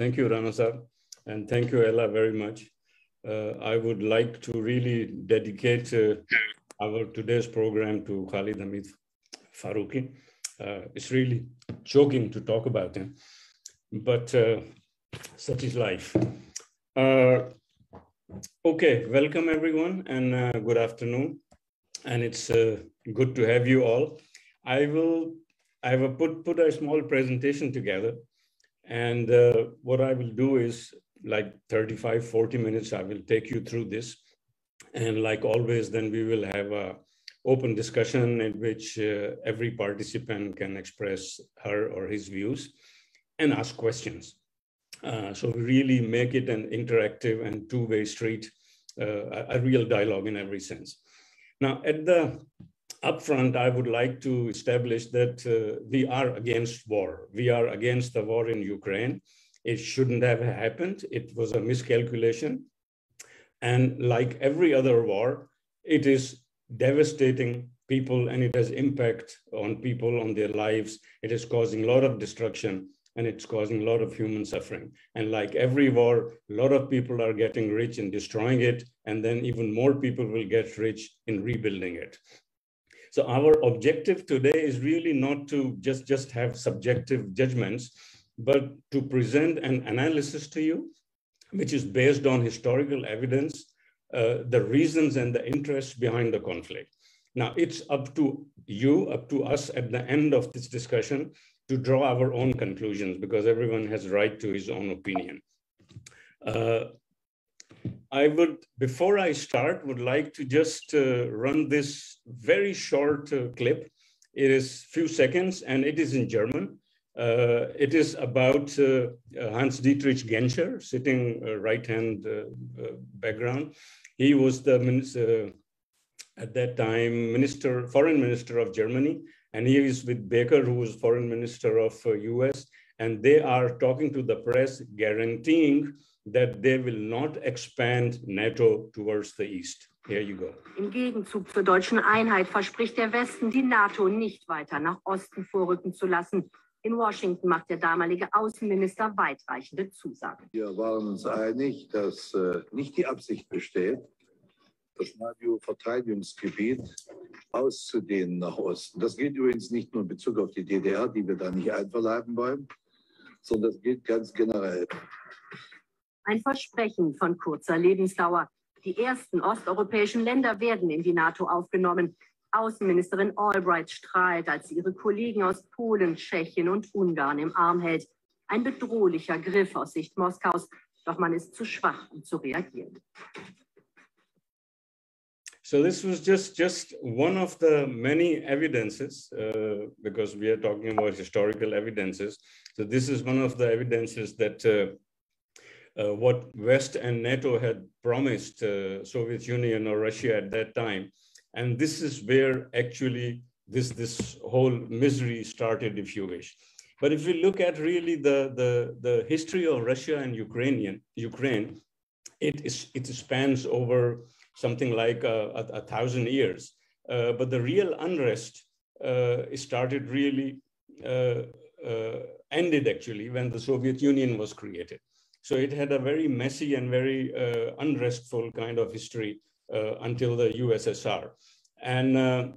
thank you, Rana sir, and thank you, Ella, very much. Uh, I would like to really dedicate uh, our today's program to Khalid Hamid Faruqi. Uh, it's really choking to talk about him, but uh, such is life. Uh, okay, welcome everyone, and uh, good afternoon. And it's good to have you all. I will, I have put, put a small presentation together and uh, what I will do is like 35, 40 minutes, I will take you through this. And like always, then we will have a open discussion in which uh, every participant can express her or his views and ask questions. Uh, so we really make it an interactive and two-way street, uh, a real dialogue in every sense. Now, at the upfront, I would like to establish that uh, we are against war. We are against the war in Ukraine. It shouldn't have happened. It was a miscalculation. And like every other war, it is devastating people and it has impact on people, on their lives. It is causing a lot of destruction and it's causing a lot of human suffering. And like every war, a lot of people are getting rich in destroying it, and then even more people will get rich in rebuilding it. So our objective today is really not to just, just have subjective judgments, but to present an analysis to you, which is based on historical evidence, uh, the reasons and the interests behind the conflict. Now it's up to you, up to us at the end of this discussion to draw our own conclusions because everyone has right to his own opinion. Uh, I would, before I start, would like to just uh, run this very short uh, clip. It is few seconds and it is in German. Uh, it is about uh, uh, Hans Dietrich Genscher, sitting uh, right-hand background. He was the at that time, minister, foreign minister of Germany, and he is with Baker, who was foreign minister of US, and they are talking to the press, guaranteeing that they will not expand NATO towards the east. Here you go. Im Gegenzug zur deutschen Einheit verspricht der Westen, die NATO nicht weiter nach Osten vorrücken zu lassen. In Washington macht der damalige Außenminister weitreichende Zusagen. Wir waren uns einig, dass äh, nicht die Absicht besteht, das NATO-Verteidigungsgebiet auszudehnen nach Osten. Das gilt übrigens nicht nur in Bezug auf die DDR, die wir da nicht einverleiben wollen, sondern das gilt ganz generell. Ein Versprechen von kurzer Lebensdauer. Die ersten osteuropäischen Länder werden in die NATO aufgenommen. Außenministerin Albright strahlt, als sie ihre Kollegen aus Polen, Tschechien und Ungarn im Arm hält. Ein bedrohlicher Griff aus Sicht Moskaus, doch man ist zu schwach, um zu reagieren. So this was just just one of the many evidences, uh, because we are talking about historical evidences. So this is one of the evidences that uh, uh, what West and NATO had promised uh, Soviet Union or Russia at that time. And this is where actually this, this whole misery started, if you wish. But if we look at really the, the, the history of Russia and Ukrainian, Ukraine, it, is, it spans over something like a, a, a thousand years. Uh, but the real unrest uh, started really, uh, uh, ended actually when the Soviet Union was created. So it had a very messy and very uh, unrestful kind of history uh, until the USSR. And uh,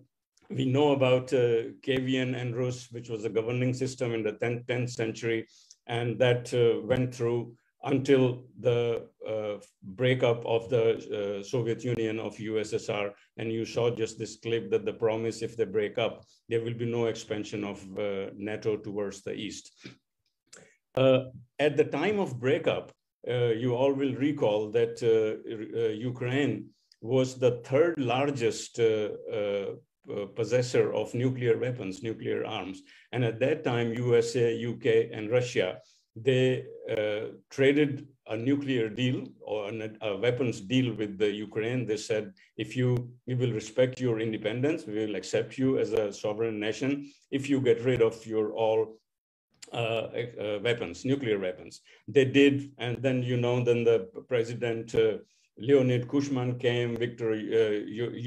we know about uh, Kievan and Rus, which was a governing system in the 10th, 10th century, and that uh, went through until the uh, breakup of the Soviet Union of USSR. And you saw just this clip that the promise, if they break up, there will be no expansion of NATO towards the East. Uh, at the time of breakup, uh, you all will recall that uh, uh Ukraine was the third largest uh, uh, possessor of nuclear weapons, nuclear arms. And at that time, USA, UK, and Russia, they traded a nuclear deal or a weapons deal with the Ukraine. They said, if you, we will respect your independence, we will accept you as a sovereign nation if you get rid of your all uh, uh, weapons, nuclear weapons. They did, and then you know, then the president uh, Leonid Kuchma came, Viktor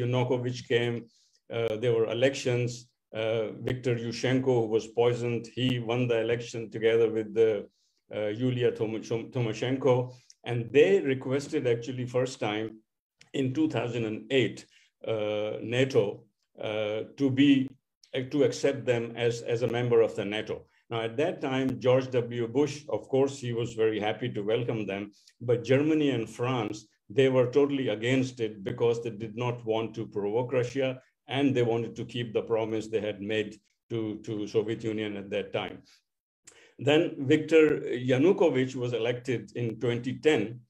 Yanukovych came. there were elections. Viktor Yushchenko was poisoned. He won the election together with the uh, Yulia Tymoshenko, and they requested actually first time in 2008 uh, NATO uh, to be to accept them as, as a member of the NATO. Now, at that time, George W. Bush, of course, he was very happy to welcome them, but Germany and France, they were totally against it because they did not want to provoke Russia and they wanted to keep the promise they had made to, to Soviet Union at that time. Then Viktor Yanukovych was elected in 2010,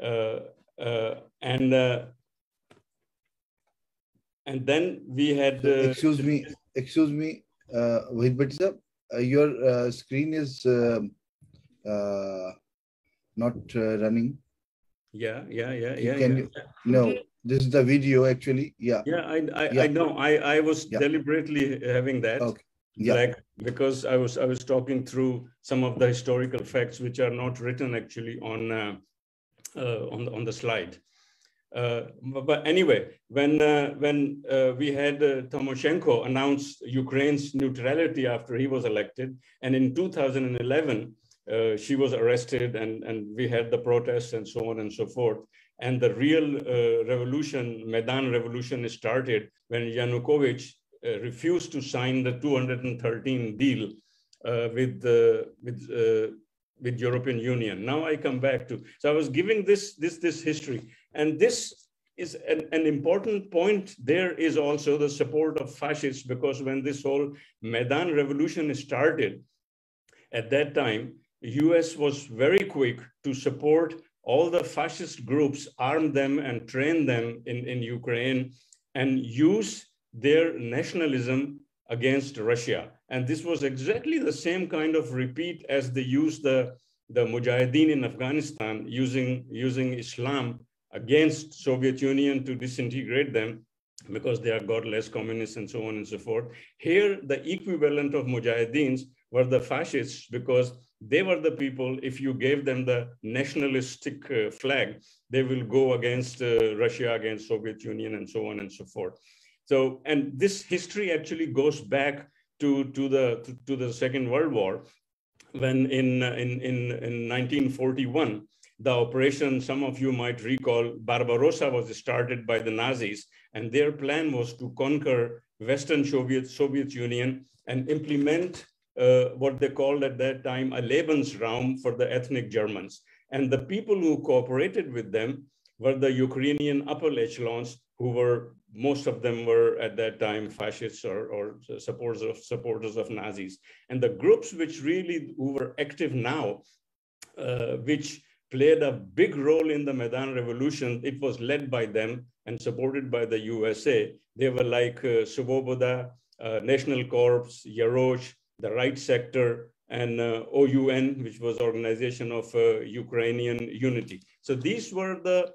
uh, uh, and uh, and then we had. Uh, excuse me, excuse me, uh, uh, your uh, screen is um, uh, not uh, running. Yeah, yeah, yeah, yeah. Can yeah. you? No, this is the video actually. Yeah. Yeah, I, I, yeah. I know. I, I was yeah. deliberately having that. Okay. Yeah. Like because I was I was talking through some of the historical facts which are not written actually on uh, uh, on the, on the slide. Uh, but anyway, when uh, when uh, we had uh, Tymoshenko announce Ukraine's neutrality after he was elected, and in 2011 uh, she was arrested, and and we had the protests and so on and so forth. And the real uh, revolution, Maidan revolution, started when Yanukovych refused to sign the 213 deal with the with with European Union. Now I come back to, so I was giving this, this, this history. And this is an, an important point. There is also the support of fascists because when this whole Maidan revolution started, at that time, US was very quick to support all the fascist groups, arm them and train them in, in Ukraine and use their nationalism against Russia. And this was exactly the same kind of repeat as they used the, the Mujahideen in Afghanistan using, using Islam against Soviet Union to disintegrate them because they are godless communists and so on and so forth. Here, the equivalent of Mujahideens were the fascists because they were the people, if you gave them the nationalistic uh, flag, they will go against uh, Russia, against Soviet Union and so on and so forth. So, and this history actually goes back to, to, the, to, to the Second World War, when in, in, in, in 1941, the operation, some of you might recall, Barbarossa was started by the Nazis, and their plan was to conquer Western Soviet, Soviet Union and implement uh, what they called at that time a Lebensraum for the ethnic Germans. And the people who cooperated with them were the Ukrainian upper echelons who were most of them were at that time fascists or, or supporters of supporters of Nazis. And the groups which really who were active now, uh, which played a big role in the Maidan Revolution, it was led by them and supported by the USA. They were like uh, uh, National Corps, Yarosh, the Right Sector, and uh, OUN, which was Organization of uh, Ukrainian Unity. So these were the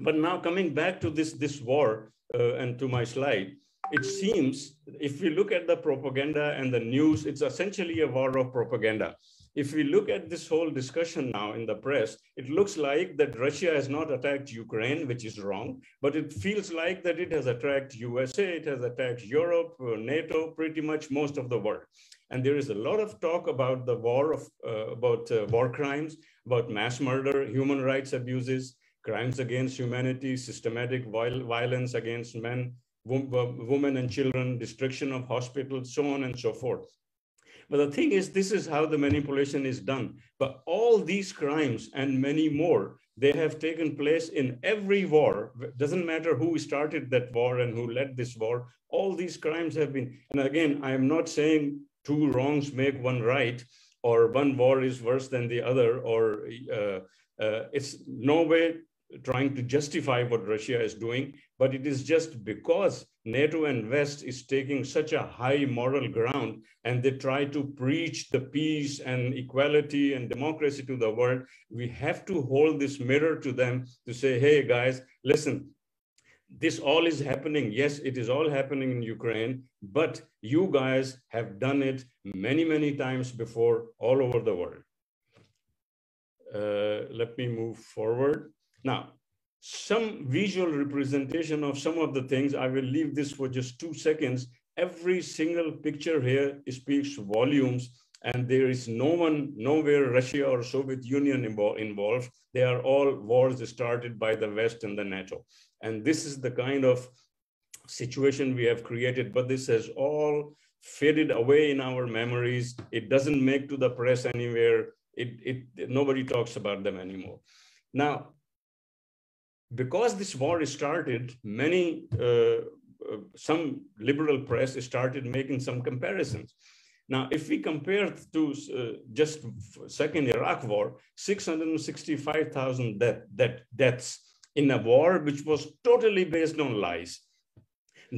but now coming back to this, this war uh, and to my slide, it seems if we look at the propaganda and the news, it's essentially a war of propaganda. If we look at this whole discussion now in the press, it looks like that Russia has not attacked Ukraine, which is wrong, but it feels like that it has attacked USA, it has attacked Europe, uh, NATO, pretty much most of the world. And there is a lot of talk about the war of, uh, about uh, war crimes, about mass murder, human rights abuses, crimes against humanity, systematic violence against men, women and children, destruction of hospitals, so on and so forth. But the thing is, this is how the manipulation is done. But all these crimes and many more, they have taken place in every war. Doesn't matter who started that war and who led this war. All these crimes have been, and again, I am not saying two wrongs make one right, or one war is worse than the other, or uh, uh, it's no way trying to justify what Russia is doing, but it is just because NATO and West is taking such a high moral ground and they try to preach the peace and equality and democracy to the world, we have to hold this mirror to them to say, hey guys, listen, this all is happening. Yes, it is all happening in Ukraine, but you guys have done it many, many times before all over the world. Uh, let me move forward. Now, some visual representation of some of the things, I will leave this for just two seconds. Every single picture here speaks volumes and there is no one, nowhere Russia or Soviet Union involved. They are all wars started by the West and the NATO. And this is the kind of situation we have created, but this has all faded away in our memories. It doesn't make to the press anywhere. It, it, nobody talks about them anymore. Now, because this war started, many, uh, uh, some liberal press started making some comparisons. Now, if we compare to uh, just second Iraq war, 665,000 death, death, deaths in a war which was totally based on lies.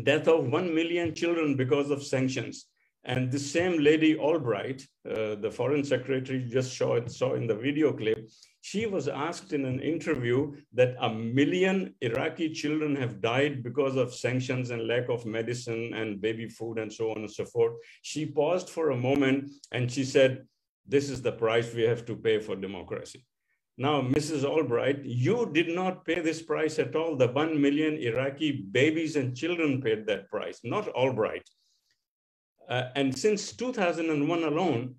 Death of 1 million children because of sanctions. And the same lady Albright, uh, the foreign secretary just saw it, saw in the video clip, she was asked in an interview that a million Iraqi children have died because of sanctions and lack of medicine and baby food and so on and so forth. She paused for a moment and she said, this is the price we have to pay for democracy. Now, Mrs. Albright, you did not pay this price at all. The 1 million Iraqi babies and children paid that price, not Albright. Uh, and since 2001 alone,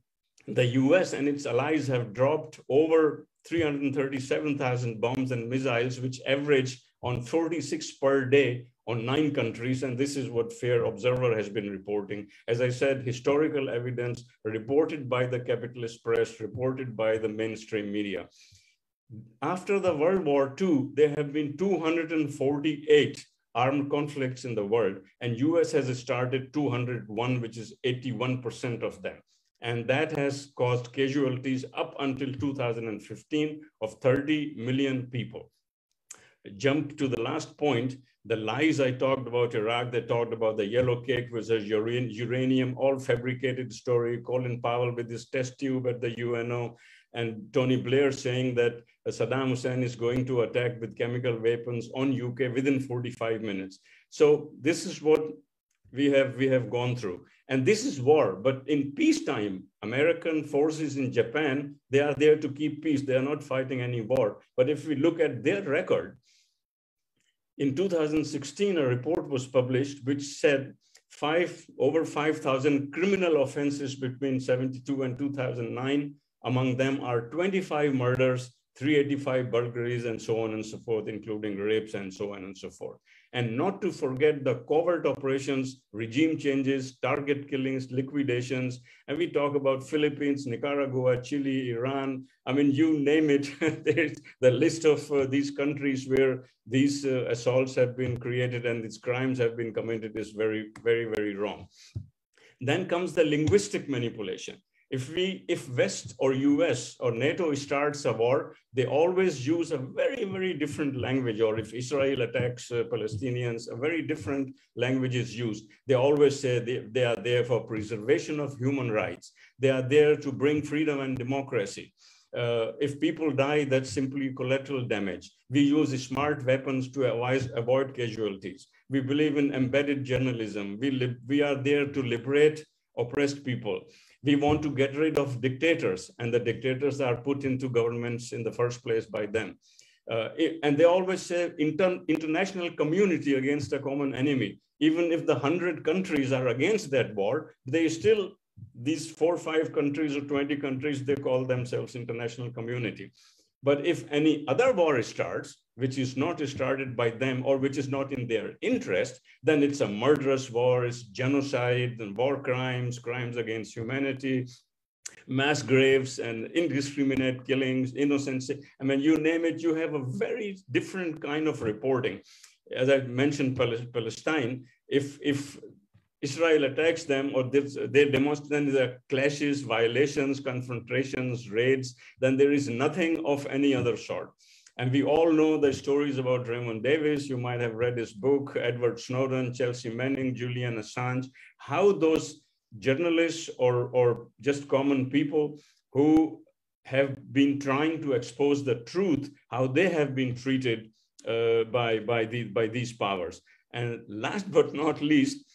the US and its allies have dropped over 337,000 bombs and missiles, which average on 46 per day on nine countries. And this is what Fair Observer has been reporting. As I said, historical evidence reported by the capitalist press, reported by the mainstream media. After the World War II, there have been 248 armed conflicts in the world, and US has started 201, which is 81% of them. And that has caused casualties up until 2015 of 30 million people. Jump to the last point, the lies I talked about Iraq, they talked about the yellow cake versus uranium, all fabricated story, Colin Powell with his test tube at the UNO, and Tony Blair saying that uh, Saddam Hussein is going to attack with chemical weapons on UK within 45 minutes. So this is what we have, we have gone through. And this is war, but in peacetime, American forces in Japan, they are there to keep peace. They are not fighting any war. But if we look at their record, in 2016, a report was published which said five over 5,000 criminal offenses between 72 and 2009. Among them are 25 murders, 385 burglaries, and so on and so forth, including rapes and so on and so forth and not to forget the covert operations, regime changes, target killings, liquidations. And we talk about Philippines, Nicaragua, Chile, Iran. I mean, you name it, there's the list of uh, these countries where these uh, assaults have been created and these crimes have been committed is very, very, very wrong. Then comes the linguistic manipulation if we if west or us or nato starts a war they always use a very very different language or if israel attacks uh, palestinians a very different language is used they always say they, they are there for preservation of human rights they are there to bring freedom and democracy uh, if people die, that's simply collateral damage. We use smart weapons to avoid, avoid casualties. We believe in embedded journalism. We, we are there to liberate oppressed people we want to get rid of dictators, and the dictators are put into governments in the first place by them. Uh, and they always say inter international community against a common enemy. Even if the 100 countries are against that war, they still, these four, five countries or 20 countries, they call themselves international community. But if any other war starts, which is not started by them or which is not in their interest, then it's a murderous war, it's genocide and war crimes, crimes against humanity, mass graves and indiscriminate killings, innocence. I mean, you name it, you have a very different kind of reporting. As I mentioned, Palestine, if, if Israel attacks them or they demonstrate the clashes, violations, confrontations, raids, then there is nothing of any other sort. And we all know the stories about Raymond Davis. You might have read his book, Edward Snowden, Chelsea Manning, Julian Assange, how those journalists or, or just common people who have been trying to expose the truth, how they have been treated uh, by, by, the, by these powers. And last but not least,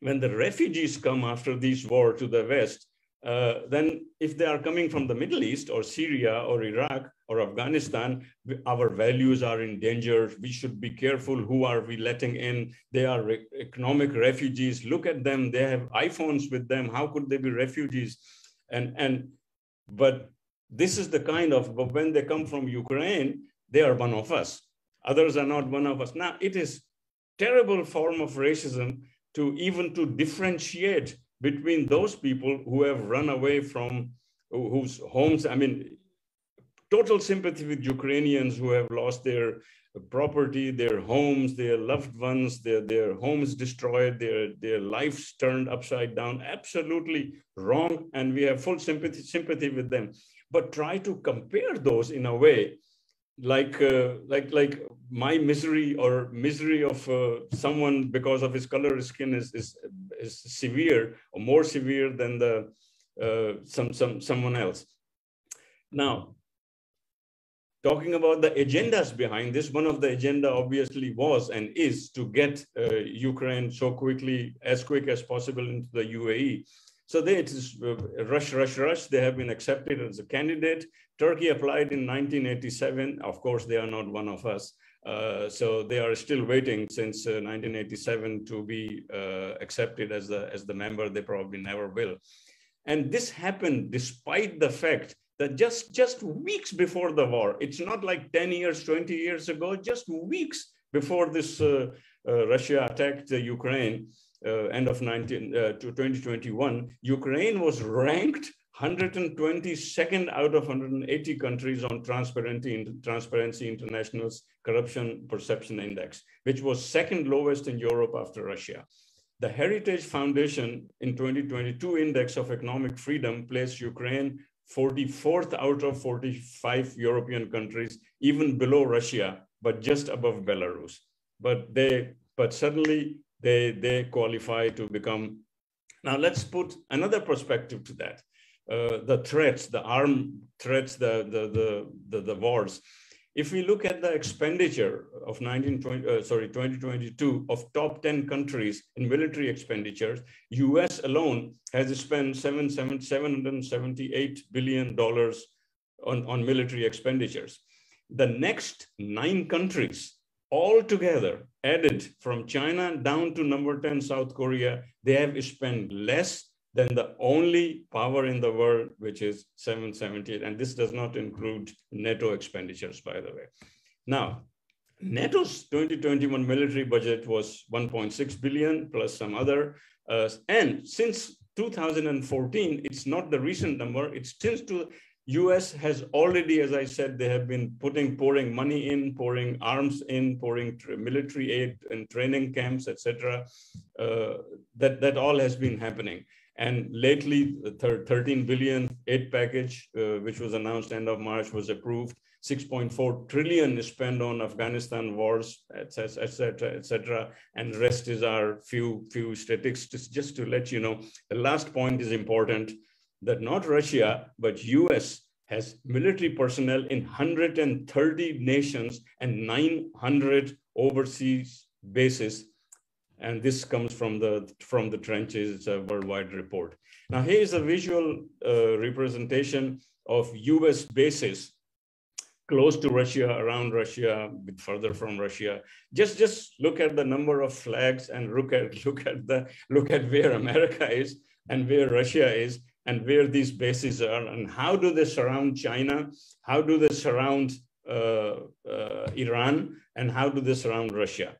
when the refugees come after this war to the West, uh, then if they are coming from the Middle East or Syria or Iraq or Afghanistan, our values are in danger. We should be careful who are we letting in. They are re economic refugees. Look at them. They have iPhones with them. How could they be refugees? And, and but this is the kind of, but when they come from Ukraine, they are one of us. Others are not one of us. Now, it is terrible form of racism to even to differentiate between those people who have run away from whose homes, I mean, total sympathy with Ukrainians who have lost their property, their homes, their loved ones, their, their homes destroyed, their, their lives turned upside down. Absolutely wrong. And we have full sympathy, sympathy with them. But try to compare those in a way like uh, like like my misery or misery of uh, someone because of his color skin is, is is severe or more severe than the uh, some some someone else. Now talking about the agendas behind this one of the agenda obviously was and is to get uh, ukraine so quickly as quick as possible into the uae so they, it is uh, rush, rush, rush. They have been accepted as a candidate. Turkey applied in 1987. Of course, they are not one of us. Uh, so they are still waiting since uh, 1987 to be uh, accepted as the, as the member. They probably never will. And this happened despite the fact that just, just weeks before the war, it's not like 10 years, 20 years ago, just weeks before this uh, uh, Russia attacked Ukraine, uh, end of 19, uh, to 2021, Ukraine was ranked 122nd out of 180 countries on Transparency, Transparency International's Corruption Perception Index, which was second lowest in Europe after Russia. The Heritage Foundation in 2022 Index of Economic Freedom placed Ukraine 44th out of 45 European countries, even below Russia, but just above Belarus. But they, but suddenly they, they qualify to become. Now let's put another perspective to that. Uh, the threats, the armed threats, the, the, the, the, the wars. If we look at the expenditure of 1920, uh, sorry, 2022 of top 10 countries in military expenditures, US alone has spent seven, seven, $778 billion on, on military expenditures. The next nine countries altogether added from China down to number 10, South Korea, they have spent less than the only power in the world, which is 778. And this does not include NATO expenditures, by the way. Now, NATO's 2021 military budget was 1.6 billion plus some other. Uh, and since 2014, it's not the recent number, it's since to US has already, as I said, they have been putting, pouring money in, pouring arms in, pouring military aid and training camps, etc. Uh, that, that all has been happening. And lately, the 13 billion aid package, uh, which was announced end of March, was approved. 6.4 trillion is spent on Afghanistan wars, etc., etc., etc. And rest is our few few statistics. Just to let you know, the last point is important that not Russia, but US has military personnel in 130 nations and 900 overseas bases. And this comes from the, from the trenches, it's a worldwide report. Now here's a visual uh, representation of US bases close to Russia, around Russia, a bit further from Russia. Just, just look at the number of flags and look at, look at, the, look at where America is and where Russia is and where these bases are and how do they surround China, how do they surround uh, uh, Iran, and how do they surround Russia.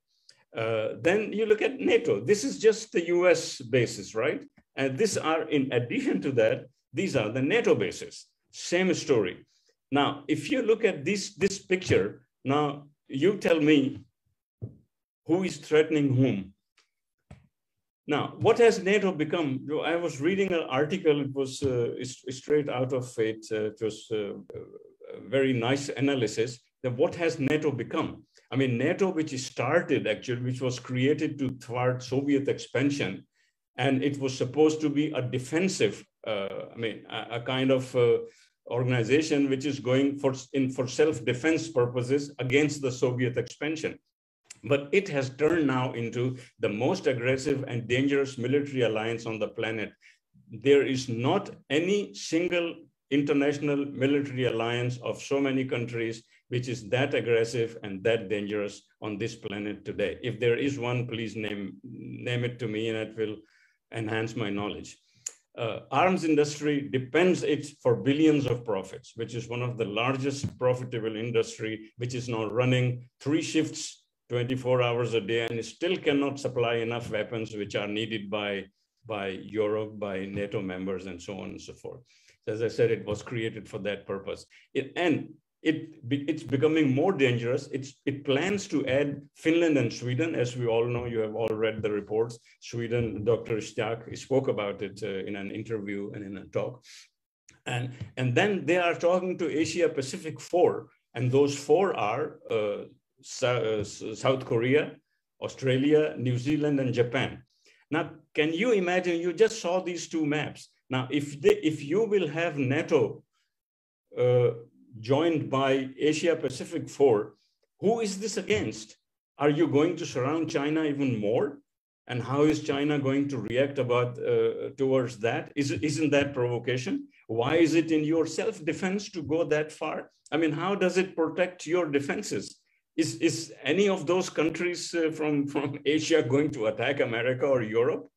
Uh, then you look at NATO. This is just the US bases, right? And these are, in addition to that, these are the NATO bases. Same story. Now, if you look at this, this picture, now you tell me who is threatening whom. Now, what has NATO become? I was reading an article, it was uh, straight out of it. Uh, it was uh, a very nice analysis that what has NATO become? I mean, NATO, which started actually, which was created to thwart Soviet expansion, and it was supposed to be a defensive, uh, I mean, a, a kind of uh, organization which is going for, in, for self-defense purposes against the Soviet expansion. But it has turned now into the most aggressive and dangerous military alliance on the planet. There is not any single international military alliance of so many countries which is that aggressive and that dangerous on this planet today. If there is one, please name, name it to me and it will enhance my knowledge. uh, arms industry depends it for billions of profits, which is one of the largest profitable industry, which is now running three shifts, 24 hours a day, and still cannot supply enough weapons which are needed by, by Europe, by NATO members, and so on and so forth. As I said, it was created for that purpose. It, and it, it's becoming more dangerous. It's, it plans to add Finland and Sweden. As we all know, you have all read the reports. Sweden, Dr. Stärk spoke about it uh, in an interview and in a talk. And, and then they are talking to Asia Pacific four, and those four are uh, uh South Korea, Australia, New Zealand, and Japan. Now, can you imagine? You just saw these two maps. Now, if they, if you will have NATO uh, joined by Asia Pacific Four, who is this against? Are you going to surround China even more? And how is China going to react about uh, towards that? Is, isn't that provocation? Why is it in your self-defense to go that far? I mean, how does it protect your defenses? Is, is any of those countries uh, from, from Asia going to attack America or Europe?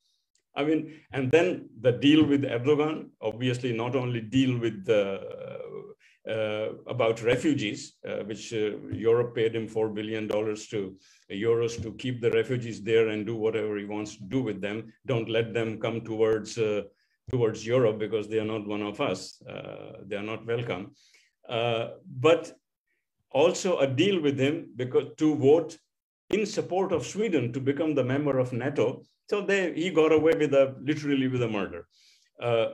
I mean, and then the deal with Erdogan, obviously not only deal with the uh, about refugees, uh, which uh, Europe paid him $4 billion to euros to keep the refugees there and do whatever he wants to do with them. Don't let them come towards, towards Europe because they are not one of us. they are not welcome. but also a deal with him because to vote in support of Sweden to become the member of NATO. So they, he got away with a literally with a murder. Uh,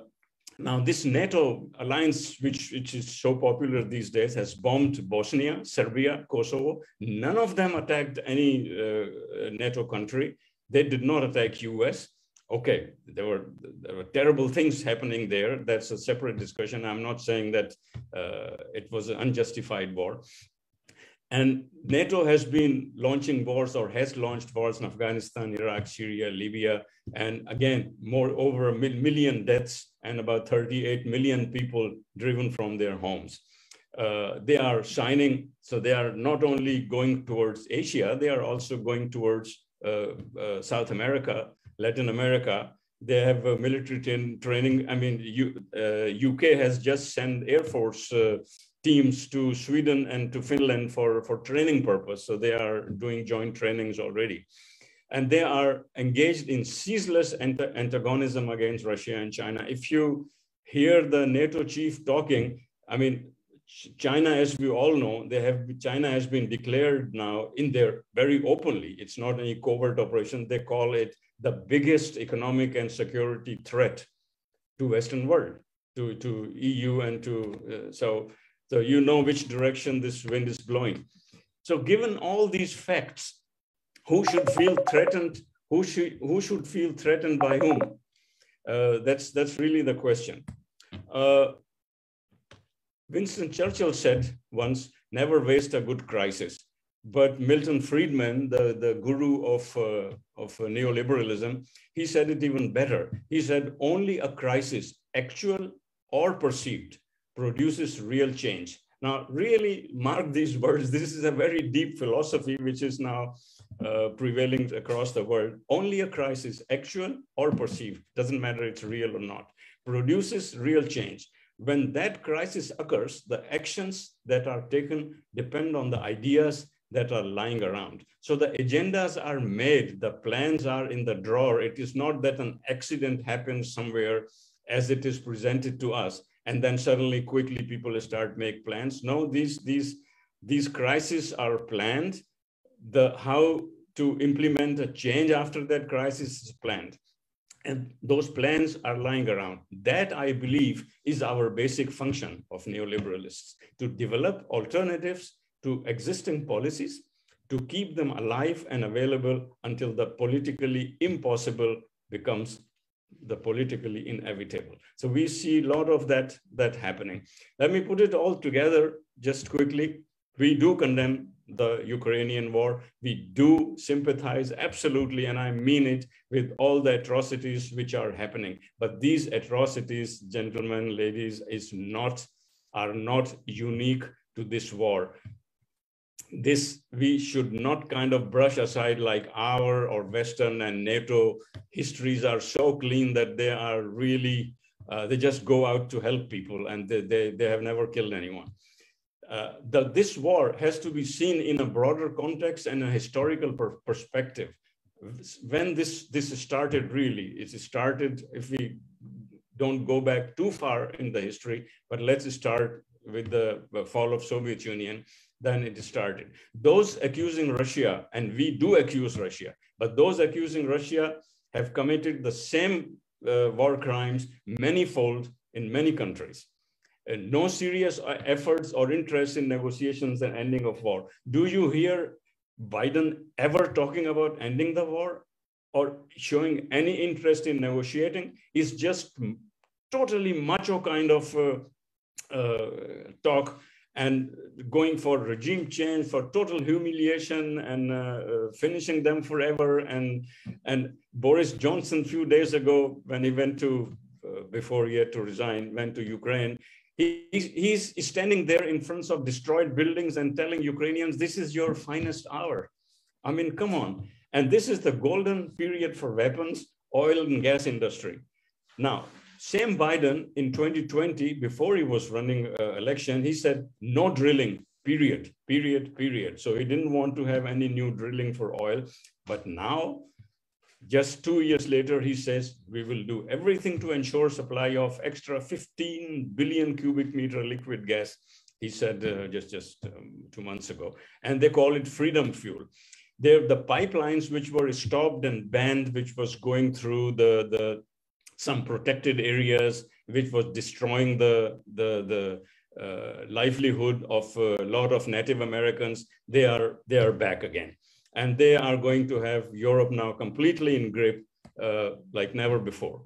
now, this NATO alliance, which, which is so popular these days, has bombed Bosnia, Serbia, Kosovo. None of them attacked any uh, NATO country. They did not attack US. Okay, there were, there were terrible things happening there. That's a separate discussion. I'm not saying that uh, it was an unjustified war. And NATO has been launching wars or has launched wars in Afghanistan, Iraq, Syria, Libya, and again, more over a million deaths and about 38 million people driven from their homes. Uh, they are shining, so they are not only going towards Asia, they are also going towards uh, uh, South America, Latin America. They have military training. I mean, U, UK uh, has just sent Air Force uh, teams to Sweden and to Finland for, for training purpose. So they are doing joint trainings already. And they are engaged in ceaseless antagonism against Russia and China. If you hear the NATO chief talking, I mean, China, as we all know, they have China has been declared now in there very openly. It's not any covert operation. They call it the biggest economic and security threat to Western world, to, to EU and to uh, so so you know which direction this wind is blowing. So given all these facts, who should feel threatened? Who should, who should feel threatened by whom? Uh, that's, that's really the question. Uh, Winston Churchill said once, never waste a good crisis. But Milton Friedman, the, the guru of, uh, of neoliberalism, he said it even better. He said, only a crisis, actual or perceived, produces real change. Now, really mark these words. This is a very deep philosophy which is now uh, prevailing across the world. Only a crisis, actual or perceived, doesn't matter it's real or not, produces real change. When that crisis occurs, the actions that are taken depend on the ideas that are lying around. So the agendas are made, the plans are in the drawer. It is not that an accident happens somewhere as it is presented to us and then suddenly quickly people start make plans. No, these these these crises are planned. The how to implement a change after that crisis is planned. And those plans are lying around. That, I believe, is our basic function of neoliberalists, to develop alternatives to existing policies, to keep them alive and available until the politically impossible becomes the politically inevitable. So we see a lot of that, that happening. Let me put it all together just quickly. We do condemn the Ukrainian war. We do sympathize absolutely, and I mean it, with all the atrocities which are happening. But these atrocities, gentlemen, ladies, is not, are not unique to this war. This we should not kind of brush aside like our or Western and NATO histories are so clean that they are really, uh, they just go out to help people and they, they, they have never killed anyone. Uh, the, this war has to be seen in a broader context and a historical per perspective. When this, this started really, it started, if we don't go back too far in the history, but let's start with the fall of Soviet Union, then it started. Those accusing Russia, and we do accuse Russia, but those accusing Russia have committed the same uh, war crimes manyfold in many countries. And no serious uh, efforts or interest in negotiations and ending of war. Do you hear Biden ever talking about ending the war or showing any interest in negotiating? Is just totally macho kind of uh, uh, talk and going for regime change, for total humiliation and uh, uh, finishing them forever. And, and Boris Johnson, a few days ago, when he went to, uh, before he had to resign, went to Ukraine, he, he's, he's standing there in front of destroyed buildings and telling Ukrainians, this is your finest hour. I mean, come on. And this is the golden period for weapons, oil and gas industry. Now, same Biden in 2020, before he was running uh, election, he said no drilling, period, period, period. So he didn't want to have any new drilling for oil. But now, just two years later, he says we will do everything to ensure supply of extra 15 billion cubic meter liquid gas. He said uh, just just um, two months ago, and they call it freedom fuel. There, the pipelines which were stopped and banned, which was going through the the some protected areas, which was destroying the, the, the uh, livelihood of a lot of Native Americans, they are, they are back again. And they are going to have Europe now completely in grip uh, like never before.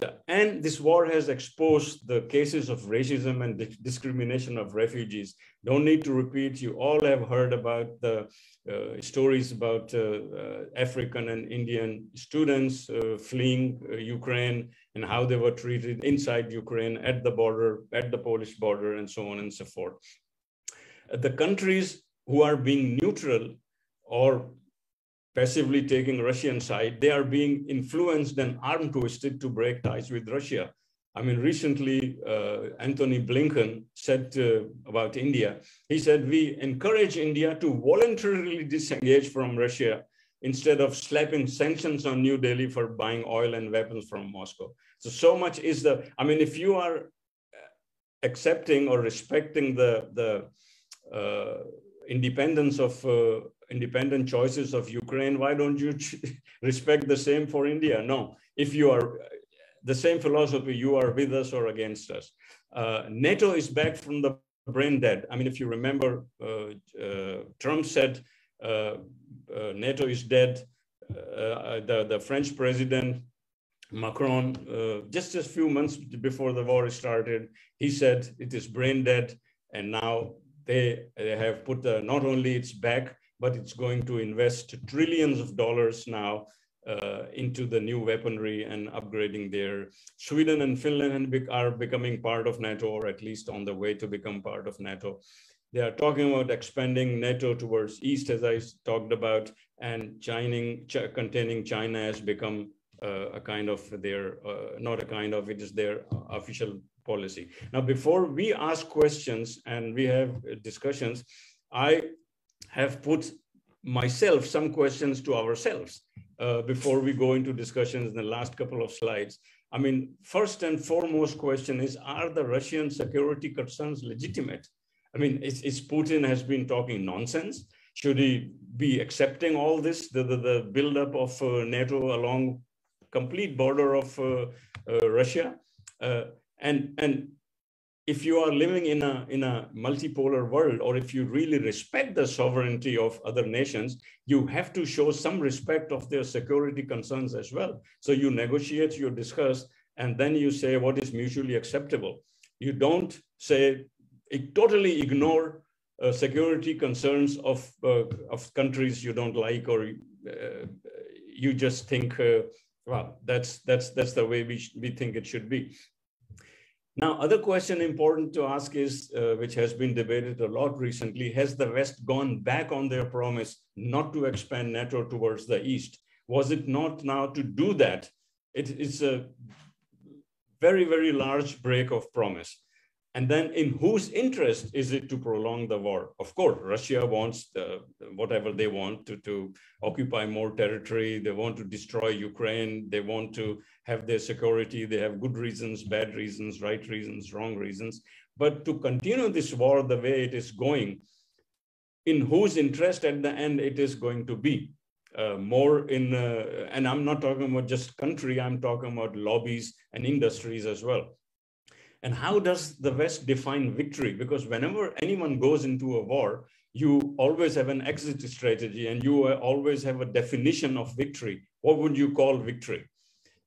So, and this war has exposed the cases of racism and discrimination of refugees. Don't need to repeat, you all have heard about the uh, stories about uh, uh, African and Indian students uh, fleeing uh, Ukraine and how they were treated inside Ukraine at the border, at the Polish border, and so on and so forth. The countries who are being neutral or passively taking Russian side, they are being influenced and arm twisted to break ties with Russia. I mean, recently, uh, Antony Blinken said uh, about India, he said, we encourage India to voluntarily disengage from Russia instead of slapping sanctions on New Delhi for buying oil and weapons from Moscow. So, so much is the, I mean, if you are accepting or respecting the, the uh, independence of uh, independent choices of Ukraine, why don't you respect the same for India? No, if you are the same philosophy, you are with us or against us. Uh, NATO is back from the brain dead. I mean, if you remember, uh, uh, Trump said uh, uh, NATO is dead. Uh, the, the French president, Macron, just a few months before the war started, he said it is brain dead. And now they, they have put the, not only its back, but it's going to invest trillions of dollars now uh, into the new weaponry and upgrading there. Sweden and Finland are becoming part of NATO, or at least on the way to become part of NATO. They are talking about expanding NATO towards east, as I talked about, and containing China has become uh, a kind of their, uh, not a kind of, it is their official policy. Now, before we ask questions and we have discussions, I have put myself some questions to ourselves uh, before we go into discussions in the last couple of slides. I mean, first and foremost question is, are the Russian security concerns legitimate? I mean, is, is Putin has been talking nonsense? Should he be accepting all this, the, the, the buildup of uh, NATO along complete border of uh, uh Russia? Uh, and, and if you are living in a, in a multipolar world, or if you really respect the sovereignty of other nations, you have to show some respect of their security concerns as well. So you negotiate, you discuss, and then you say what is mutually acceptable. You don't say, totally ignore uh, security concerns of, uh, of countries you don't like, or uh, you just think, uh, well, that's, that's, that's the way we, we think it should be. Now, other question important to ask is, uh, which has been debated a lot recently, has the West gone back on their promise not to expand NATO towards the East? Was it not now to do that? It, it's a very, very large break of promise. And then in whose interest is it to prolong the war? Of course, Russia wants the, whatever they want to, to occupy more territory. They want to destroy Ukraine. They want to have their security. They have good reasons, bad reasons, right reasons, wrong reasons. But to continue this war the way it is going, in whose interest at the end it is going to be? Uh, more in, uh, and I'm not talking about just country, I'm talking about lobbies and industries as well. And how does the West define victory? Because whenever anyone goes into a war, you always have an exit strategy and you always have a definition of victory. What would you call victory?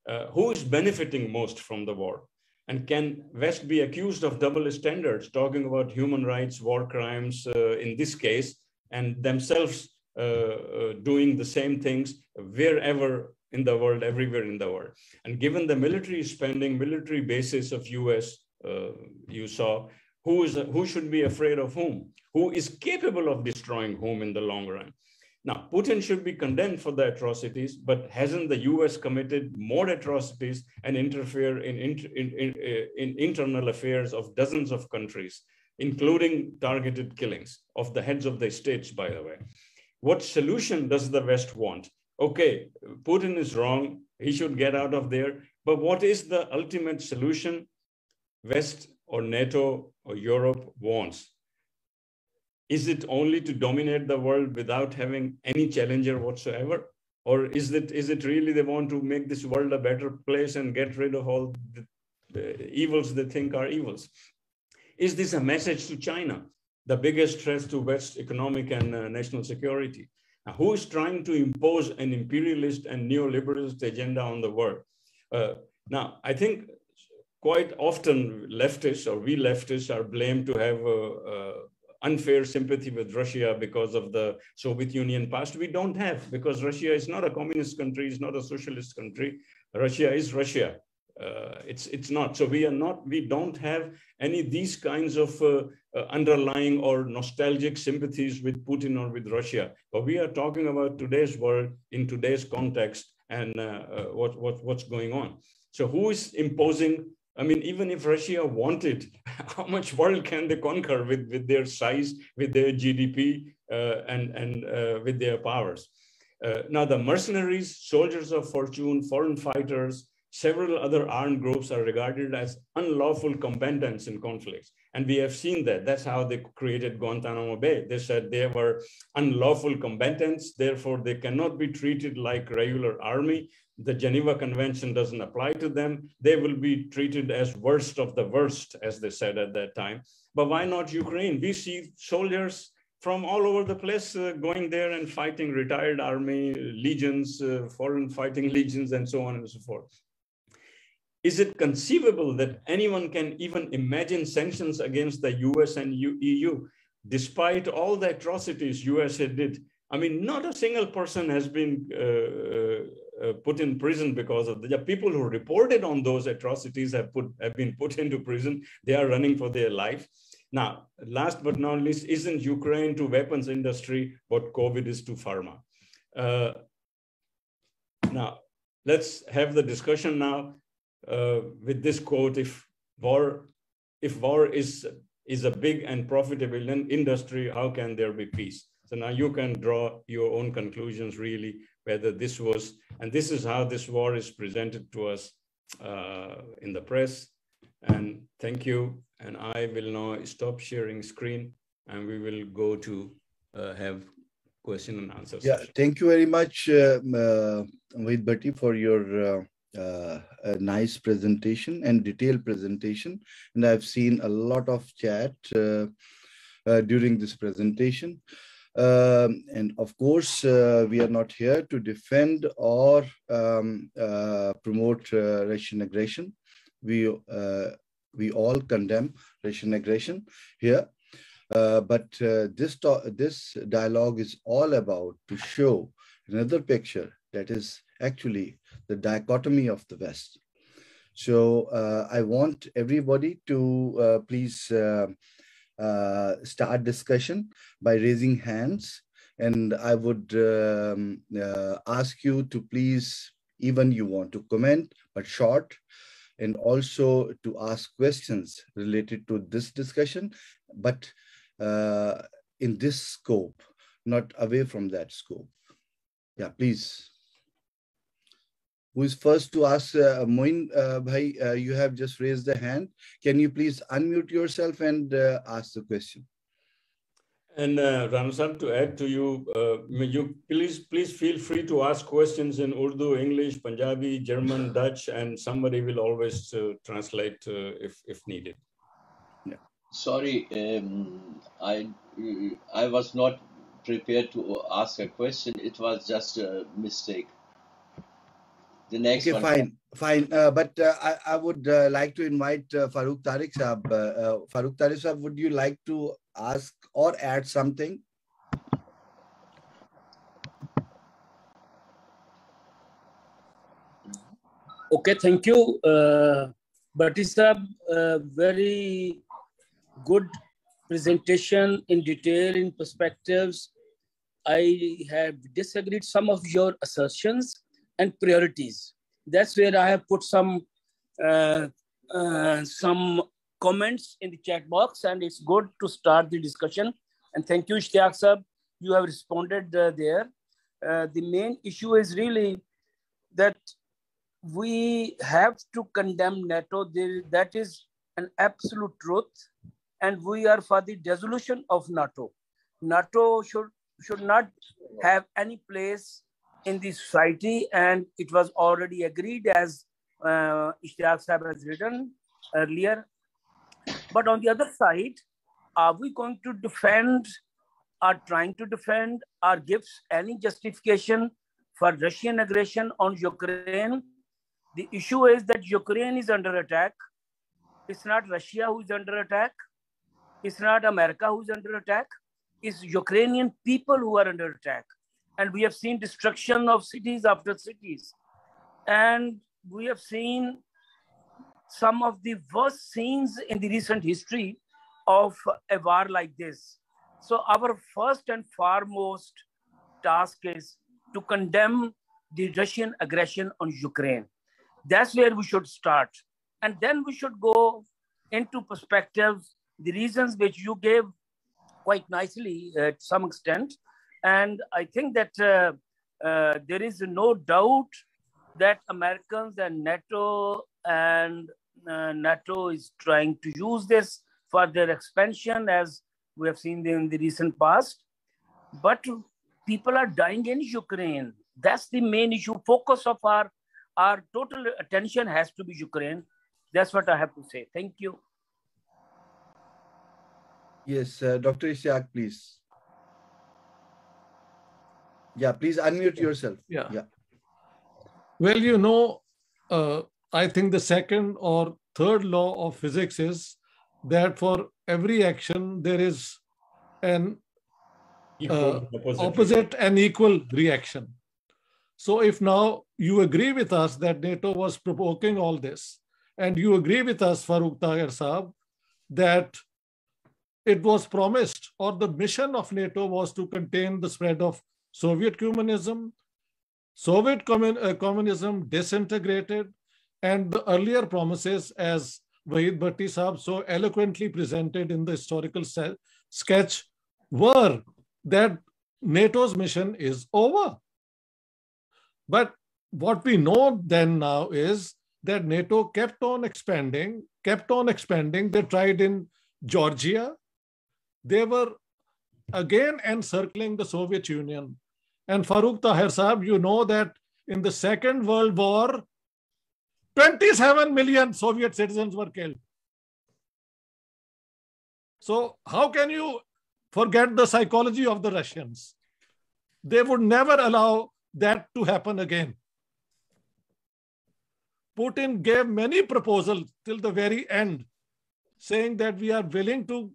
Uh, who is benefiting most from the war? And can West be accused of double standards, talking about human rights, war crimes uh, in this case, and themselves uh, uh doing the same things wherever in the world, everywhere in the world. And given the military spending, military basis of US, uh, you saw, who, is, who should be afraid of whom? Who is capable of destroying whom in the long run? Now, Putin should be condemned for the atrocities, but hasn't the US committed more atrocities and interfere in, in, in, in, internal affairs of dozens of countries, including targeted killings of the heads of the states, by the way? What solution does the West want? Okay, Putin is wrong, he should get out of there. But what is the ultimate solution West or NATO or Europe wants? Is it only to dominate the world without having any challenger whatsoever? Or is it, is it really they want to make this world a better place and get rid of all the, the evils they think are evils? Is this a message to China, the biggest threat to West economic and uh, national security? Who is trying to impose an imperialist and neoliberalist agenda on the world? Uh, now, I think quite often leftists or we leftists are blamed to have a, a unfair sympathy with Russia because of the Soviet Union past. We don't have because Russia is not a communist country, it's not a socialist country. Russia is Russia. Uh, it's it's not. So we are not. We don't have any these kinds of uh, uh, underlying or nostalgic sympathies with Putin or with Russia. But we are talking about today's world in today's context and uh, uh, what what what's going on. So who is imposing? I mean, even if Russia wanted, how much world can they conquer with with their size, with their GDP, uh, and and with their powers? now the mercenaries, soldiers of fortune, foreign fighters, several other armed groups are regarded as unlawful combatants in conflicts. And we have seen that. That's how they created Guantanamo Bay. They said they were unlawful combatants, therefore they cannot be treated like regular army. The Geneva Convention doesn't apply to them. They will be treated as worst of the worst, as they said at that time. But why not Ukraine? We see soldiers from all over the place uh, going there and fighting retired army legions, uh, foreign fighting legions, and so on and so forth is it conceivable that anyone can even imagine sanctions against the US and EU, despite all the atrocities US did? I mean, not a single person has been uh, uh, uh, put in prison because of the people who reported on those atrocities have put have been put into prison. They are running for their life. Now, last but not least, isn't Ukraine to weapons industry what COVID is to pharma? Uh, now, let's have the discussion now uh, with this quote, if war, if war is, is a big and profitable industry, how can there be peace? So now you can draw your own conclusions really, whether this was, and this is how this war is presented to us uh, in the press. And thank you. And I will now stop sharing screen and we will go to uh, have question and answers. Yeah, thank you very much, uh, uh, Bhatti, for your uh, uh, a nice presentation and detailed presentation. And I've seen a lot of chat uh, uh, during this presentation. Um, and of course, uh, we are not here to defend or um, uh, promote uh, Russian aggression. We, we all condemn Russian aggression here. but this, this dialogue is all about to show another picture that is actually the dichotomy of the West. So uh, I want everybody to uh, please uh, uh, start discussion by raising hands. And I would um, uh, ask you to please, even you want to comment, but short, and also to ask questions related to this discussion, but uh, in this scope, not away from that scope. Yeah, please. Who is first to ask? Uh, Moin, uh, bhai, uh, you have just raised the hand. Can you please unmute yourself and uh, ask the question? And uh, Ramsar, to add to you, uh, you please please feel free to ask questions in Urdu, English, Punjabi, German, Dutch, and somebody will always uh, translate uh, if if needed. Sorry, um, I I was not prepared to ask a question. It was just a mistake. The next Okay, one. fine, fine. Uh, but uh, I, I would uh, like to invite uh, Farooq Tariq Saab. Uh, uh, Farooq Tariq Saab, would you like to ask or add something? Okay, thank you. Uh, Batista, uh, very good presentation in detail, in perspectives. I have disagreed some of your assertions and priorities. That's where I have put some uh, uh, some comments in the chat box, and it's good to start the discussion. And thank you, Ishtiaq Sab. You have responded uh, there. Uh, the main issue is really that we have to condemn NATO. There, that is an absolute truth. And we are for the dissolution of NATO. NATO should, should not have any place in the society. And it was already agreed as uh, Ishtiaq Sahib has written earlier. But on the other side, are we going to defend, are trying to defend, or gives any justification for Russian aggression on Ukraine? The issue is that Ukraine is under attack. It's not Russia who is under attack. It's not America who is under attack. It's Ukrainian people who are under attack. And we have seen destruction of cities after cities. And we have seen some of the worst scenes in the recent history of a war like this. So, our first and foremost task is to condemn the Russian aggression on Ukraine. That's where we should start. And then we should go into perspectives, the reasons which you gave quite nicely uh, to some extent. And I think that uh, uh, there is no doubt that Americans and NATO and uh, NATO is trying to use this for their expansion, as we have seen in the recent past. But people are dying in Ukraine. That's the main issue. Focus of our our total attention has to be Ukraine. That's what I have to say. Thank you. Yes, uh, Dr. Ishaq, please. Yeah, please unmute yourself. Yeah. Yeah. Well, you know, uh, I think the second or third law of physics is that for every action, there is an Equal, uh, opposite and equal reaction. So if now you agree with us that NATO was provoking all this, and you agree with us, Farooq Tahir Saab, that it was promised or the mission of NATO was to contain the spread of Soviet communism. Soviet commun- uh, communism disintegrated, and the earlier promises, as Wahid Bhatti Saab so eloquently presented in the historical sketch, were that NATO's mission is over. But what we know then now is that NATO kept on expanding, kept on expanding. They tried in Georgia. They were again encircling the Soviet Union. And Farooq Tahir you know that in the Second World War, 27 million Soviet citizens were killed. So, how can you forget the psychology of the Russians? They would never allow that to happen again. Putin gave many proposals till the very end, saying that we are willing to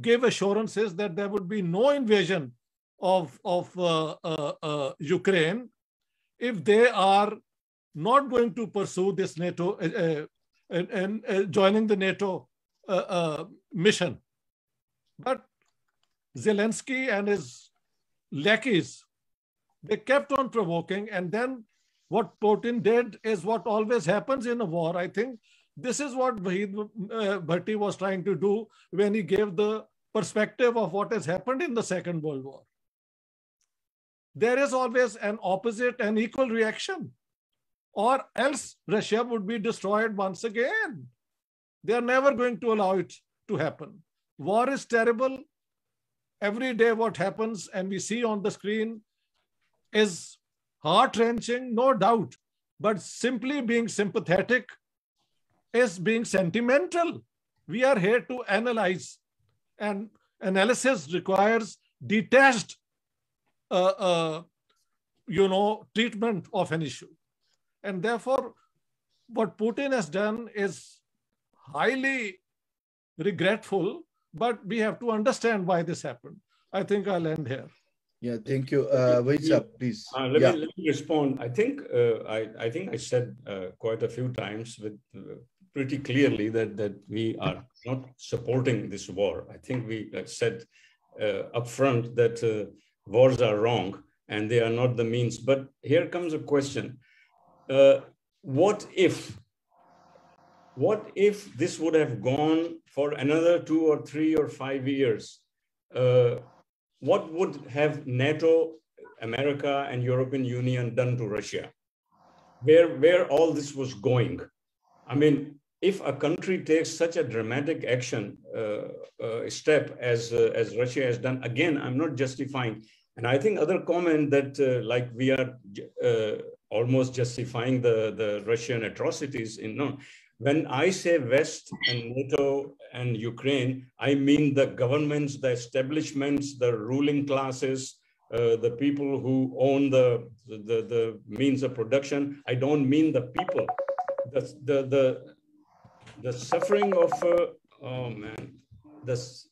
give assurances that there would be no invasion of, of uh, uh, uh, Ukraine if they are not going to pursue this NATO uh, uh and, and joining the NATO mission. But Zelensky and his lackeys, they kept on provoking. And then what Putin did is what always happens in a war. I think this is what Wahid uh, Bhatti was trying to do when he gave the perspective of what has happened in the Second World War. There is always an opposite and equal reaction, or else Russia would be destroyed once again. They are never going to allow it to happen. War is terrible. Every day, what happens and we see on the screen is heart wrenching, no doubt. But simply being sympathetic is being sentimental. We are here to analyze, and analysis requires detached, uh, uh, you know, treatment of an issue. And therefore, what Putin has done is highly regretful, but we have to understand why this happened. I think I'll end here. Yeah, thank you. Uh, up, please. Uh, let, yeah. me, let me respond. I think uh, I, I think I said uh, quite a few times with uh, pretty clearly that that we are not supporting this war. I think we said uh, upfront that uh, wars are wrong and they are not the means. But here comes a question: What if what if this would have gone for another two or three or five years? Uh, what would have NATO, America, and European Union done to Russia? Where, where all this was going? I mean, if a country takes such a dramatic action uh, uh, step as uh, as Russia has done, again, I'm not justifying. And I think other comment that like we are almost justifying the the Russian atrocities in no, when I say West and NATO and Ukraine, I mean the governments, the establishments, the ruling classes, uh, the people who own the, the, the, means of production. I don't mean the people. The, the, the suffering of, uh, oh man, this,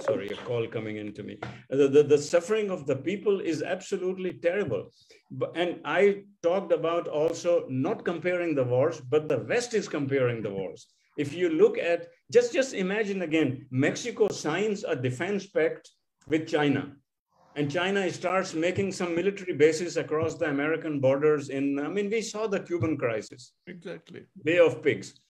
sorry, a call coming into me. The, the, the suffering of the people is absolutely terrible. But, and I talked about also not comparing the wars, but the West is comparing the wars. If you look at, just, just imagine again, Mexico signs a defense pact with China. And China starts making some military bases across the American borders in, I mean, we saw the Cuban crisis. Exactly. Bay of Pigs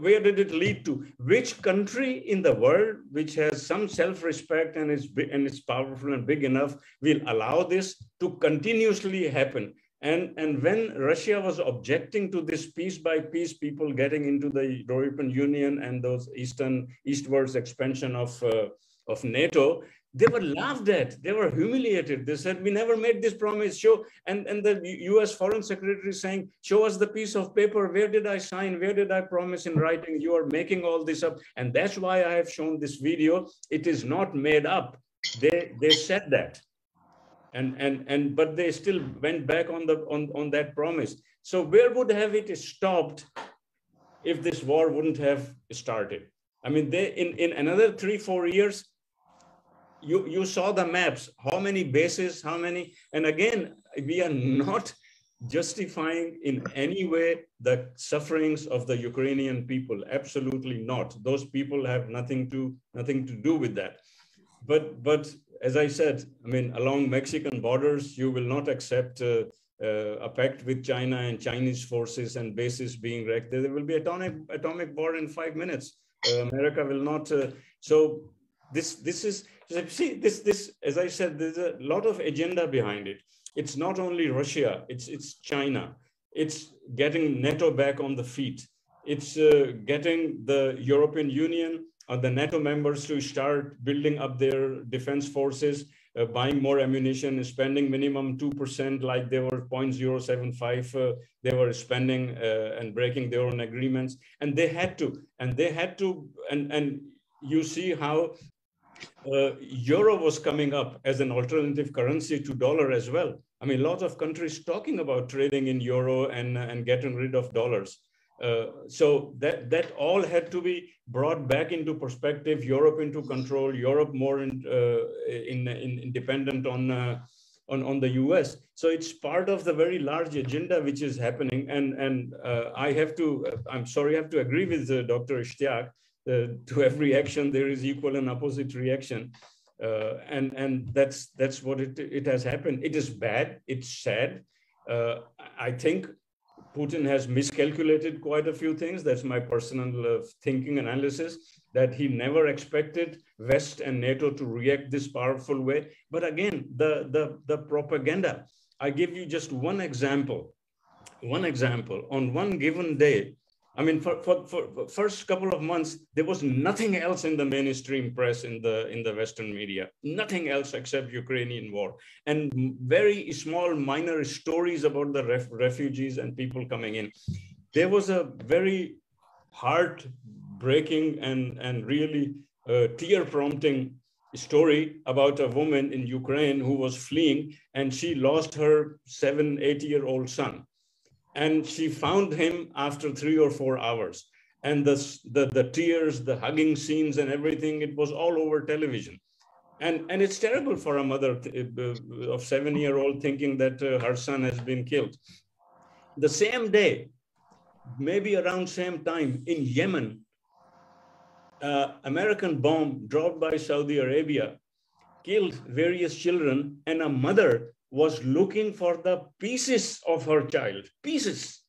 where did it lead to? Which country in the world which has some self-respect and is and is powerful and big enough will allow this to continuously happen? And, and when Russia was objecting to this piece by piece, people getting into the European Union and those eastern eastwards expansion of, uh, of NATO, they were laughed at. They were humiliated. They said we never made this promise. Show and and the us foreign secretary saying show us the piece of paper. Where did i sign? Where did i promise in writing? You are making all this up. And that's why i have shown this video. It is not made up. They they said that. And and and but they still went back on the on on that promise. So where would have it stopped if this war wouldn't have started? I mean they in in another 3 4 years you, you saw the maps, how many bases, how many, and again, we are not justifying in any way the sufferings of the Ukrainian people. Absolutely not. Those people have nothing to nothing to do with that. But but as I said, I mean, along Mexican borders, you will not accept uh, uh, a pact with China and Chinese forces and bases being wrecked. There will be atomic atomic war in five minutes. Uh, America will not. Uh, so this this is see this this as I said, there's a lot of agenda behind it. It's not only Russia, it's it's China. It's getting NATO back on the feet. It's uh, getting the European Union or the NATO members to start building up their defense forces, uh, buying more ammunition, spending minimum 2% like they were 0.075, uh, they were spending uh, and breaking their own agreements. And they had to, and they had to, and, and you see how uh, euro was coming up as an alternative currency to dollar as well. I mean, lots of countries talking about trading in euro and, and getting rid of dollars. Uh, so that that all had to be brought back into perspective. Europe into control. Europe more in, uh, in, in independent on uh, on, on the US. So it's part of the very large agenda which is happening. And, and uh, I have to, I'm sorry, I have to agree with uh, Dr. Ishtiaq. Uh, to every action, there is equal and opposite reaction. Uh, and and that's that's what it, it has happened. It is bad. It's sad. Uh, I think Putin has miscalculated quite a few things. That's my personal thinking analysis that he never expected West and NATO to react this powerful way. But again, the, the, the propaganda, I give you just one example. One example. On one given day, I mean, for, for, for first couple of months, there was nothing else in the mainstream press in the in the Western media, nothing else except Ukrainian war, and very small, minor stories about the ref, refugees and people coming in. There was a very heart-breaking and and really uh, tear-prompting story about a woman in Ukraine who was fleeing and she lost her seven, eight-year-old son and she found him after three or four hours. And the, the, the tears the hugging scenes and everything it was all over television. And and it's terrible for a mother uh, of seven year old thinking that uh, her son has been killed. The same day maybe around same time in yemen uh, american bomb dropped by saudi arabia killed various children and a mother was looking for the pieces of her child, pieces.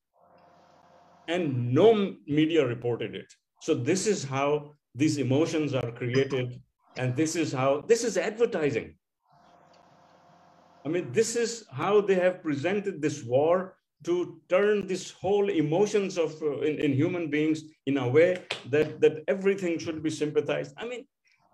And no media reported it. So this is how these emotions are created. And this is how, this is advertising. I mean, this is how they have presented this war to turn this whole emotions of uh, in, in human beings in a way that, that everything should be sympathized. I mean,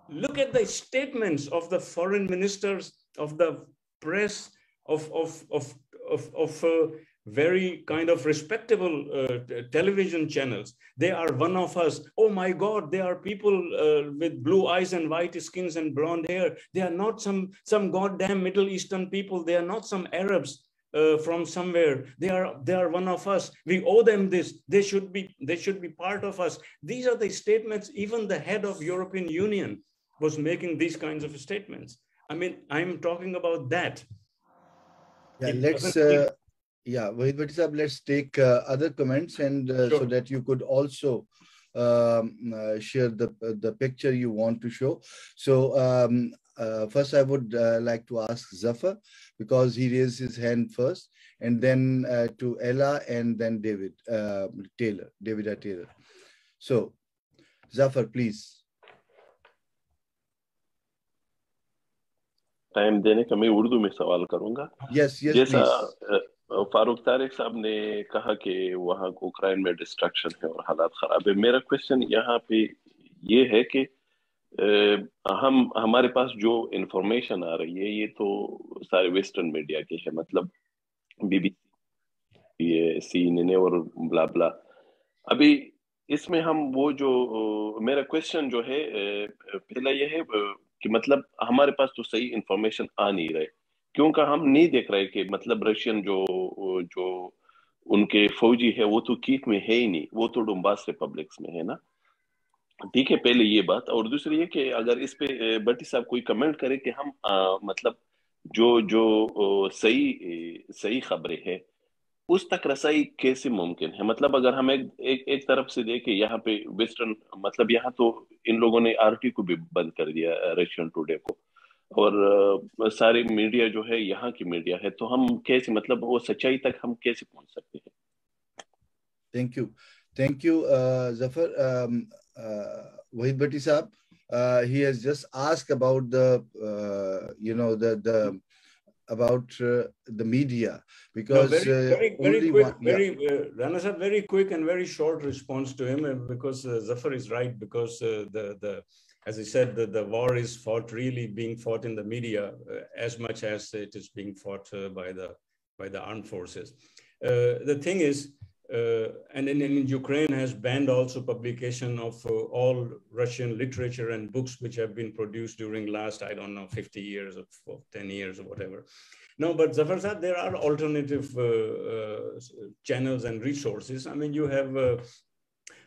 look at the statements of the foreign ministers of the press of, of, of, of, of uh, very kind of respectable uh, television channels. They are one of us. Oh my God, they are people uh, with blue eyes and white skins and blonde hair. They are not some, some goddamn Middle Eastern people. They are not some Arabs. Uh, from somewhere they are they are one of us we owe them this they should be they should be part of us these are the statements even the head of european union was making these kinds of statements i mean i'm talking about that yeah, let's uh, yeah, Wahid Bhatti let's take uh, other comments and uh, sure. so that you could also um, uh, share the the picture you want to show. So um, uh, first, I would uh, like to ask Zafar because he raised his hand first, and then uh, to Ella, and then David Taylor, David Taylor. So, Zafar, please. Time देने का मैं उर्दू में सवाल करूँगा। Yes, yes, जैसा फारूक तारिक साहब ने कहा कि वहाँ उक्राइन में डिस्ट्रक्शन है और हालात खराब है। मेरा क्वेश्चन यहाँ पे ये है कि हम हमारे पास जो इंफॉर्मेशन आ रही है ये तो सारे वेस्टर्न मीडिया के है। मतलब बीबीसी ये सी एन और ब्ला ब्ला अभी इसमें हम वो जो मेरा क्वेश्चन जो है पहला ये है कि मतलब हमारे पास तो सही इंफॉर्मेशन आ नहीं रहे। क्योंकि हम नहीं देख रहे कि मतलब रशियन जो जो उनके फौजी है वो तो कीट में है ही नहीं वो तो डुम्बास रिपब्लिक्स में है ना। ठीक है पहले ये बात और दूसरी ये कि अगर इस पे बटी साहब कोई कमेंट करे कि हम आ, मतलब जो जो सही सही खबरें हैं उस तक रसाई कैसे मुमकिन है? मतलब अगर हम एक एक, एक तरफ़ से देखें यहाँ पे वेस्टर्न मतलब यहाँ तो इन लोगों ने आरटी को भी बंद कर दिया रशियन टुडे को। और सारे मीडिया जो है यहाँ की मीडिया है तो हम कैसे मतलब वो सच्चाई तक हम कैसे पहुँच सकते हैं? Thank you thank you Zafar Waheed Bhatti साहब। just asked about the uh, you know the the about uh, the media because no, very, uh, very, very quick, one, very yeah. uh, Rana very quick and very short response to him uh, because uh, Zafar is right because uh, the the as I said the, the war is fought really being fought in the media uh, as much as it is being fought by the by the armed forces. the thing is and in, in, Ukraine has banned also publication of uh, all Russian literature and books which have been produced during last, I don't know, 50 years or 10 years or whatever. No, but Zafar Saab, there are alternative uh, uh channels and resources. I mean, you have uh,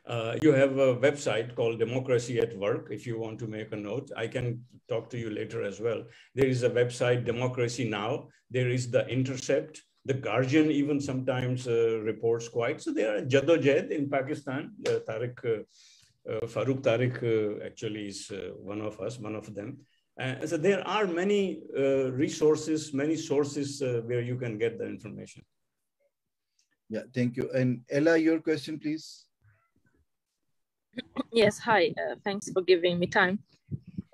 Uh, you have a website called Democracy at Work. If you want to make a note, I can talk to you later as well. There is a website, Democracy Now. There is the Intercept. The Guardian even sometimes uh, reports quite. So there are Jeddojehad in Pakistan. Uh, Tariq, uh, uh Farooq Tariq uh, actually is uh, one of us, one of them. so there are many resources, many sources where you can get the information. Yeah, thank you. And Ella, your question, please. Yes, hi. Uh, thanks for giving me time.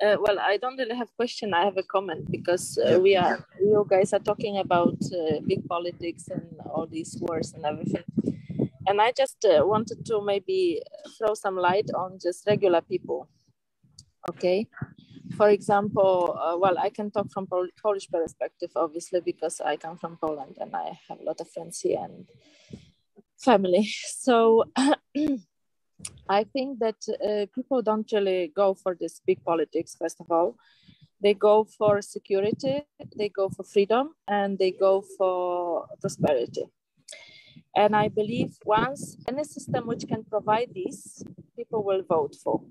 Uh, well, I don't really have a question. I have a comment because uh, we are, you guys are talking about uh, big politics and all these wars and everything. And I just uh, wanted to maybe throw some light on just regular people. Okay. For example, uh, well, I can talk from Pol Polish perspective, obviously, because I come from Poland and I have a lot of friends here and family. So I think that uh, people don't really go for this big politics, first of all. They go for security, they go for freedom, and they go for prosperity. And I believe once any system which can provide this, people will vote for.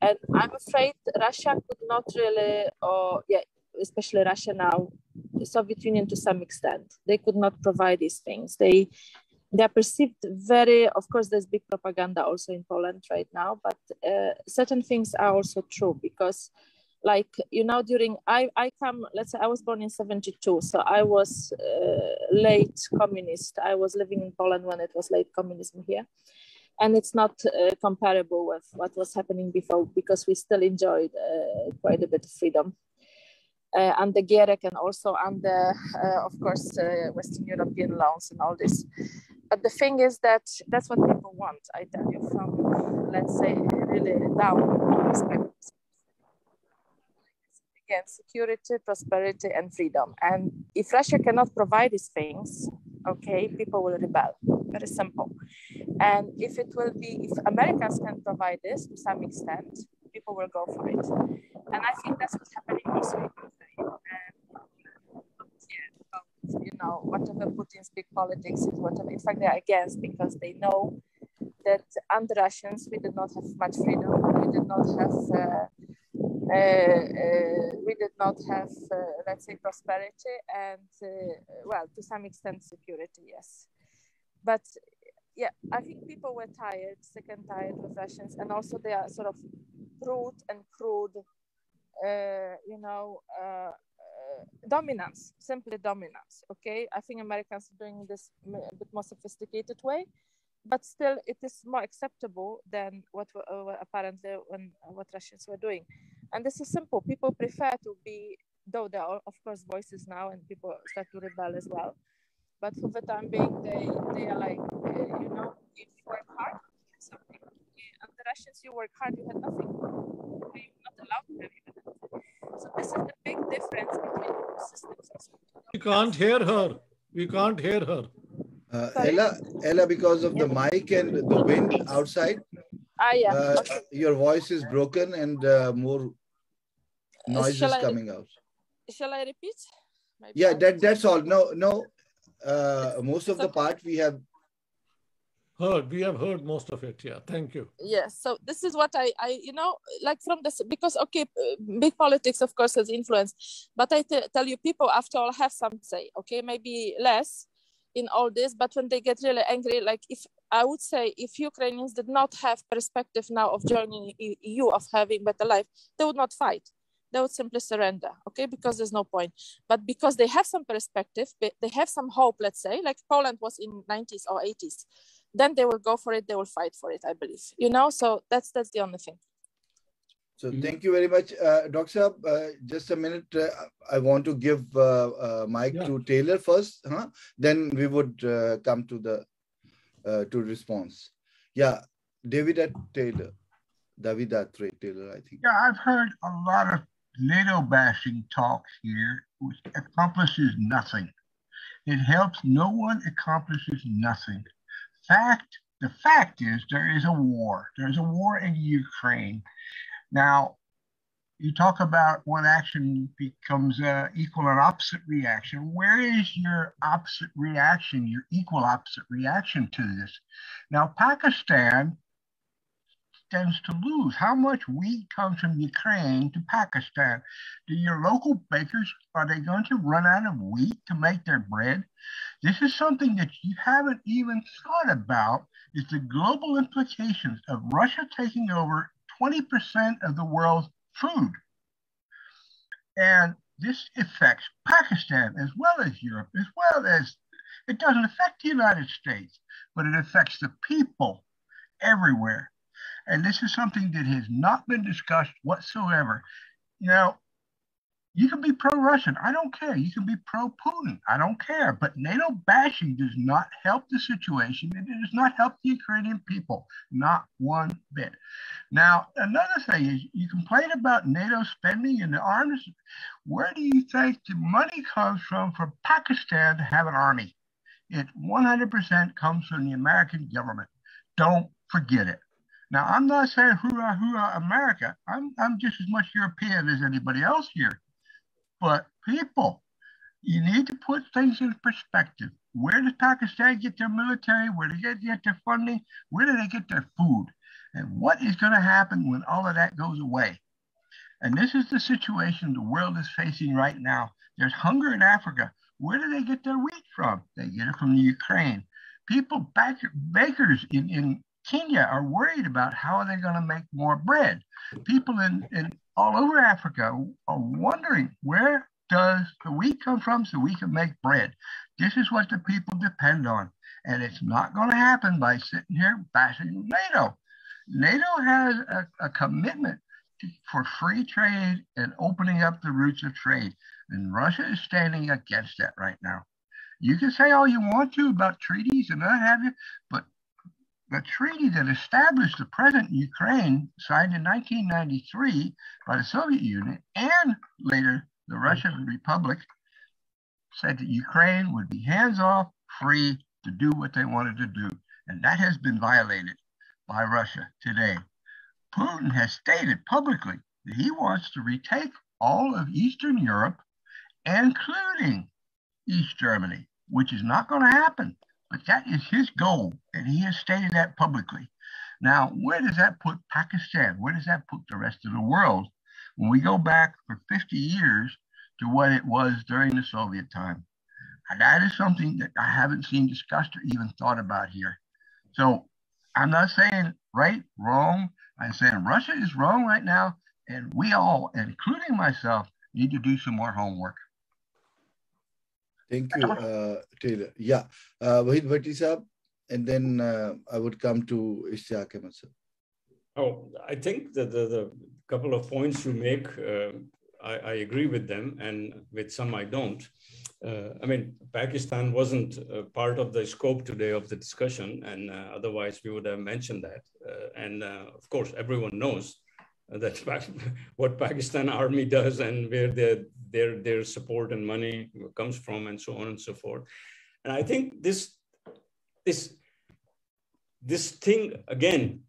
And I'm afraid Russia could not really, or yeah, especially Russia now, the Soviet Union to some extent, they could not provide these things. They they are perceived very of course there's big propaganda also in poland right now but uh, certain things are also true because like you know during i i come let's say i was born in 72 so i was uh, late communist. I was living in poland when it was late communism here. And it's not uh, comparable with what was happening before because we still enjoyed uh, quite a bit of freedom. Uh, under Gierek and also under, uh, of course, uh, Western European loans and all this but the thing is that that's what people want i tell you from let's say really down again security prosperity and freedom. And if russia cannot provide these things okay people will rebel. Very simple. And if it will be if americans can provide this to some extent people will go for it. And i think that's what's happening also you know, whatever Putin's big politics is, whatever. In fact, they're against because they know that under Russians we did not have much freedom. We did not have. Uh, uh, uh, we did not have, uh, let's say, prosperity and, uh, well, to some extent, security, yes. But yeah, I think people were tired, sick and tired with Russians, and also they are sort of rude and crude, uh, you know, dominance, simply dominance. Okay, I think Americans are doing this a bit more sophisticated way, but still it is more acceptable than what uh, apparently when uh, what Russians were doing. And this is simple. People prefer to be, though there are of course voices now, and people start to rebel as well. But for the time being, they they are like, uh, you know, if you work hard, you get something. And the Russians, you work hard, you had nothing. You're not allowed to have so this is the big difference between the systems. We can't hear her. We can't hear her. Uh, Ella, Ella, because of the mic and the wind outside, ah, yeah. Uh, okay. your voice is broken and uh, more noise is coming out. Shall I repeat? Maybe yeah, that that's all. No, no. Uh, most of the part we have heard we have heard most of it yeah thank you. Yes so this is what i i you know like from this because okay uh, big politics of course has influence but I tell you people after all have some say okay maybe less in all this but when they get really angry like if i would say if ukrainians did not have perspective now of joining eu of having better life they would not fight. They would simply surrender okay because there's no point. But because they have some perspective they have some hope let's say like poland was in 90s or 80s then they will go for it they will fight for it i believe you know? So that's that's the only thing. So thank you very much. Uh, Dr. Uh, just a minute. Uh, i want to give uh, uh mic yeah. to taylor first huh? then we would uh, come to the uh, to response. Yeah david at taylor. David at taylor i think. Yeah i've heard a lot of nato bashing talk here which accomplishes nothing. It helps no one accomplishes nothing fact, the fact is there is a war. There's a war in Ukraine. Now, you talk about one action becomes uh, equal and opposite reaction. Where is your opposite reaction, your equal opposite reaction to this? Now, Pakistan stands to lose? How much wheat comes from Ukraine to Pakistan? Do your local bakers, are they going to run out of wheat to make their bread? This is something that you haven't even thought about is the global implications of Russia taking over 20% of the world's food. And this affects Pakistan as well as Europe, as well as it doesn't affect the United States, but it affects the people everywhere. And this is something that has not been discussed whatsoever. Now, you can be pro Russian. I don't care. You can be pro Putin. I don't care. But NATO bashing does not help the situation. It does not help the Ukrainian people. Not one bit. Now, another thing is you complain about NATO spending and the arms. Where do you think the money comes from for Pakistan to have an army? It 100% comes from the American government. Don't forget it. Now, I'm not saying hoorah, hoorah, America. I'm, I'm just as much European as anybody else here. But people, you need to put things in perspective. Where does Pakistan get their military? Where do they get their funding? Where do they get their food? And what is going to happen when all of that goes away? And this is the situation the world is facing right now. There's hunger in Africa. Where do they get their wheat from? They get it from the Ukraine. People, bakers in, in Kenya are worried about how are they going to make more bread. People in, in all over Africa are wondering where does the wheat come from so we can make bread. This is what the people depend on. And it's not going to happen by sitting here bashing NATO. NATO has a, a commitment to, for free trade and opening up the routes of trade. And Russia is standing against that right now. You can say all you want to about treaties and what have you, but the treaty that established the present Ukraine, signed in 1993 by the Soviet Union and later the Russian Republic, said that Ukraine would be hands off, free to do what they wanted to do. And that has been violated by Russia today. Putin has stated publicly that he wants to retake all of Eastern Europe, including East Germany, which is not going to happen. But that is his goal, and he has stated that publicly. Now, where does that put Pakistan? Where does that put the rest of the world when we go back for 50 years to what it was during the Soviet time? That is something that I haven't seen discussed or even thought about here. So I'm not saying right, wrong. I'm saying Russia is wrong right now, and we all, including myself, need to do some more homework. Thank you, uh, Taylor. Yeah, uh, Wahid Bhatti sir, and then uh, I would come to Ishtiaq Ahmed sir. Oh, I think that the, the couple of points you make, uh, I, I, agree with them, and with some I don't. Uh, I mean, Pakistan wasn't part of the scope today of the discussion, and uh, otherwise we would have mentioned that. Uh, and uh, of course, everyone knows that's what Pakistan army does and where their their their support and money comes from and so on and so forth. And I think this this this thing again,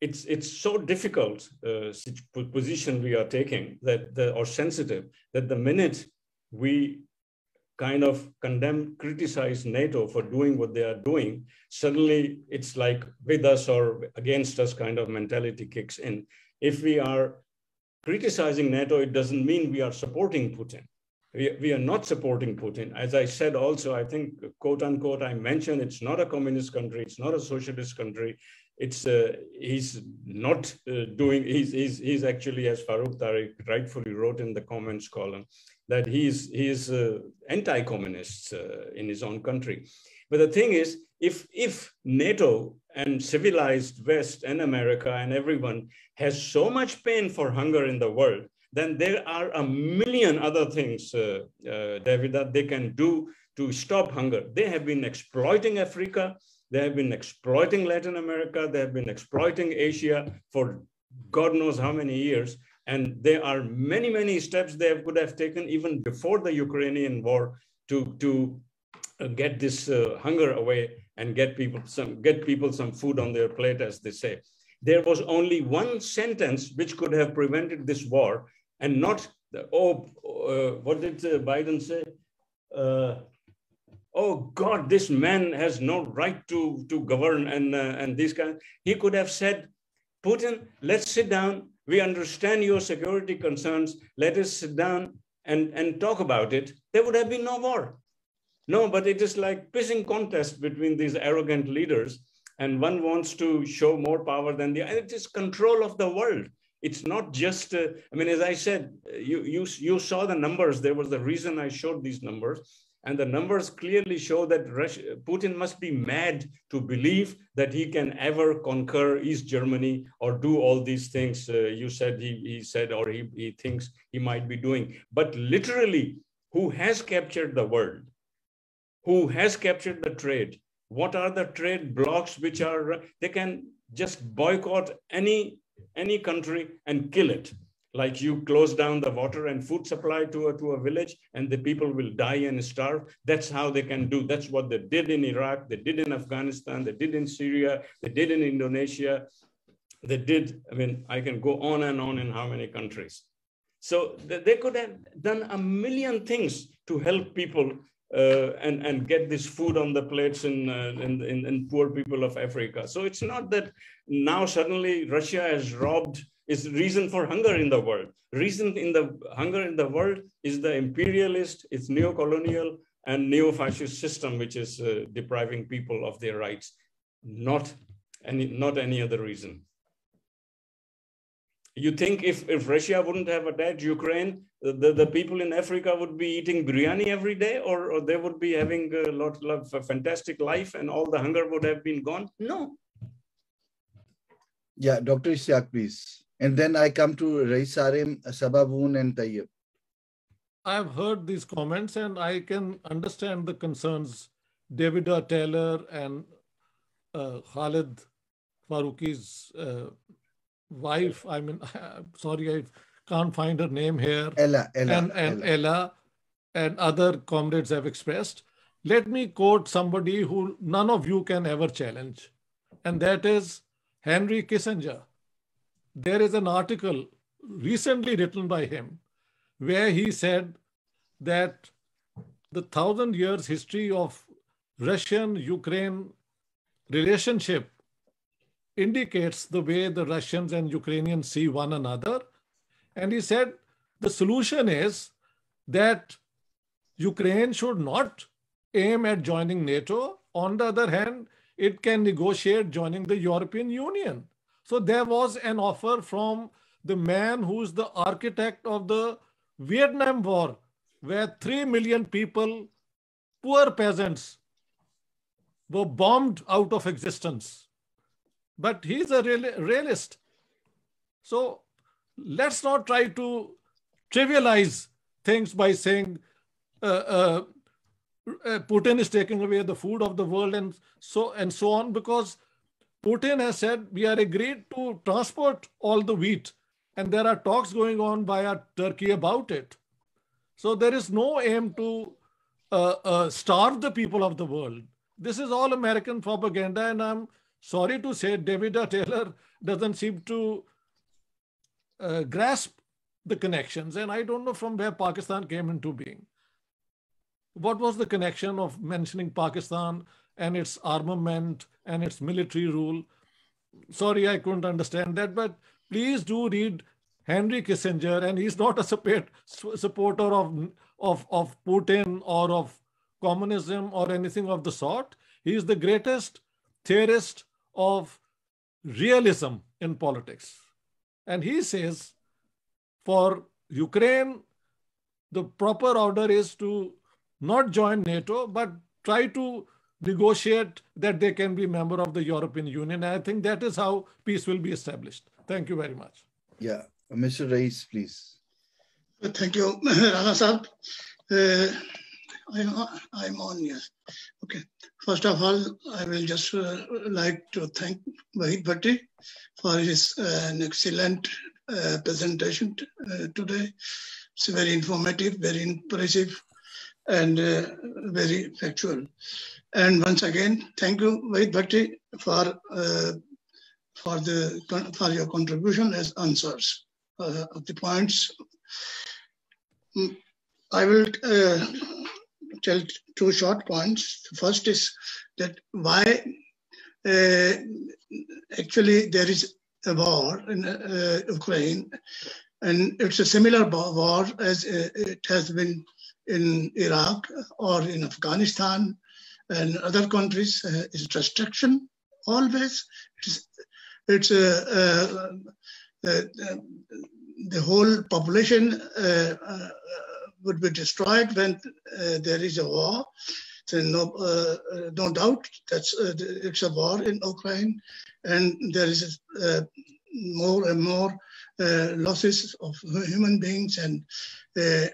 it's it's so difficult uh, position we are taking that the or sensitive that the minute we kind of condemn, criticize NATO for doing what they are doing, suddenly it's like with us or against us kind of mentality kicks in if we are criticizing NATO, it doesn't mean we are supporting Putin. We, we are not supporting Putin. As I said also, I think, quote unquote, I mentioned it's not a communist country, it's not a socialist country. It's uh, he's not uh, doing, he's, he's, he's actually, as Farouk Tariq rightfully wrote in the comments column, that he's, he's uh, anti-communist uh, in his own country. But the thing is, if, if NATO and civilized West and America and everyone has so much pain for hunger in the world, then there are a million other things, uh, uh, David, that they can do to stop hunger. They have been exploiting Africa. They have been exploiting Latin America. They have been exploiting Asia for God knows how many years. And there are many, many steps they could have taken even before the Ukrainian war to, to uh, get this uh, hunger away and get people some get people some food on their plate, as they say. There was only one sentence which could have prevented this war, and not the, oh, uh, what did uh, Biden say? Uh, oh God, this man has no right to to govern, and uh, and this kind. He could have said, Putin, let's sit down. We understand your security concerns. Let us sit down and, and talk about it. There would have been no war. No, but it is like pissing contest between these arrogant leaders, and one wants to show more power than the other. It is control of the world. It's not just. Uh, I mean, as I said, you you you saw the numbers. There was the reason I showed these numbers, and the numbers clearly show that Russia, Putin must be mad to believe that he can ever conquer East Germany or do all these things uh, you said he, he said or he, he thinks he might be doing. But literally, who has captured the world? Who has captured the trade. What are the trade blocks which are, they can just boycott any, any country and kill it. Like you close down the water and food supply to a, to a village and the people will die and starve. That's how they can do. That's what they did in Iraq, they did in Afghanistan, they did in Syria, they did in Indonesia. They did, I mean, I can go on and on in how many countries. So they could have done a million things to help people uh, and and get this food on the plates in, uh, in, in, in poor people of Africa. So it's not that now suddenly Russia has robbed is reason for hunger in the world. Reason in the hunger in the world is the imperialist, it's neo-colonial and neo-fascist system which is uh, depriving people of their rights, not any not any other reason. You think if, if Russia wouldn't have attacked Ukraine, the, the people in Africa would be eating biryani every day or, or they would be having a lot of a fantastic life and all the hunger would have been gone? No. Yeah, Dr. Ishtiaq, please. And then I come to Rais Sarim, Sabawun, and Tayyib. I've heard these comments and I can understand the concerns David Taylor and uh, Khalid Farouqi's uh, wife, I mean, sorry, I can't find her name here. Ella, Ella, and, and Ella. Ella and other comrades have expressed. Let me quote somebody who none of you can ever challenge, and that is Henry Kissinger. There is an article recently written by him where he said that the thousand years history of Russian Ukraine relationship indicates the way the Russians and Ukrainians see one another. And he said the solution is that Ukraine should not aim at joining NATO. On the other hand, it can negotiate joining the European Union. So there was an offer from the man who's the architect of the Vietnam War, where 3 million people, poor peasants, were bombed out of existence but he's a real, realist. So let's not try to trivialize things by saying uh, uh, uh, Putin is taking away the food of the world and so and so on because Putin has said we are agreed to transport all the wheat and there are talks going on via Turkey about it. So there is no aim to uh, uh, starve the people of the world. This is all American propaganda and I'm sorry to say, David Taylor doesn't seem to uh, grasp the connections. And I don't know from where Pakistan came into being. What was the connection of mentioning Pakistan and its armament and its military rule? Sorry, I couldn't understand that, but please do read Henry Kissinger, and he's not a support, supporter of, of, of Putin or of communism or anything of the sort. He's the greatest theorist of realism in politics. And he says for Ukraine, the proper order is to not join NATO, but try to negotiate that they can be member of the European Union. And I think that is how peace will be established. Thank you very much. Yeah, Mr. Rais, please. Thank you, Rana Saab. Uh, I'm, on, yes. Okay. First of all, I will just uh, like to thank Wahid Bhatti for his uh, an excellent uh, presentation uh, today. It's very informative, very impressive, and uh, very factual. And once again, thank you, Wahid Bhatti, for uh, for the for your contribution as answers of the points. Mm, I will tell two short points. The first is that why uh, actually there is a war in uh, Ukraine, and it's a similar war as uh, it has been in Iraq or in Afghanistan and other countries. Uh, it's destruction always. It's, it's uh, uh, the whole population would be destroyed when uh, there is a war. So no, uh, uh no doubt that uh, it's a war in Ukraine, and there is uh, more and more uh, losses of human beings, and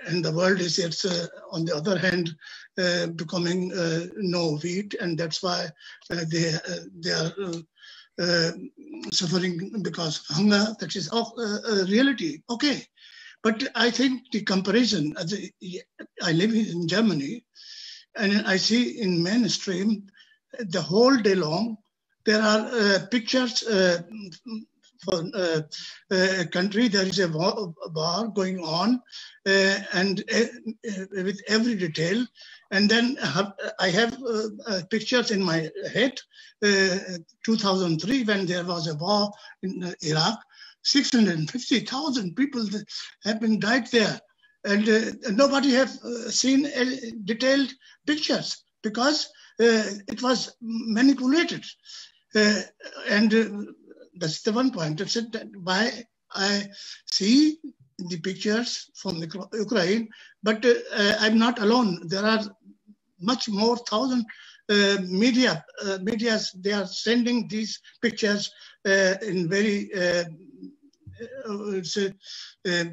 and the world is it's on the other hand becoming no wheat, and that's why they they are. Uh, suffering because of hunger. That is of uh, reality. Okay, but I think the comparison. I live in Germany, and I see in mainstream the whole day long there are uh, pictures uh, for uh, a country there is a war, going on uh, and uh, with every detail and then I have uh, pictures in my head 2003 when there was a war in Iraq 650,000 people have been died there and uh, nobody have uh, seen detailed pictures because uh, it was manipulated. Uh, and uh, that's the one point. That's it, why I see the pictures from the Ukraine, but uh, I'm not alone. There are much more thousand media medias. They are sending these pictures in very it's a, uh,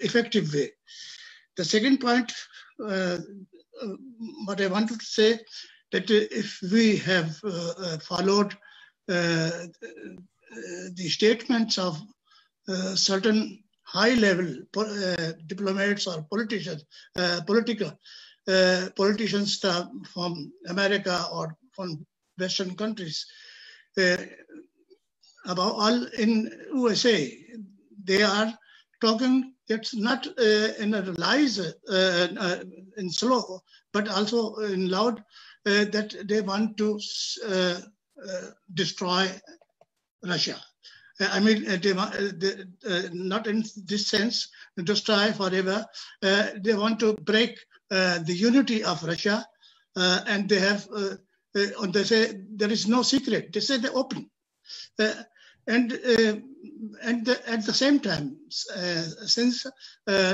effective way. The second point, uh, uh, what I wanted to say, that if we have followed the statements of certain high-level uh, diplomats or politicians, uh, political uh, politicians from America or from Western countries. About all in USA, they are talking it's not uh, in a lies uh, uh, in slow, but also in loud uh, that they want to uh, uh, destroy Russia. I mean, they, they, not in this sense, destroy forever. they want to break the unity of Russia, and they have. they say there is no secret. They say they open, and and the, at the same time, uh, since uh,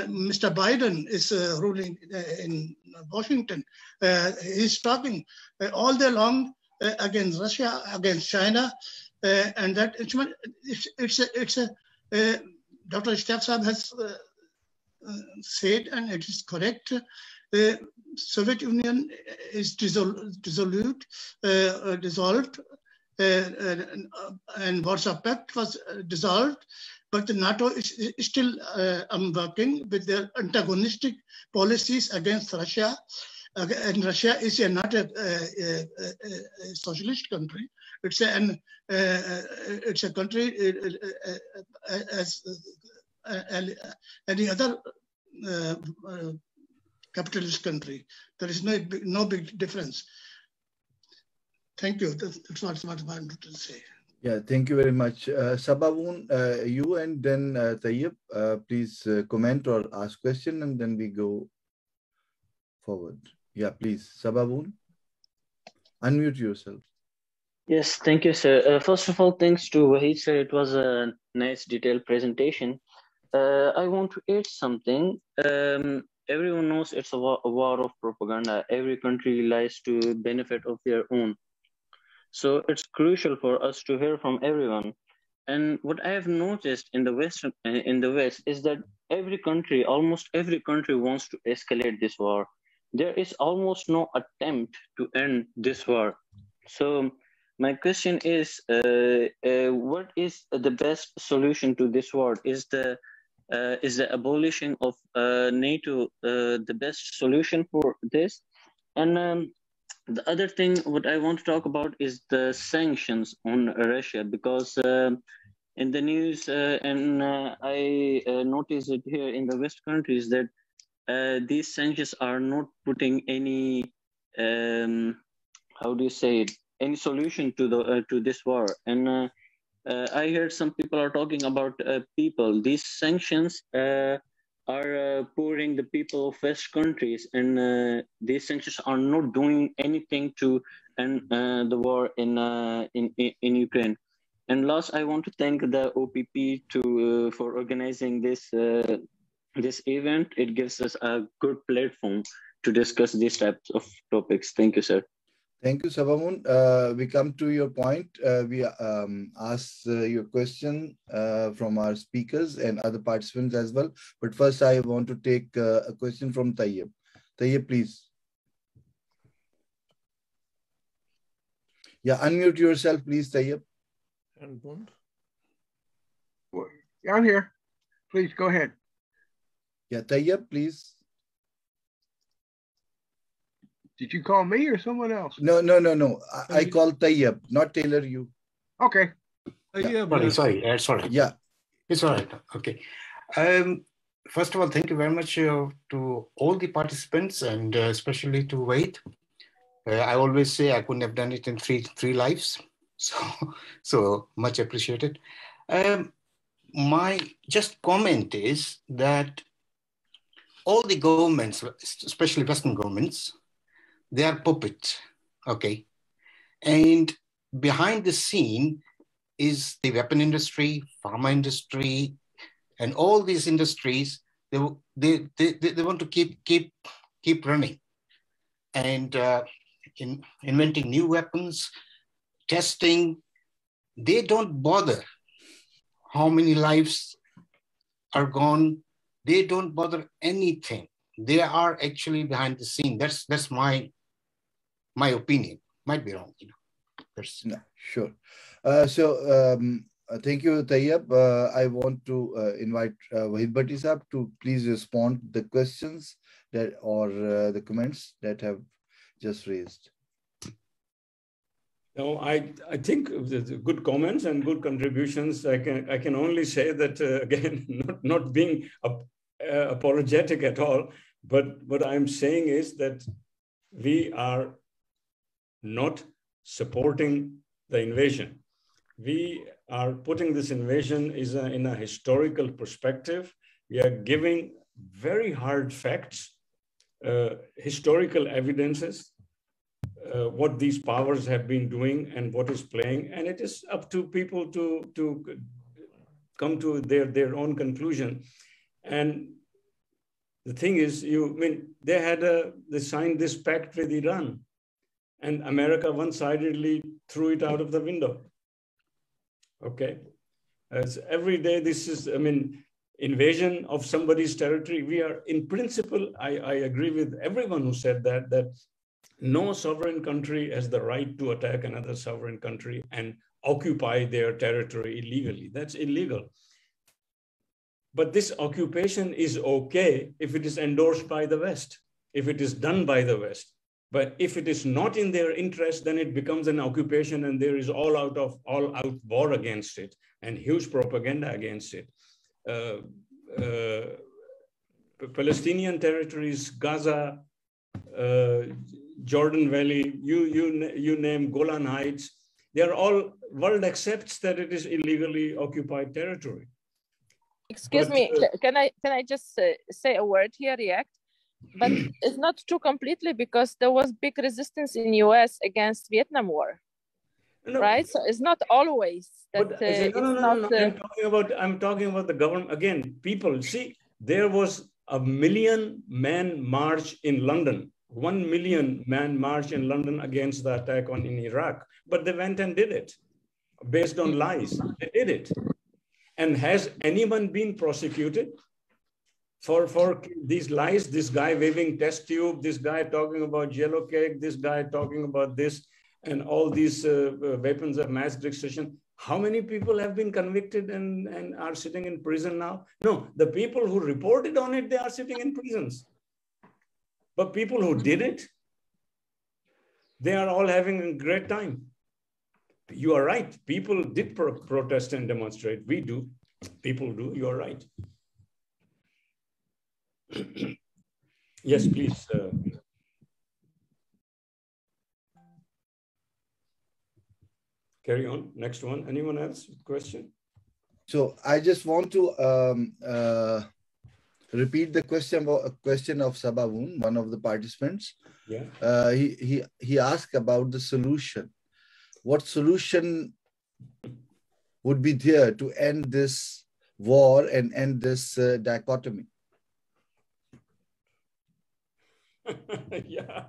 Mr. Biden is uh, ruling uh, in Washington, uh, he's talking uh, all day long against Russia, against China, and that it's, it's a, it's a Dr. Ishtiaq has said, and it is correct. The Soviet Union is dissolved, dissolved, dissolved uh, uh, Uh, and Warsaw Pact was uh, dissolved, but the NATO is, is still um, working with their antagonistic policies against Russia. and Russia is a, not a, a, a, socialist country. It's an uh, it's a country as any other capitalist country. There is no no big difference. Thank you. That's, that's what I wanted to say. Yeah, thank you very much. Uh, Sabawun, uh, you and then uh, Tayyib, uh, please uh, comment or ask question and then we go forward. Yeah, please. Sabawun, unmute yourself. Yes, thank you, sir. Uh, first of all, thanks to Wahid, sir. It was a nice detailed presentation. Uh, I want to add something. Um, everyone knows it's a war, a war of propaganda. Every country lies to benefit of their own. So it's crucial for us to hear from everyone. And what I have noticed in the West, in the West, is that every country, almost every country, wants to escalate this war. There is almost no attempt to end this war. So my question is, uh, uh, what is the best solution to this war? Is the uh, is the abolition of uh, NATO uh, the best solution for this? And um, the other thing what i want to talk about is the sanctions on russia because uh, in the news uh, and uh, i uh, noticed it here in the west countries that uh, these sanctions are not putting any um, how do you say it any solution to the uh, to this war and I heard some people are talking about people. These sanctions are uh, pouring the people of West countries, and uh, these sanctions are not doing anything to end uh, the war in, in in Ukraine. And last, I want to thank the OPP to for organizing this this event. It gives us a good platform to discuss these types of topics. Thank you, sir. Thank you, Sabawun. Uh, we come to your point. Uh, we um, ask uh, your question uh, from our speakers and other participants as well. But first, I want to take uh, a question from Tayyib. Tayyib, please. Yeah, unmute yourself, please, Tayyib. And I'm here. Please go ahead. Yeah, Tayyib, please. Did you call me or someone else? No, no, no, no. I, I called Tayyab, not Taylor you. Okay. Yeah. Sorry, sorry, uh, sorry. Yeah. It's all right. Okay. Um, first of all, thank you very much uh, to all the participants and uh, especially to Wahid. Uh, I always say I couldn't have done it in three three lives, so so much appreciated. Um, my just comment is that all the governments, especially Western governments, they are puppets, okay? And behind the scene is the weapon industry, pharma industry, and all these industries, they, they, they, they want to keep, keep, keep running and uh, in inventing new weapons, testing. They don't bother how many lives are gone. They don't bother anything. They are actually behind the scene. That's that's my my opinion. Might be wrong, you know. No, sure. Uh, so um, uh, thank you, Tayyab. Uh, I want to uh, invite uh, Wahid Bhatti Saab to please respond the questions that or uh, the comments that have just raised. No, I, I think the good comments and good contributions. I can I can only say that uh, again, not not being ap uh, apologetic at all, but what I'm saying is that we are not supporting the invasion. We are putting this invasion is a, in a historical perspective. We are giving very hard facts, uh, historical evidences, uh, what these powers have been doing and what is playing. And it is up to people to, to come to their, their own conclusion. And the thing is, you I mean they had a they signed this pact with Iran and America one-sidedly threw it out of the window. Okay, uh, as every day this is, I mean, invasion of somebody's territory. We are, in principle, I, I agree with everyone who said that that no sovereign country has the right to attack another sovereign country and occupy their territory illegally. That's illegal. But this occupation is okay if it is endorsed by the West, if it is done by the West. But if it is not in their interest, then it becomes an occupation and there is all out of all out war against it and huge propaganda against it. Uh, uh, Palestinian territories, Gaza, uh, Jordan Valley, you, you, you name Golan Heights, they are all, world accepts that it is illegally occupied territory. Excuse but, me, uh, can I, can I just uh, say a word here, react? But it's not true completely because there was big resistance in us against vietnam war no. right? So it's not always that but, uh, uh no, no, no, not, no, uh, i'm talking about i'm talking about the government again people. See there was a million man march in london. One million man march in london against the attack on in iraq. But they went and did it based on hmm. lies. They did it. And has anyone been prosecuted for for these lies this guy waving test tube this guy talking about yellow cake this guy talking about this and all these uh, uh, weapons of mass destruction how many people have been convicted and, and are sitting in prison now? No the people who reported on it they are sitting in prisons. But people who did it they are all having a great time. You are right. People did pro protest and demonstrate. We do. People do. You are right yes, please. Uh... carry on. Next one. Anyone else with question? So I just want to um, uh, repeat the question of, question of Sabawun, one of the participants. Yeah. Uh, he, he, he asked about the solution. What solution would be there to end this war and end this uh, dichotomy? yeah,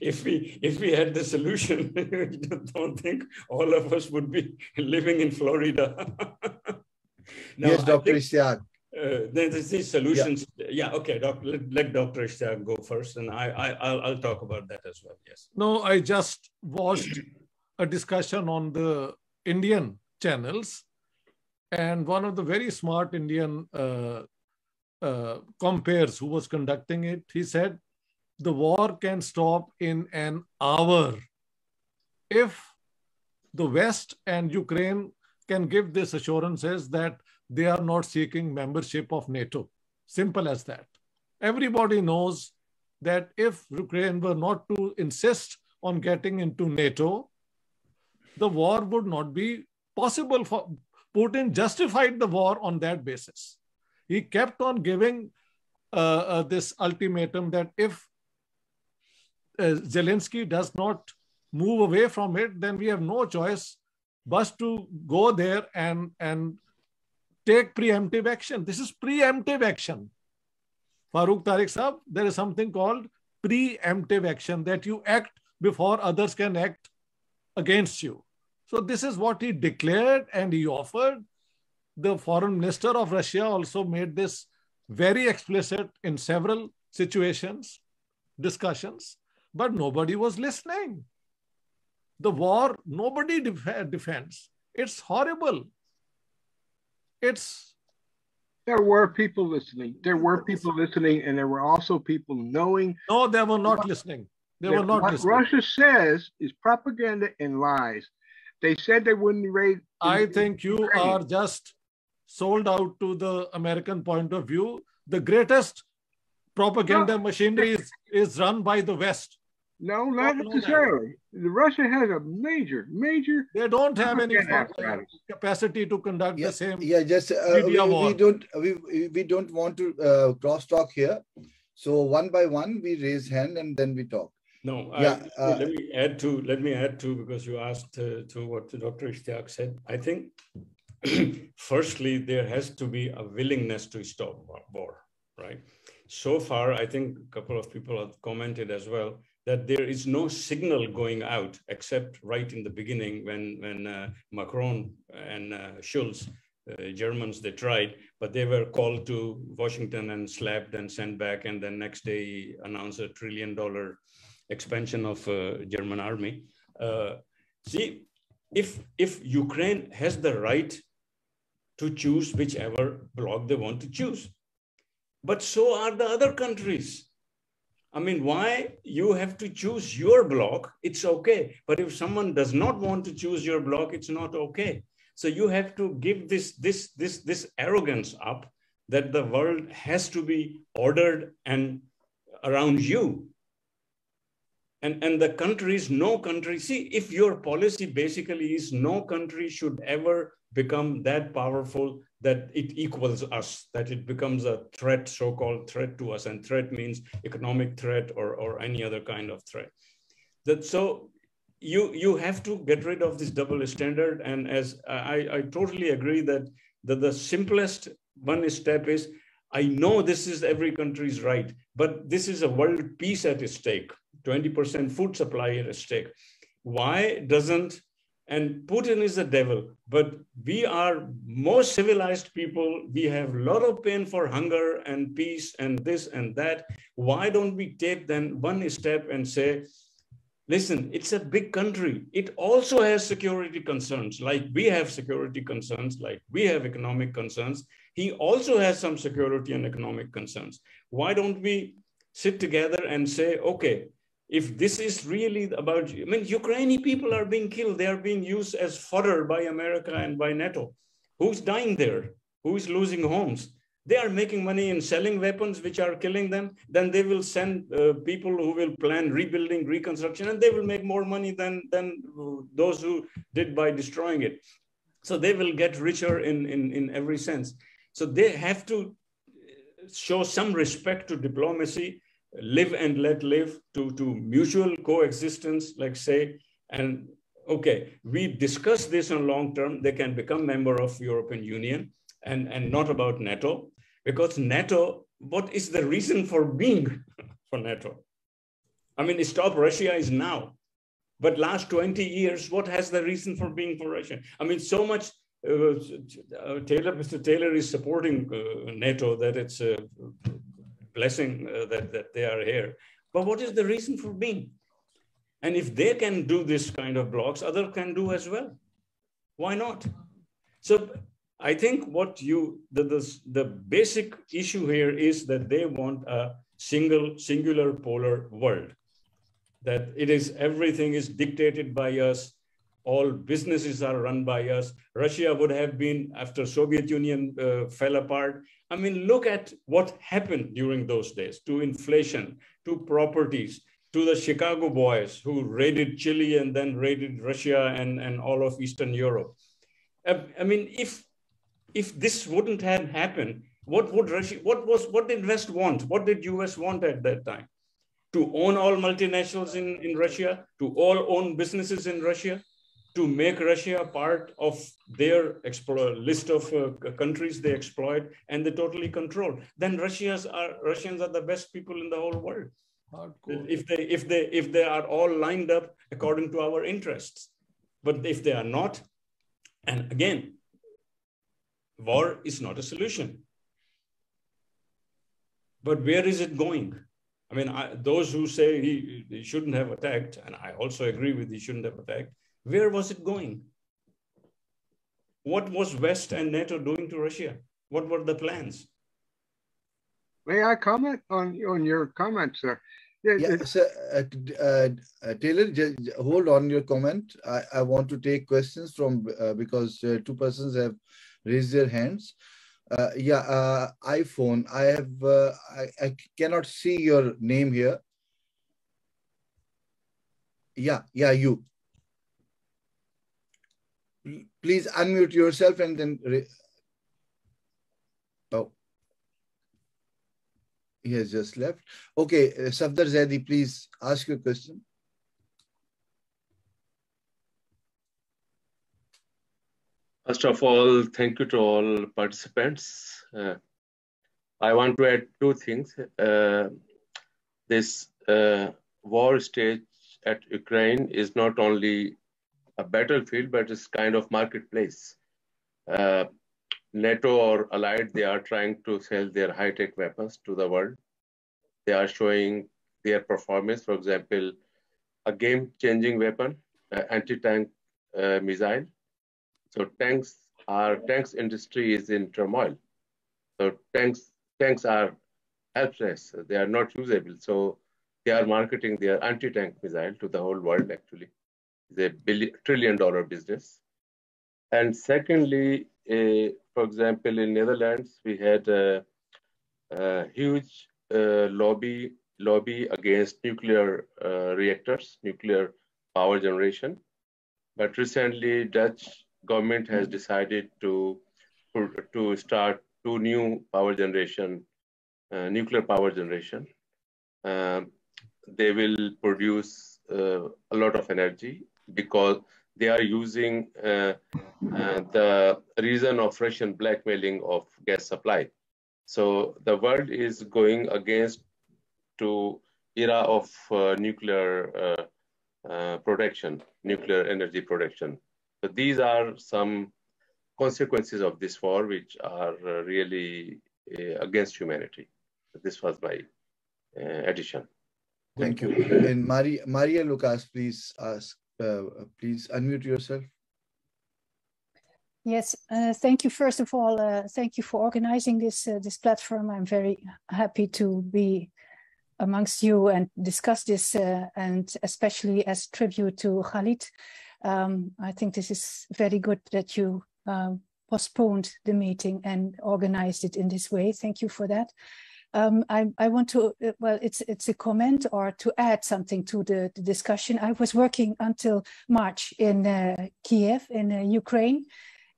if we if we had the solution, I don't think all of us would be living in Florida. now, yes, Dr. Ishtiaq. Uh, there's these solutions. Yeah, yeah okay, doc, let, let Dr. Ishtiaq go first, and I, I I'll, I'll talk about that as well. Yes. No, I just watched a discussion on the Indian channels, and one of the very smart Indian uh, uh, compares who was conducting it, he said the war can stop in an hour if the West and Ukraine can give these assurances that they are not seeking membership of NATO. Simple as that. Everybody knows that if Ukraine were not to insist on getting into NATO, the war would not be possible for Putin justified the war on that basis. He kept on giving uh, uh, this ultimatum that if uh, Zelensky does not move away from it, then we have no choice but to go there and, and take preemptive action. This is preemptive action. Farooq Tariq Saab, there is something called preemptive action that you act before others can act against you. So this is what he declared and he offered. The foreign minister of Russia also made this very explicit in several situations, discussions but nobody was listening. The war, nobody def- defends. It's horrible. It's. There were people listening. There were people listening, and there were also people knowing. No, they were not listening. They were not what listening. Russia says is propaganda and lies. They said they wouldn't raid. I think you are just sold out to the American point of view. The greatest propaganda no. machinery is, is run by the West. No, not necessarily. Russia has a major, major. They don't have any capacity to conduct yeah, the same. Yeah, just uh, we, we, don't we, we don't want to uh, cross talk here. So one by one, we raise hand and then we talk. No, yeah. I, uh, let me add to let me add to because you asked uh, to what Dr. Ishtiaq said. I think firstly there has to be a willingness to stop war, right? So far, I think a couple of people have commented as well that there is no signal going out except right in the beginning when, when uh, Macron and uh, Scholz, uh, Germans, they tried, but they were called to Washington and slapped and sent back. And then next day announced a trillion dollar expansion of uh, German army. Uh, see, if, if Ukraine has the right to choose whichever bloc they want to choose, but so are the other countries I mean, why you have to choose your block? It's okay. But if someone does not want to choose your block, it's not okay. So you have to give this, this, this, this arrogance up that the world has to be ordered and around you. And, and the countries, no country, see, if your policy basically is no country should ever become that powerful that it equals us, that it becomes a threat, so-called threat to us. And threat means economic threat or, or any other kind of threat. That, so you, you have to get rid of this double standard. And as I, I totally agree that, that the simplest one step is, I know this is every country's right, but this is a world peace at stake, 20% food supply at stake. Why doesn't and Putin is the devil. But we are most civilized people. We have a lot of pain for hunger and peace and this and that. Why don't we take then one step and say, listen, it's a big country. It also has security concerns, like we have security concerns, like we have economic concerns. He also has some security and economic concerns. Why don't we sit together and say, okay, if this is really about, I mean, Ukrainian people are being killed. They are being used as fodder by America and by NATO. Who's dying there? Who is losing homes? they are making money in selling weapons which are killing them then they will send uh, people who will plan rebuilding reconstruction and they will make more money than than those who did by destroying it so they will get richer in in, in every sense so they have to show some respect to diplomacy live and let live to to mutual coexistence like say and okay we discuss this on long term they can become member of european union and, and not about NATO because NATO, what is the reason for being for NATO? I mean, stop Russia is now. But last 20 years, what has the reason for being for Russia? I mean, so much uh, uh Taylor, Mr. Taylor is supporting uh, NATO that it's a blessing uh, that, that they are here. But what is the reason for being? And if they can do this kind of blocks, others can do as well. Why not? So I think what you, the, the, the basic issue here is that they want a single, singular polar world. That it is, everything is dictated by us. All businesses are run by us. Russia would have been, after Soviet Union uh, fell apart. I mean, look at what happened during those days to inflation, to properties, to the Chicago boys who raided Chile and then raided Russia and, and all of Eastern Europe. I mean, if if this wouldn't have happened, what would Russia, what was, what did West want? What did US want at that time? To own all multinationals in, in Russia, to all own businesses in Russia, to make Russia part of their list of uh, countries they exploit and they totally control. Then Russians are Russians are the best people in the whole world. Hardcore. If they if they if they are all lined up according to our interests, but if they are not, and again, war is not a solution. But where is it going? I mean, I, those who say he, he shouldn't have attacked, and I also agree with he shouldn't have attacked, where was it going? What was West and NATO doing to Russia? What were the plans? May I comment on, on your comments, sir? Yeah, yeah sir, uh, uh, uh, Taylor, just hold on your comment. I, I want to take questions from uh, because uh, two persons have raised their hands. Uh, yeah, uh, iPhone. I have. Uh, I, I cannot see your name here. Yeah, yeah, you. Please unmute yourself and then. oh, he has just left. Okay, uh, Safdar Zaidi, please ask your question. First of all, thank you to all participants. Uh, I want to add two things. Uh, this uh, war stage at Ukraine is not only a battlefield, but it's kind of marketplace. Uh, NATO or allied, they are trying to sell their high-tech weapons to the world. They are showing their performance. For example, a game-changing weapon, uh, anti-tank uh, missile, so tanks are tanks industry is in turmoil. So tanks tanks are helpless. They are not usable. So they are marketing their anti-tank missile to the whole world. Actually, it's a billion, trillion dollar business. And secondly, uh, for example, in Netherlands, we had a, a huge uh, lobby lobby against nuclear uh, reactors, nuclear power generation. But recently, Dutch government has decided to to start two new power generation, uh, nuclear power generation. Um, they will produce uh, a lot of energy because they are using uh, uh the reason of Russian blackmailing of gas supply. So the world is going against to era of uh, nuclear uh, production, nuclear energy production. So these are some consequences of this war, which are uh, really uh, against humanity. This was my uh, addition. Thank you. And Maria, Maria Lucas, please ask, uh, please unmute yourself. Yes, uh, thank you. First of all, uh, thank you for organizing this uh, this platform. I'm very happy to be amongst you and discuss this, uh, and especially as tribute to Khalid um, I think this is very good that you postponed the meeting and organized it in this way. Thank you for that. Um, I, I, want to, uh, well, it's, it's a comment or to add something to the, the discussion. I was working until March in uh, Kiev, in uh, Ukraine,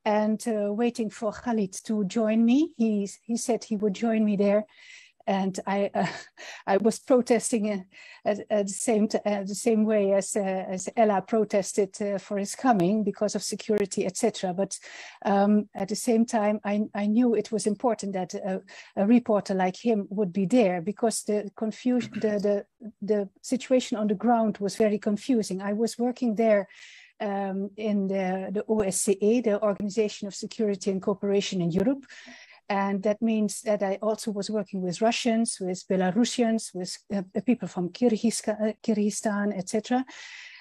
and uh, waiting for Khalid to join me. He, he said he would join me there and I uh, I was protesting uh, at, at, the same uh, the same way as uh, as Ella protested uh, for his coming because of security, etc. But um, at the same time, I I knew it was important that a, a, reporter like him would be there because the confusion the the the situation on the ground was very confusing. I was working there. Um, in the, the OSCE, the Organization of Security and Cooperation in Europe, and that means that I also was working with Russians, with Belarusians, with uh, people from Kyrgyzstan, uh, etc.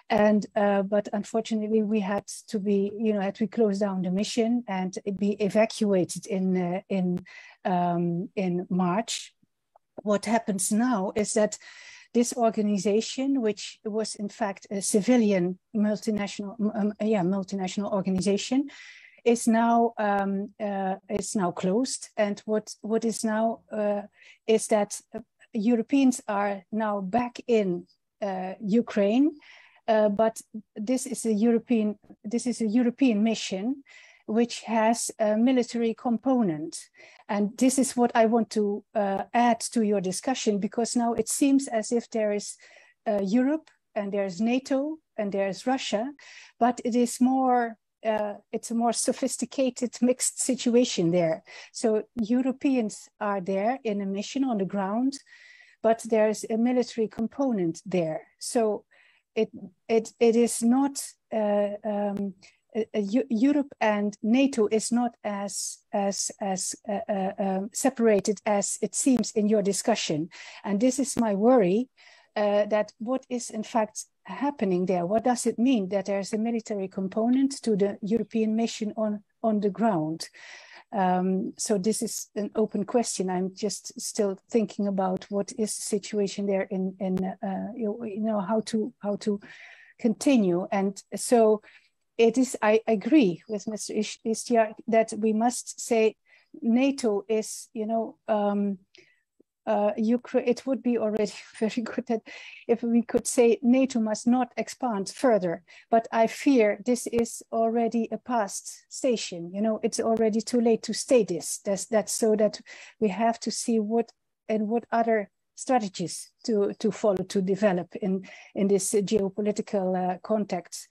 And uh, but unfortunately, we had to be, you know, had to close down the mission and be evacuated in uh, in um, in March. What happens now is that this organization, which was in fact a civilian multinational, um, yeah, multinational organization, is now um, uh, is now closed. And what what is now uh, is that uh, Europeans are now back in uh, Ukraine, uh, but this is a European this is a European mission which has a military component. And this is what I want to uh, add to your discussion because now it seems as if there is Europe and there's NATO and there's Russia, but it is more uh, it's a more sophisticated mixed situation there. So Europeans are there in a mission on the ground, but there's a military component there. So it it it is not uh, um, Europe and NATO is not as as as uh, uh, um, separated as it seems in your discussion, and this is my worry uh, that what is in fact happening there? What does it mean that there's a military component to the European mission on, on the ground? Um, so this is an open question. I'm just still thinking about what is the situation there in, in uh, you, know, how to, how to continue. And so it is, I agree with Mr. Istiar that we must say NATO is, you know, um, uh, Ukraine, it would be already very good that if we could say NATO must not expand further. But I fear this is already a past station. You know, it's already too late to say this. That's that's so that we have to see what and what other strategies to to follow to develop in in this geopolitical uh, context.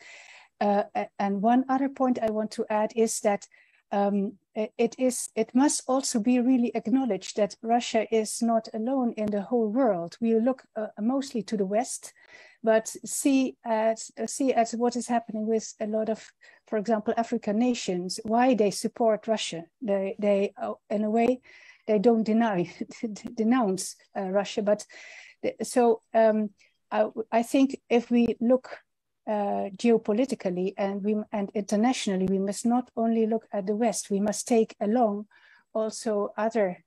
Uh, and one other point I want to add is that um, it is it must also be really acknowledged that Russia is not alone in the whole world. We look uh, mostly to the West, but see at see at what is happening with a lot of, for example, African nations. Why they support Russia? They they uh, in a way they don't deny denounce uh, Russia, but so um, I, I think if we look uh, geopolitically and we and internationally, we must not only look at the West. We must take along also other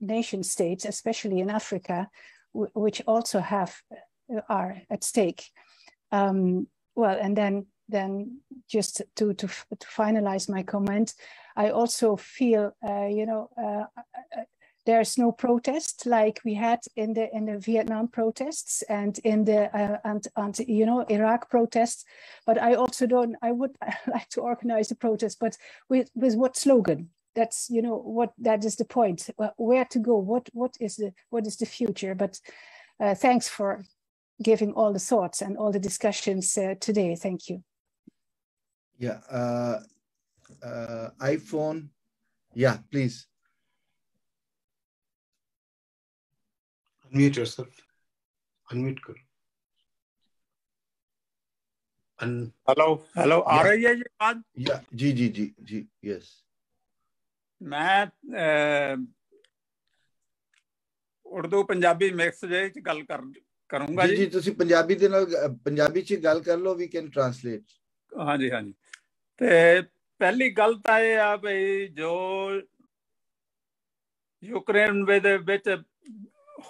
nation states, especially in Africa, which also have uh, are at stake. Um, well, and then then just to, to to finalize my comment, I also feel uh, you know uh, uh there's no protest like we had in the in the Vietnam protests and in the uh, and, and you know Iraq protests. But I also don't. I would like to organize a protest, but with with what slogan? That's you know what that is the point. Where to go? What what is the what is the future? But uh, thanks for giving all the thoughts and all the discussions uh, today. Thank you. Yeah. Uh, uh, iPhone. Yeah, please. Unmute yourself. Unmute करो. Un... hello hello आ रही है ये बात या जी जी जी जी yes ਮੈਂ Urdu Punjabi mix ਜੇ ਚ ਗੱਲ ਕਰ ਕਰੂੰਗਾ ਜੀ ਜੀ ਤੁਸੀਂ ਪੰਜਾਬੀ ਦੇ ਨਾਲ ਪੰਜਾਬੀ ਚ ਗੱਲ ਕਰ ਲਓ ਵੀ ਕੈਨ ਟ੍ਰਾਂਸਲੇਟ ਹਾਂਜੀ ਹਾਂਜੀ ਤੇ ਪਹਿਲੀ ਗੱਲ ਤਾਂ ਇਹ ਆ ਬਈ ਜੋ ਯੂਕਰੇਨ ਦੇ ਵਿੱਚ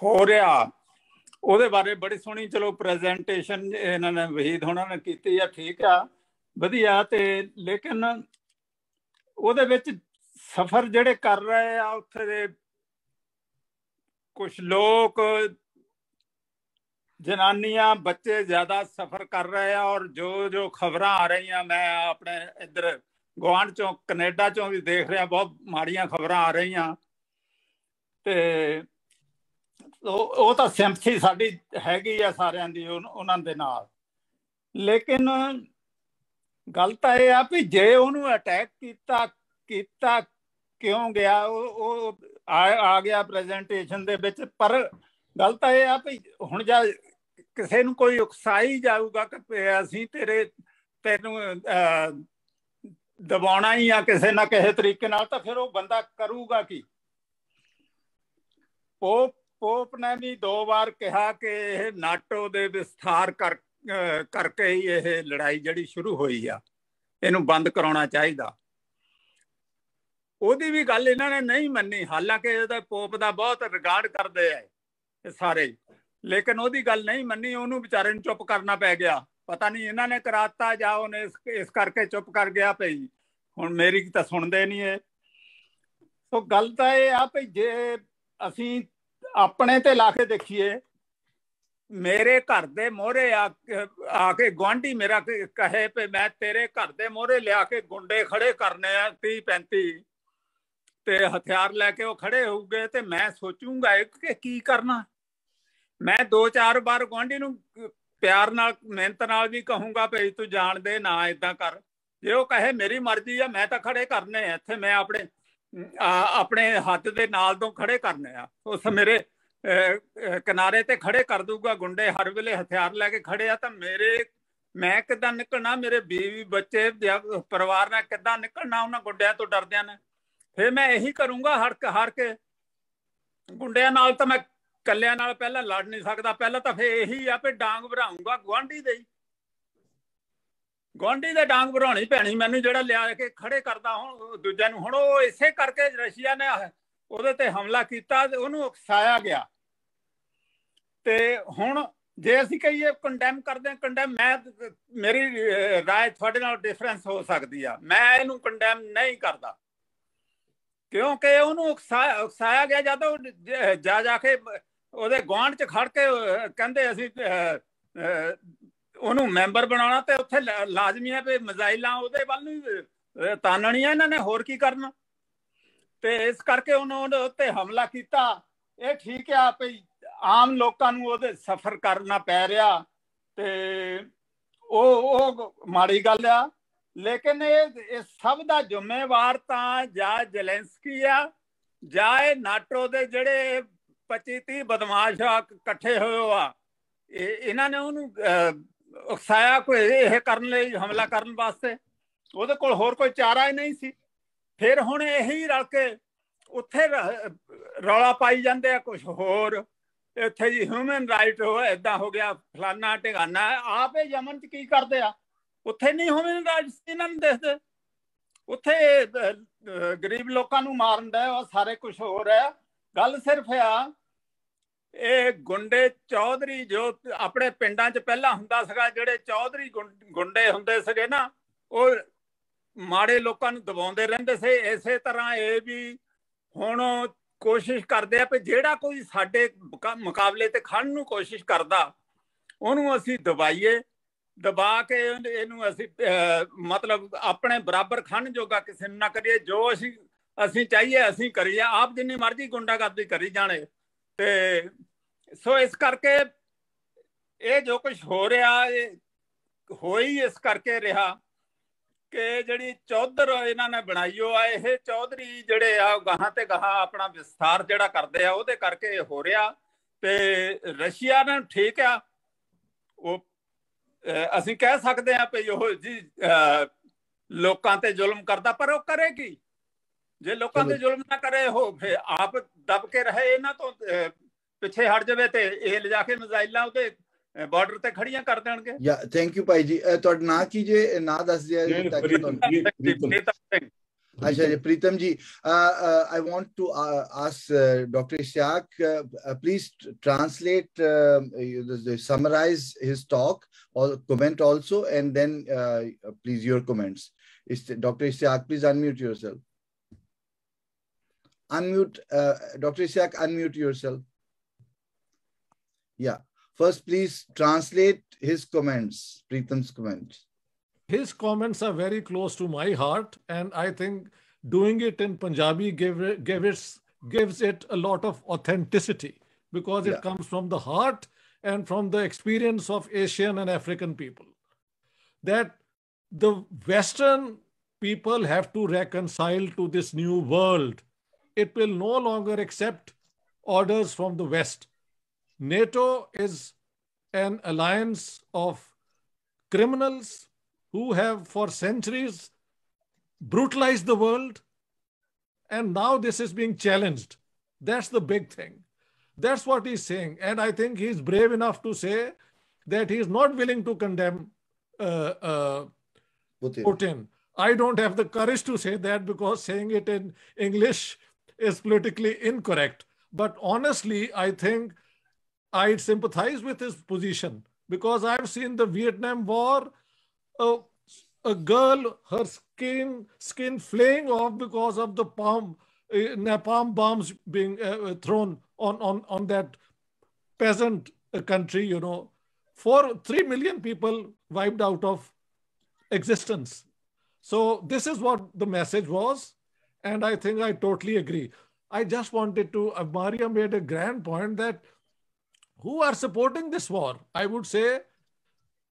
ਹੋ ਰਿਹਾ। ਉਹਦੇ ਬਾਰੇ ਬੜੀ ਸੋਹਣੀ, ਚਲੋ ਪ੍ਰੈਜੈਂਟੇਸ਼ਨ ਇਹਨਾਂ ਨੇ ਵਹੀਦ ਹੋਣਾ ਨੇ ਕੀਤੀ ਆ, ਠੀਕ ਆ, ਵਧੀਆ ਤੇ ਲੇਕਿਨ ਉਹਦੇ ਵਿੱਚ ਸਫ਼ਰ ਜਿਹੜੇ ਕਰ ਰਹੇ ਆ, ਉੱਥੇ ਦੇ ਕੁਝ ਲੋਕ, ਜਨਾਨੀਆਂ, ਬੱਚੇ ਜ਼ਿਆਦਾ ਸਫ਼ਰ ਕਰ ਰਹੇ ਆ ਔਰ ਜੋ ਜੋ ਖਬਰਾਂ ਆ ਰਹੀਆਂ, ਮੈਂ ਆਪਣੇ ਇੱਧਰ ਗਵਾਂਢ ਚੋਂ, ਕੈਨੇਡਾ ਚੋਂ ਵੀ ਦੇਖ ਰਿਹਾ, ਬਹੁਤ ਮਾੜੀਆਂ ਖਬਰਾਂ ਆ ਰਹੀਆਂ। ਤੇ ਉਹ ਤਾਂ ਸਿੰਪਥੀ ਸਾਡੀ ਹੈਗੀ ਆ ਸਾਰਿਆਂ ਦੀ ਉਹਨਾਂ ਦੇ ਨਾਲ। ਲੇਕਿਨ ਗੱਲ ਤਾਂ ਇਹ ਆ ਵੀ ਜੇ ਉਹਨੂੰ ਅਟੈਕ ਕੀਤਾ ਕੀਤਾ ਕਿਉਂ ਗਿਆ, ਉਹ ਆ ਗਿਆ ਪ੍ਰੈਜੈਂਟੇਸ਼ਨ ਦੇ ਵਿੱਚ, ਪਰ ਗੱਲ ਤਾਂ ਇਹ ਆ ਵੀ ਹੁਣ ਜਾ ਕਿਸੇ ਨੂੰ ਕੋਈ ਉਕਸਾਈ ਜਾਊਗਾ ਕਿ ਅਸੀਂ ਤੇਰੇ, ਤੈਨੂੰ ਦਬਾਉਣਾ ਹੀ ਆ ਕਿਸੇ ਨਾ ਕਿਸੇ ਤਰੀਕੇ ਨਾਲ, ਤਾਂ ਫਿਰ ਉਹ ਬੰਦਾ ਕਰੂਗਾ ਕੀ? ਉਹ ਪੋਪ ਨੇ ਵੀ ਦੋ ਵਾਰ ਕਿਹਾ ਕਿ ਇਹ ਨਾਟੋ ਦੇ ਵਿਸਥਾਰ ਕਰ ਕਰਕੇ ਹੀ ਇਹ ਲੜਾਈ ਜਿਹੜੀ ਸ਼ੁਰੂ ਹੋਈ ਆ, ਇਹਨੂੰ ਬੰਦ ਕਰਾਉਣਾ ਚਾਹੀਦਾ। ਉਹਦੀ ਵੀ ਗੱਲ ਇਹਨਾਂ ਨੇ ਨਹੀਂ ਮੰਨੀ, ਹਾਲਾਂਕਿ ਇਹਦਾ ਪੋਪ ਦਾ ਬਹੁਤ ਰਿਗਾਰਡ ਕਰਦੇ ਆ ਸਾਰੇ। ਲੇਕਿਨ ਉਹਦੀ ਗੱਲ ਨਹੀਂ ਮੰਨੀ, ਉਹਨੂੰ ਵਿਚਾਰੇ ਨੂੰ ਚੁੱਪ ਕਰਨਾ ਪੈ ਗਿਆ। ਪਤਾ ਨਹੀਂ ਇਹਨਾਂ ਨੇ ਕਰਾਤਾ ਜਾਂ ਉਹਨੇ ਇਸ ਕਰਕੇ ਚੁੱਪ ਕਰ ਗਿਆ ਭਈ, ਹੁਣ ਮੇਰੀ ਤਾਂ ਸੁਣਦੇ ਨਹੀਂ ਇਹ। ਸੋ ਗੱਲ ਤਾਂ ਇਹ ਆ ਭਈ ਜੇ ਅਸੀਂ ਆਪਣੇ ਤੇ ਲਾ ਕੇ ਦੇਖੀਏ, ਮੇਰੇ ਘਰ ਦੇ ਮੋਹਰੇ ਆ ਕੇ ਗਵਾਂਢੀ ਮੇਰਾ ਕਹੇ ਪੇ ਮੈਂ ਤੇਰੇ ਘਰ ਦੇ ਮੋਹਰੇ ਲਿਆ ਕੇ ਗੁੰਡੇ ਖੜੇ ਕਰਨੇ ਆ 30 35 ਤੇ ਹਥਿਆਰ ਲੈ ਕੇ ਉਹ ਖੜੇ ਹੋਊਗੇ ਤੇ ਮੈਂ ਸੋਚੂੰਗਾ ਕਿ ਕੀ ਕਰਨਾ। ਮੈਂ ਦੋ ਚਾਰ ਵਾਰ ਗਵਾਂਢੀ ਨੂੰ ਪਿਆਰ ਨਾਲ, ਮਿਹਨਤ ਨਾਲ ਵੀ ਕਹੂੰਗਾ ਭਈ ਤੂੰ ਜਾਣ ਦੇ ਨਾ ਇਦਾਂ ਕਰ। ਜੇ ਉਹ ਕਹੇ ਮੇਰੀ ਮਰਜ਼ੀ ਆ, ਮੈਂ ਤਾਂ ਖੜੇ ਕਰਨੇ ਇੱਥੇ ਮੈਂ ਆਪਣੇ ਆਪਣੇ ਹੱਥ ਦੇ ਨਾਲ ਤੋਂ ਖੜੇ ਕਰਨੇ ਆ। ਉਸ ਮੇਰੇ ਕਿਨਾਰੇ ਤੇ ਖੜੇ ਕਰ ਦੂਗਾ ਗੁੰਡੇ ਹਰ ਵੇਲੇ ਹਥਿਆਰ ਲੈ ਕੇ ਖੜੇ ਆ ਤਾਂ ਮੇਰੇ, ਮੈਂ ਕਿੱਦਾਂ ਨਿਕਲਣਾ? ਮੇਰੇ ਬੀਵੀ ਬੱਚੇ ਪਰਿਵਾਰ ਨਾਲ ਕਿੱਦਾਂ ਨਿਕਲਣਾ? ਉਹਨਾਂ ਗੁੰਡਿਆਂ ਤੋਂ ਡਰਦਿਆਂ ਨੇ। ਫਿਰ ਮੈਂ ਇਹੀ ਕਰੂੰਗਾ ਹਰ ਹਾਰ ਕੇ। ਗੁੰਡਿਆਂ ਨਾਲ ਤਾਂ ਮੈਂ ਕੱਲਿਆਂ ਨਾਲ ਪਹਿਲਾਂ ਲੜ ਨਹੀਂ ਸਕਦਾ। ਪਹਿਲਾਂ ਤਾਂ ਫੇ ਇਹੀ ਆ ਵੀ ਡਾਂਗ ਭਰਾਉਂਗਾ ਗਵਾਂਢੀ ਦੇ ਗਵਾਂਢੀ ਦੇ ਡਾਂਗ ਭਰਾਉਣੀ ਪੈਣੀ ਮੈਨੂੰ ਜਿਹੜਾ ਲਿਆ ਕੇ ਖੜੇ ਕਰਦਾ ਹੁਣ ਦੂਜਿਆਂ ਨੂੰ ਹੁਣ ਉਹ ਇਸੇ ਕਰਕੇ ਰਸ਼ੀਆ ਨੇ ਉਹਦੇ ਤੇ ਹਮਲਾ ਕੀਤਾ ਤੇ ਉਹਨੂੰ ਉਕਸਾਇਆ ਗਿਆ ਤੇ ਹੁਣ ਜੇ ਅਸੀਂ ਕਹੀਏ ਕੰਡੈਮ ਕਰਦੇ ਹਾਂ ਕੰਡੈਮ ਮੈਂ ਮੇਰੀ رائے ਤੁਹਾਡੇ ਨਾਲ ਡਿਫਰੈਂਸ ਹੋ ਸਕਦੀ ਆ ਮੈਂ ਇਹਨੂੰ ਕੰਡੈਮ ਨਹੀਂ ਕਰਦਾ ਕਿਉਂਕਿ ਉਹਨੂੰ ਉਕਸਾਇਆ ਗਿਆ ਜਦੋਂ ਜਾ ਜਾ ਕੇ ਉਹਦੇ ਗਵਾਂਢ 'ਚ ਖੜ ਕੇ ਕਹਿੰਦੇ ਅਸੀਂ ਉਹਨੂੰ ਮੈਂਬਰ ਬਣਾਉਣਾ ਤੇ ਉੱਥੇ ਲਾਜ਼ਮੀ ਹੈ ਵੀ ਮਜ਼ਾਈਲਾਂ ਉਹਦੇ ਵੱਲ ਨੂੰ ਤਾਨਣੀਆਂ ਇਹਨਾਂ ਨੇ, ਹੋਰ ਕੀ ਕਰਨਾ? ਤੇ ਇਸ ਕਰਕੇ ਉਹਨਾਂ ਨੇ ਉੱਤੇ ਹਮਲਾ ਕੀਤਾ। ਇਹ ਠੀਕ ਆ ਭਈ ਆਮ ਲੋਕਾਂ ਨੂੰ ਉਹਦੇ ਸਫਰ ਕਰਨਾ ਪੈ ਰਿਹਾ ਤੇ ਉਹ ਉਹ ਮਾੜੀ ਗੱਲ ਆ। ਲੇਕਿਨ ਇਹ ਇਹ ਸਭ ਦਾ ਜ਼ਿੰਮੇਵਾਰ ਤਾਂ ਜਾਂ ਜ਼ੈਲੈਂਸਕੀ ਆ, ਜਾਂ ਇਹ ਨਾਟੋ ਦੇ ਜਿਹੜੇ 25 30 ਬਦਮਾਸ਼ ਇਕੱਠੇ ਹੋਏ ਆ। ਇਹਨਾਂ ਨੇ ਉਹਨੂੰ ਉਕਸਾਇਆ ਕੋਈ ਇਹ ਕਰਨ ਲਈ, ਹਮਲਾ ਕਰਨ ਵਾਸਤੇ? ਉਹਦੇ ਕੋਲ ਹੋਰ ਕੋਈ ਚਾਰਾ ਹੀ ਨਹੀਂ ਸੀ। ਫਿਰ ਹੁਣ ਇਹੀ ਰਲ ਕੇ ਉੱਥੇ ਰੌਲਾ ਪਾਈ ਜਾਂਦੇ ਆ ਕੁਝ ਹੋਰ। ਇੱਥੇ ਜੀ ਹਿਊਮਨ ਰਾਈਟ ਹੋ ਇਦਾਂ ਹੋ ਗਿਆ, ਫਲਾਨਾ ਟਿਕਾਣਾ ਆਪੇ ਯਮਨ ਚ ਕੀ ਕਰਦੇ ਆ? ਉੱਥੇ ਨਹੀਂ ਹਿਊਮਨ ਰਾਈਟਸ ਇਹਨਾਂ ਨੂੰ ਦੇਖਦੇ। ਉੱਥੇ ਗਰੀਬ ਲੋਕਾਂ ਨੂੰ ਮਾਰਨ ਦਾ ਉਹ ਸਾਰੇ ਕੁਝ ਹੋ। ਰਿਹਾ ਗੱਲ ਸਿਰਫ ਆ ਇਹ ਗੁੰਡੇ ਚੌਧਰੀ ਜੋ ਆਪਣੇ ਪਿੰਡਾਂ 'ਚ ਪਹਿਲਾਂ ਹੁੰਦਾ ਸੀਗਾ, ਜਿਹੜੇ ਚੌਧਰੀ ਗੁੰਡੇ ਹੁੰਦੇ ਸੀਗੇ ਨਾ, ਉਹ ਮਾੜੇ ਲੋਕਾਂ ਨੂੰ ਦਬਾਉਂਦੇ ਰਹਿੰਦੇ ਸੀ। ਇਸੇ ਤਰ੍ਹਾਂ ਇਹ ਵੀ ਹੁਣ ਕੋਸ਼ਿਸ਼ ਕਰਦੇ ਆ ਕਿ ਜਿਹੜਾ ਕੋਈ ਸਾਡੇ ਮੁਕਾਬਲੇ ਤੇ ਖੜਨ ਨੂੰ ਕੋਸ਼ਿਸ਼ ਕਰਦਾ, ਉਹਨੂੰ ਅਸੀਂ ਦਬਾਈਏ। ਦਬਾ ਕੇ ਇਹਨੂੰ ਅਸੀਂ ਮਤਲਬ ਆਪਣੇ ਬਰਾਬਰ ਖਣ ਜੋਗਾ ਕਿਸੇ ਨੂੰ ਨਾ ਕਰੀਏ। ਜੋ ਅਸੀਂ ਅਸੀਂ ਚਾਹੀਏ, ਅਸੀਂ ਕਰੀਏ। ਆਪ ਜਿੰਨੀ ਮਰਜ਼ੀ ਗੁੰਡਾਗਰਦੀ ਕਰੀ ਜਾਣੇ। ਤੇ ਸੋ ਇਸ ਕਰਕੇ ਇਹ ਜੋ ਕੁਝ ਹੋ ਰਿਹਾ, ਇਹ ਹੋਈ ਇਸ ਕਰਕੇ ਰਿਹਾ ਕਿ ਜਿਹੜੀ ਚੌਧਰ ਇਹਨਾਂ ਨੇ ਬਣਾਈ ਹੋ ਆ, ਇਹ ਚੌਧਰੀ ਜਿਹੜੇ ਆ ਗਾਹਾਂ ਤੇ ਗਾਹਾਂ ਆਪਣਾ ਵਿਸਥਾਰ ਜਿਹੜਾ ਕਰਦੇ ਆ, ਉਹਦੇ ਕਰਕੇ ਹੋ ਰਿਹਾ ਤੇ ਰਸ਼ੀਆ ਨੇ ਠੀਕ ਆ। ਉਹ ਅਸੀਂ ਕਹਿ ਸਕਦੇ ਆ ਭਈ ਉਹ ਜੀ ਲੋਕਾਂ ਤੇ ਜ਼ੁਲਮ ਕਰਦਾ, ਪਰ ਉਹ ਕਰੇ ਕੀ? ਜੇ ਲੋਕਾਂ ਤੇ ਜ਼ੁਲਮ ਨਾ ਕਰੇ ਉਹ ਫੇ ਆਪ ਦਬ ਕੇ ਰਹੇ ਇਹਨਾਂ ਤੋਂ ਪਿੱਛੇ ਹਟ ਜਾਵੇ ਤੇ ਇਹ ਲਿਜਾ ਕੇ ਮਜ਼ਾਈਲਾਂ ਉਹਦੇ ਬਾਰਡਰ ਤੇ ਖੜੀਆਂ ਕਰ ਦੇਣਗੇ ਯਾ ਥੈਂਕ ਯੂ ਭਾਈ ਜੀ ਤੁਹਾਡਾ ਨਾਂ ਕੀ ਜੇ ਨਾਂ ਦੱਸ ਦਿਆ ਜੀ ਤਾਂ ਕਿ ਤੁਹਾਨੂੰ ਅੱਛਾ ਜੀ Pritam ji I want to ask doctor Ishaq please translate summarize his talk or comment also and then uh, please your comments Dr. Ishaq, please unmute yourself. Unmute, uh, Dr. Ishtiaq, unmute yourself. Yeah. First, please translate his comments, Preetham's comments. His comments are very close to my heart, and I think doing it in Punjabi give it, give it, gives it a lot of authenticity because it yeah. comes from the heart and from the experience of Asian and African people. That the Western people have to reconcile to this new world. It will no longer accept orders from the West. NATO is an alliance of criminals who have for centuries brutalized the world. And now this is being challenged. That's the big thing. That's what he's saying. And I think he's brave enough to say that he's not willing to condemn uh, uh, Putin. Putin. I don't have the courage to say that because saying it in English is politically incorrect. But honestly, I think I sympathize with his position because I've seen the Vietnam War, uh, a girl, her skin skin flaying off because of the palm uh, napalm bombs being uh, thrown on, on, on that peasant country, you know. Four, three million people wiped out of existence. So this is what the message was. And I think I totally agree. I just wanted to, uh, Maria made a grand point that who are supporting this war? I would say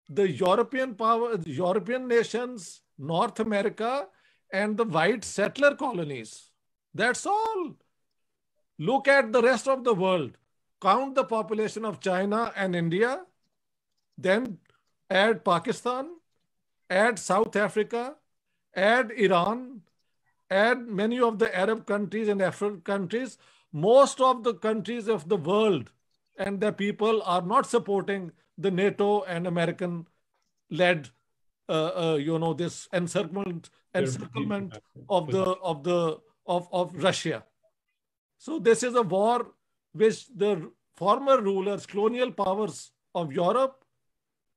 the European power, European nations, North America, and the white settler colonies. That's all. Look at the rest of the world. Count the population of China and India, then add Pakistan, add South Africa, add Iran, add many of the Arab countries and African countries. Most of the countries of the world and their people are not supporting the NATO and American led, uh, uh, you know, this encirclement, encirclement of the of the of, of Russia. So this is a war which the former rulers, colonial powers of Europe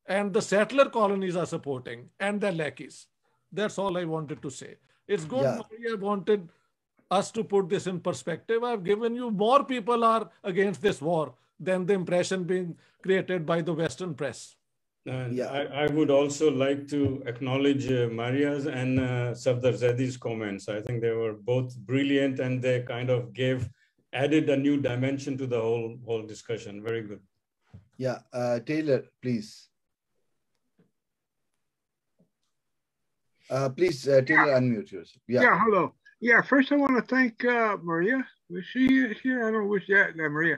and the settler colonies are supporting and their lackeys. That's all I wanted to say. It's good yeah. Maria wanted us to put this in perspective. I've given you more people are against this war than the impression being created by the Western press. And yeah. I, I, would also like to acknowledge uh, Maria's and uh, Safdar Zaidi's comments. I think they were both brilliant and they kind of gave, added a new dimension to the whole, whole discussion. Very good. Yeah, uh, Taylor, please. Uh, please, uh, Taylor, yeah. unmute yourself. Yeah. yeah, hello. Yeah, first I want to thank uh, Maria. Was she here? I don't know which that, Maria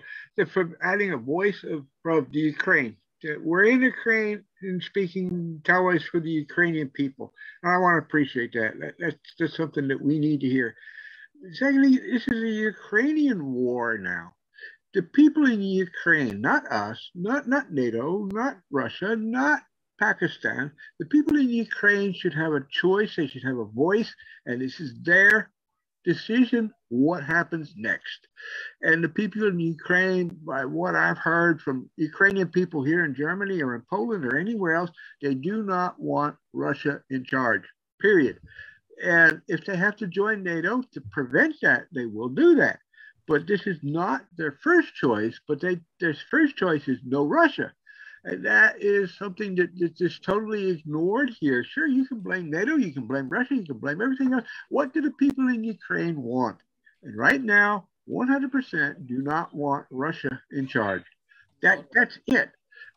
for adding a voice of from the Ukraine. We're in Ukraine and speaking Taoist for the Ukrainian people. And I want to appreciate that. that. That's just something that we need to hear. Secondly, this is a Ukrainian war now. The people in Ukraine, not us, not not NATO, not Russia, not Pakistan, the people in Ukraine should have a choice, they should have a voice, and this is their decision what happens next. And the people in Ukraine, by what I've heard from Ukrainian people here in Germany or in Poland or anywhere else, they do not want Russia in charge, period. And if they have to join NATO to prevent that, they will do that. But this is not their first choice, but they, their first choice is no Russia. And that is something that, that's just totally ignored here. Sure, you can blame NATO, you can blame Russia, you can blame everything else. What do the people in Ukraine want? And right now, 100% do not want Russia in charge. That that's it.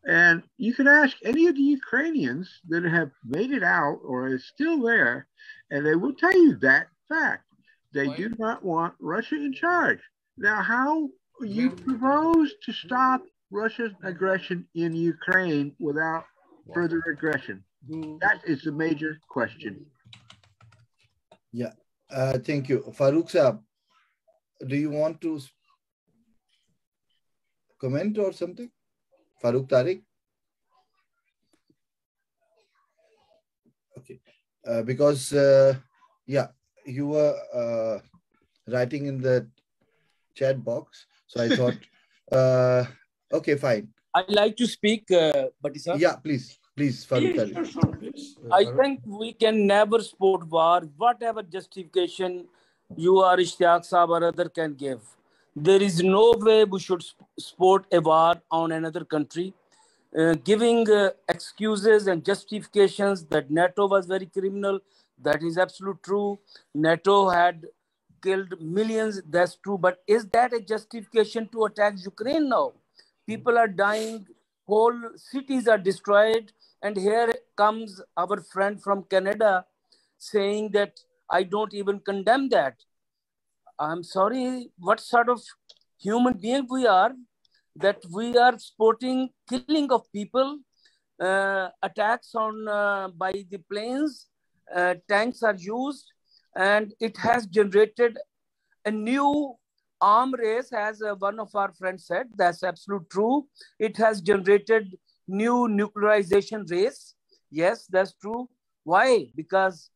And you can ask any of the Ukrainians that have made it out or is still there, and they will tell you that fact. They do not want Russia in charge. Now, how you propose to stop Russia's aggression in Ukraine without further aggression? That is the major question. Yeah, uh, thank you. Farooq Saab, do you want to comment or something? Farooq Tariq? Okay, uh, because, uh, yeah, you were uh, writing in the chat box. So I thought uh, Okay, fine. I'd like to speak, uh, Bhatti sir. Yeah, please, please, Farooq. Yeah, sure, sure, Please. I think we can never support war, whatever justification you or Ishtiaq Saab or other can give. There is no way we should support a war on another country. Uh, giving uh, excuses and justifications that NATO was very criminal, that is absolute true. NATO had killed millions, that's true. But is that a justification to attack Ukraine now? People are dying, whole cities are destroyed. And here comes our friend from Canada saying that I don't even condemn that. I'm sorry, what sort of human being we are that we are supporting killing of people, uh, attacks on uh, by the planes, uh, tanks are used, and it has generated a new arm race, as uh, one of our friends said. That's absolute true. It has generated new nuclearization race. Yes, that's true. Why? Because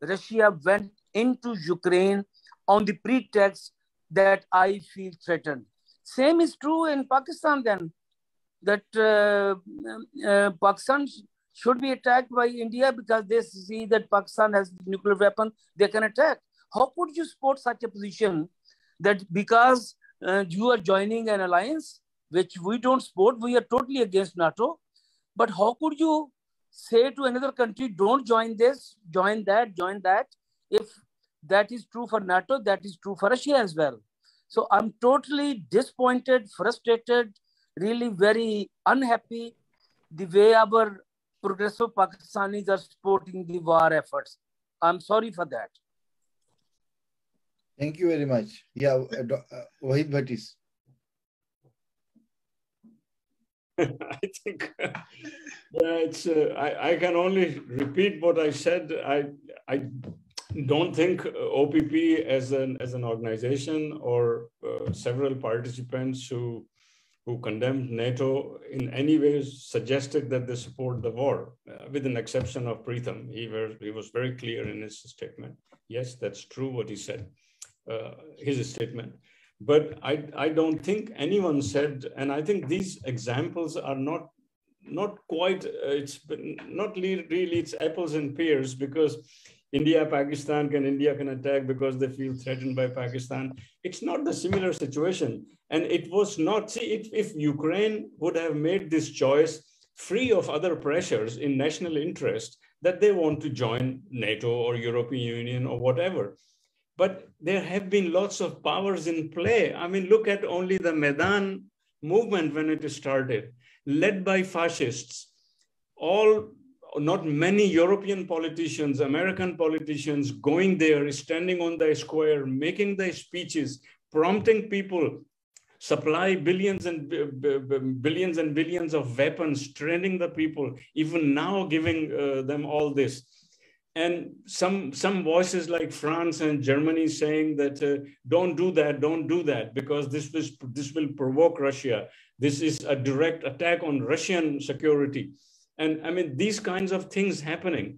Russia went into Ukraine on the pretext that I feel threatened. Same is true in Pakistan then, that uh, uh, Pakistan should be attacked by India because they see that Pakistan has nuclear weapon, they can attack. How could you support such a position that because uh, you are joining an alliance, which we don't support, we are totally against NATO. But how could you say to another country, don't join this, join that, join that? If that is true for NATO, that is true for Russia as well. So I'm totally disappointed, frustrated, really very unhappy the way our progressive Pakistanis are supporting the war efforts. I'm sorry for that. Thank you very much. Yeah, uh, uh Wahid Bhattis. I think yeah, it's. Uh, I I can only repeat what I said. I I don't think OPP as an as an organization or uh, several participants who who condemned NATO in any way suggested that they support the war, uh, with an exception of Pritham. He, were, he was very clear in his statement. Yes, that's true what he said, uh, his statement. But I, I don't think anyone said, and I think these examples are not not quite, uh, it's not really, it's apples and pears because India, Pakistan, can India can attack because they feel threatened by Pakistan. It's not the similar situation. And it was not, see, if, if Ukraine would have made this choice free of other pressures in national interest that they want to join NATO or European Union or whatever. But there have been lots of powers in play. I mean, look at only the Maidan movement when it started, led by fascists. All, not many European politicians, American politicians going there, standing on the square, making their speeches, prompting people supply billions and billions and billions of weapons, training the people, even now giving uh, them all this. And some, some voices like France and Germany saying that uh, don't do that, don't do that, because this, was, this will provoke Russia. This is a direct attack on Russian security. And I mean, these kinds of things happening.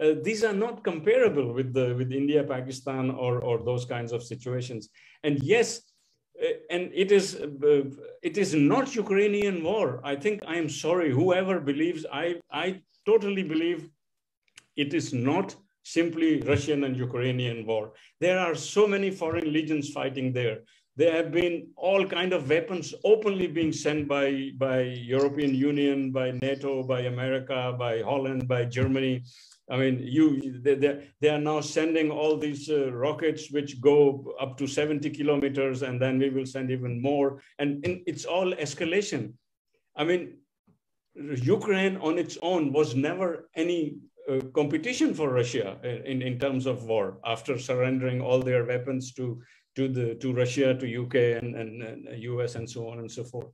Uh, these are not comparable with the with India, Pakistan, or or those kinds of situations. And yes, uh, and it is uh, it is not Ukrainian war. I think I am sorry. Whoever believes, I I totally believe it is not simply Russian and Ukrainian war. There are so many foreign legions fighting there. There have been all kind of weapons openly being sent by, by European Union, by NATO, by America, by Holland, by Germany. I mean, you they, they, are now sending all these uh, rockets which go up to 70 kilometers, and then we will send even more. And, and it's all escalation. I mean, Ukraine on its own was never any uh, competition for Russia in, in terms of war after surrendering all their weapons to, to, the, to Russia, to UK and, and, and US and so on and so forth.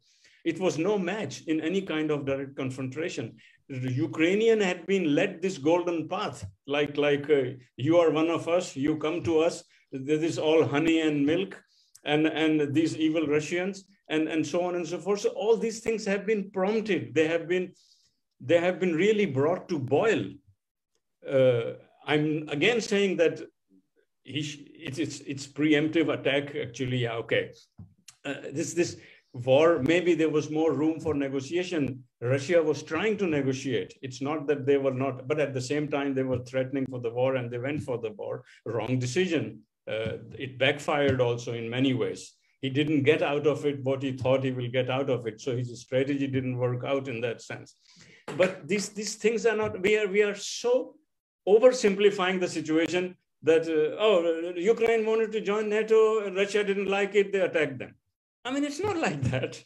It was no match in any kind of direct confrontation the Ukrainian had been led this golden path, like like uh, you are one of us, you come to us. This is all honey and milk, and and these evil Russians, and and so on and so forth. So all these things have been prompted. They have been they have been really brought to boil. Uh, I'm again saying that it's, it's it's preemptive attack. Actually, yeah, okay. Uh, this this war, maybe there was more room for negotiation. Russia was trying to negotiate. It's not that they were not, but at the same time, they were threatening for the war and they went for the war. Wrong decision. Uh, it backfired also in many ways. He didn't get out of it what he thought he will get out of it. So his strategy didn't work out in that sense. But these, these things are not, we are, we are so oversimplifying the situation that, uh, oh, Ukraine wanted to join NATO, Russia didn't like it, they attacked them. I mean, it's not like that.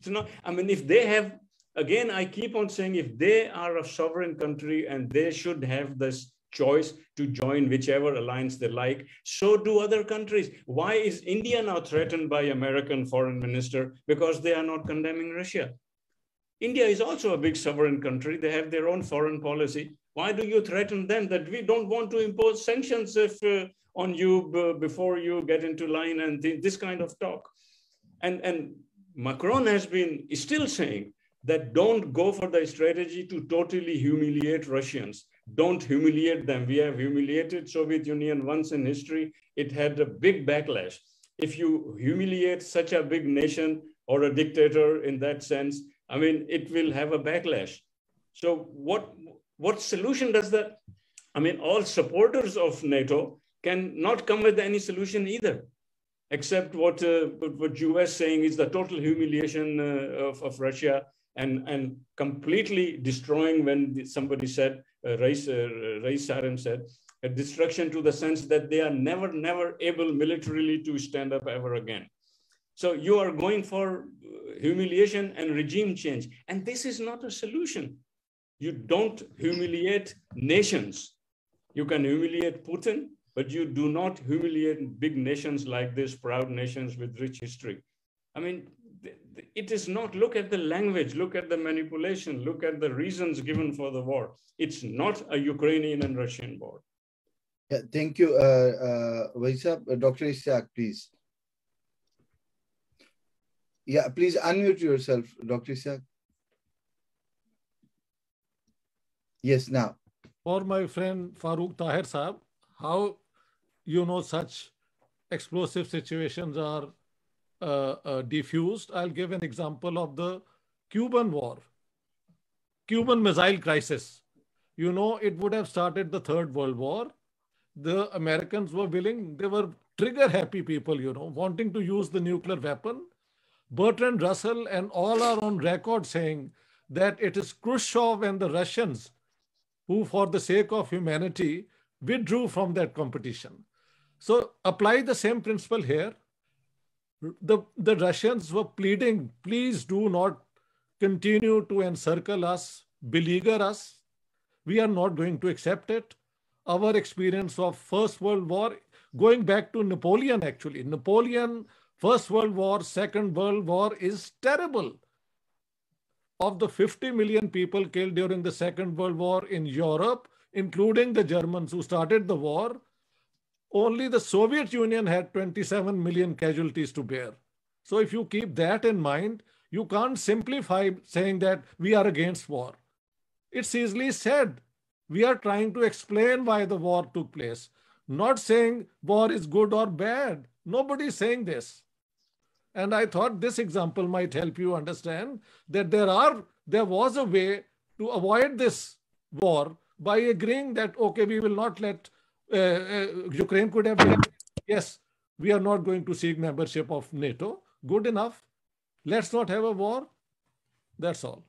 It's not, I mean, if they have, again, I keep on saying if they are a sovereign country and they should have this choice to join whichever alliance they like, so do other countries. Why is India now threatened by American foreign minister? Because they are not condemning Russia. India is also a big sovereign country. They have their own foreign policy. Why do you threaten them that we don't want to impose sanctions if, uh, on you before you get into line and th this kind of talk? And, and Macron has been still saying that don't go for the strategy to totally humiliate Russians. Don't humiliate them. We have humiliated Soviet Union once in history. It had a big backlash. If you humiliate such a big nation or a dictator in that sense, I mean, it will have a backlash. So what, what solution does that? I mean, all supporters of NATO can not come with any solution either, except what, uh, what US saying is the total humiliation uh, of, of Russia and, and completely destroying when somebody said, uh, Rais, uh, said, a destruction to the sense that they are never, never able militarily to stand up ever again. So you are going for humiliation and regime change. And this is not a solution. You don't humiliate nations. You can humiliate Putin, but you do not humiliate big nations like this, proud nations with rich history. I mean, it is not, look at the language, look at the manipulation, look at the reasons given for the war. It's not a Ukrainian and Russian war. Yeah, thank you, uh, uh. Uh, Dr. Ishtiaq, please. Yeah, please unmute yourself, Dr. Ishtiaq. Yes, now. For my friend Farooq Tariq Saab, how you know such explosive situations are uh, uh, diffused. I'll give an example of the Cuban War, Cuban Missile Crisis. You know, it would have started the Third World War. The Americans were willing, they were trigger happy people, you know, wanting to use the nuclear weapon Bertrand Russell and all are on record saying that it is Khrushchev and the Russians who, for the sake of humanity, withdrew from that competition. So apply the same principle here. The, the Russians were pleading, please do not continue to encircle us, beleaguer us. We are not going to accept it. Our experience of First World War, going back to Napoleon actually, Napoleon First World War, Second World War is terrible. Of the 50 million people killed during the Second World War in Europe, including the Germans who started the war, only the Soviet Union had 27 million casualties to bear. So if you keep that in mind, you can't simplify saying that we are against war. It's easily said. We are trying to explain why the war took place, not saying war is good or bad. Nobody is saying this. And I thought this example might help you understand that there are there was a way to avoid this war by agreeing that okay, we will not let uh, uh, Ukraine could have been, yes, we are not going to seek membership of NATO. Good enough. Let's not have a war. That's all.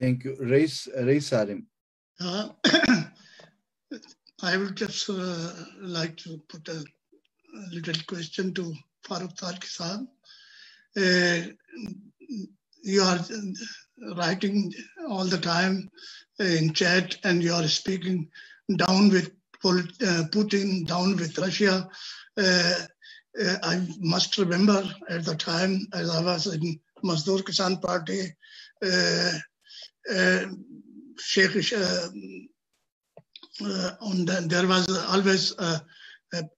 Thank you. Rais, Rais Sarim. Uh, I would just uh, like to put a, a little question to You are writing all the time in chat and you are speaking down with uh, Putin, down with Russia. Uh, uh, I must remember at the time as I was in Mazdoor Kisan Party, uh, uh, Sheikh, uh, there was always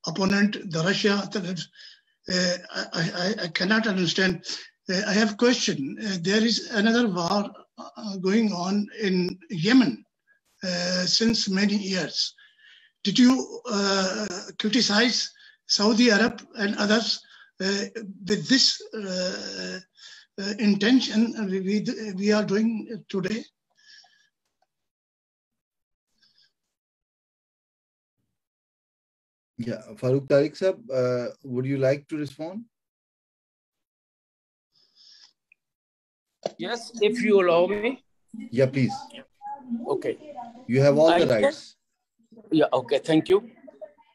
opponent, the Russia, I, I, I, cannot understand. Uh, I have a question. Uh, there is another war going on in Yemen since many years. Did you criticize Saudi Arab and others uh, with this uh, uh, intention we, we are doing today? Yeah, Farooq Tariq sir, uh, would you like to respond? Yes, if you allow me. Yeah, please. Okay. You have all I the think- rights. Yeah, okay, thank you.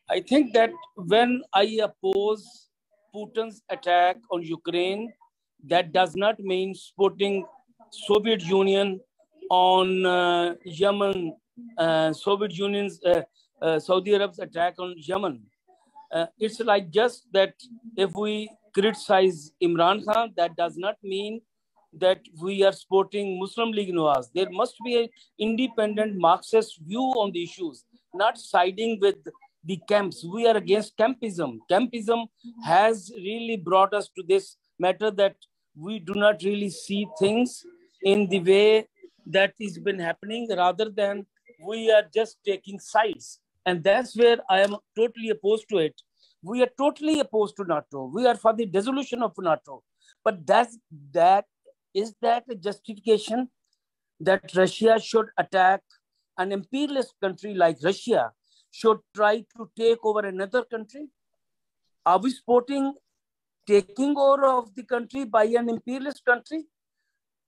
I think that when I oppose Putin's attack on Ukraine, that does not mean supporting Soviet Union on uh, Yemen, uh, Soviet Union's, uh, uh, Saudi Arab's attack on Yemen. Uh, it's like just that if we criticize Imran Khan, that does not mean that we are supporting Muslim League Nawaz. There must be an independent Marxist view on the issues, not siding with the camps. We are against campism. Campism has really brought us to this matter that we do not really see things in the way that is been happening rather than we are just taking sides. And that's where I am totally opposed to it. We are totally opposed to NATO. We are for the dissolution of NATO. But that's that is that a justification that Russia should attack an imperialist country like Russia should try to take over another country? Are we supporting taking over of the country by an imperialist country?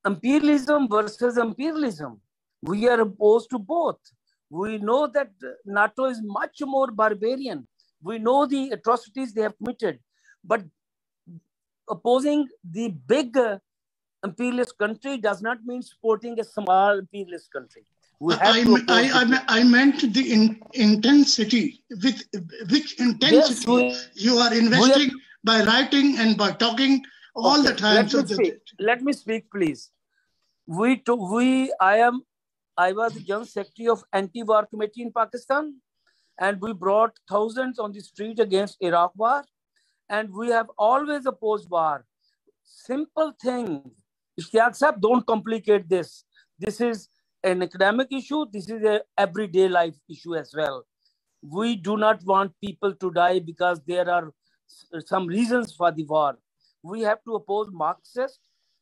Imperialism versus imperialism. We are opposed to both. We know that NATO is much more barbarian. We know the atrocities they have committed. But opposing the big uh, imperialist country does not mean supporting a small imperialist country. I, I, I, I meant the in, intensity, with which intensity we- you are investing by writing and by talking all the time. Let So me speak. Let me speak, please. We to, we I am I was the general secretary of anti-war committee in Pakistan, and we brought thousands on the street against Iraq war, and we have always opposed war. Simple thing, Ishtiaq Sahib, don't complicate this. This is an academic issue. This is a everyday life issue as well. We do not want people to die because there are some reasons for the war. We have to oppose Marxist.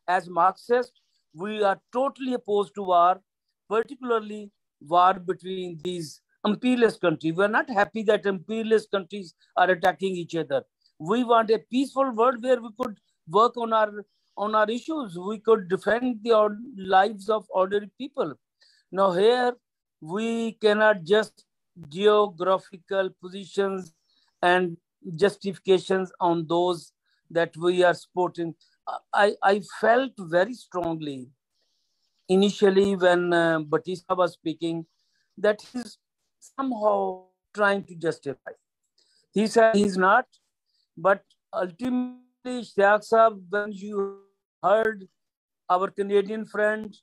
As Marxist, we are totally opposed to war, particularly war between these imperialist countries. We are not happy that imperialist countries are attacking each other. We want a peaceful world where we could work on our on our issues. We could defend the lives of ordinary people. Now here we cannot just geographical positions and justifications on those that we are supporting. I, I felt very strongly initially when uh, Batista was speaking that he's somehow trying to justify. He said he's not, but ultimately, Saab, when you heard our Canadian friend,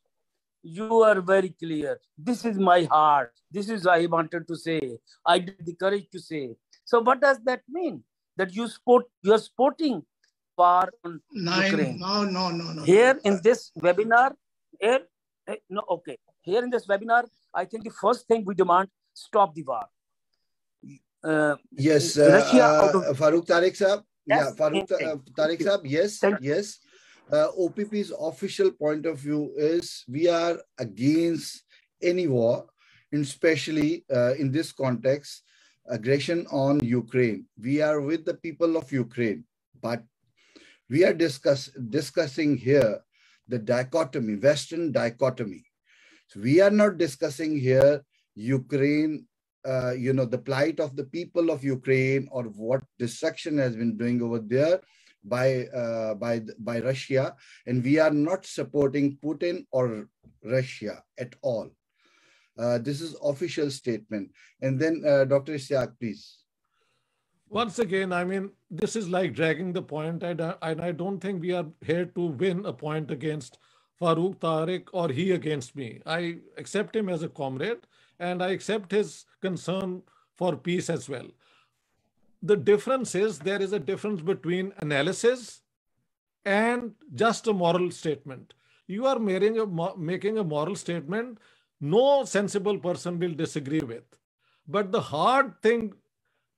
you are very clear. This is my heart. This is what I wanted to say. I did the courage to say. So what does that mean? That you support you're supporting war on Nine, Ukraine. no, no, no, no. Here in this webinar, here, no, okay. Here in this webinar, I think the first thing we demand, stop the war. Uh, Yes, uh, Russia uh, of Farooq Tariq Saab. Yeah, Yes, Farooq same uh. Tariq Saab. Yes, yes. Uh, OPP's official point of view is we are against any war, and especially uh, in this context, aggression on Ukraine. We are with the people of Ukraine, but we are discuss, discussing here the dichotomy, Western dichotomy. So we are not discussing here Ukraine, uh, you know, the plight of the people of Ukraine or what destruction has been doing over there by uh, by by Russia, and we are not supporting Putin or Russia at all. Uh, this is official statement. And then uh, Dr. Ishtiaq, please. Once again, I mean, this is like dragging the point, and I, and I don't think we are here to win a point against Farooq Tariq or he against me. I accept him as a comrade, and I accept his concern for peace as well. The difference is there is a difference between analysis and just a moral statement. You are making a, making a moral statement no sensible person will disagree with. But the hard thing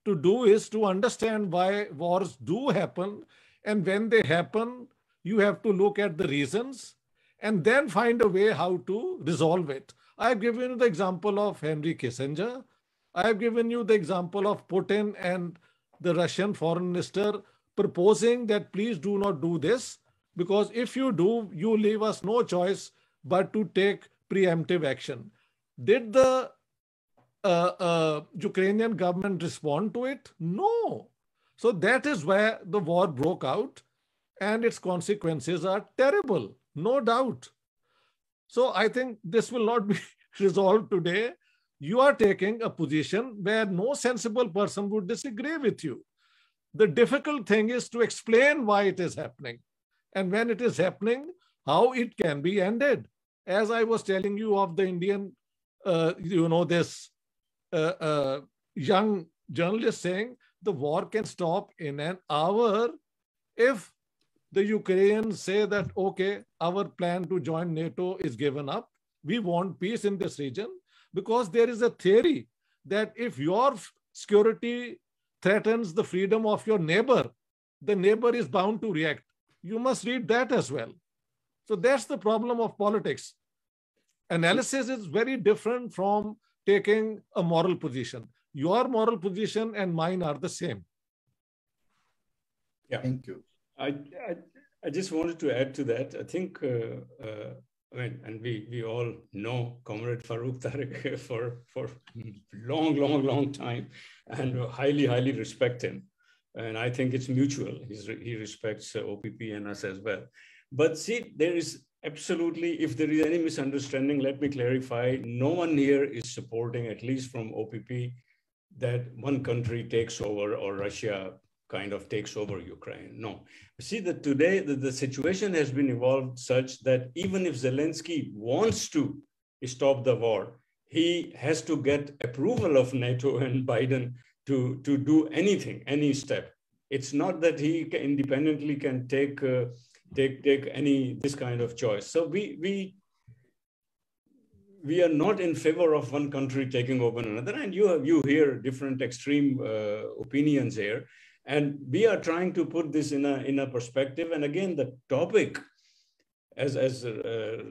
to do is to understand why wars do happen. And when they happen, you have to look at the reasons and then find a way how to resolve it. I've given you the example of Henry Kissinger. I've given you the example of Putin and the Russian foreign minister proposing that please do not do this because if you do, you leave us no choice but to take preemptive action. Did the uh, uh, Ukrainian government respond to it? No. So that is where the war broke out, and its consequences are terrible, no doubt. So I think this will not be resolved today. You are taking a position where no sensible person would disagree with you. The difficult thing is to explain why it is happening. And when it is happening, how it can be ended. As I was telling you of the Indian, uh, you know, this uh, uh, young journalist saying the war can stop in an hour if the Ukrainians say that, okay, our plan to join NATO is given up. We want peace in this region because there is a theory that if your security threatens the freedom of your neighbor, the neighbor is bound to react. You must read that as well. So that's the problem of politics. Analysis is very different from taking a moral position. Your moral position and mine are the same. Yeah. Thank you. I, I, I just wanted to add to that. I think, uh, uh, I mean, and we, we all know Comrade Farooq Tariq for, for long, long, long time and highly, highly respect him. And I think it's mutual. He's, he respects uh, OPP and us as well. But see, there is absolutely, if there is any misunderstanding, let me clarify. No one here is supporting, at least from OPP, that one country takes over or Russia kind of takes over Ukraine. No. See that today the, the situation has been evolved such that even if Zelensky wants to stop the war, he has to get approval of NATO and Biden to, to do anything, any step. It's not that he independently can take uh, take take any this kind of choice. So we we we are not in favor of one country taking over another, and you have, you hear different extreme uh, opinions here, and we are trying to put this in a in a perspective. And again, the topic, as as uh,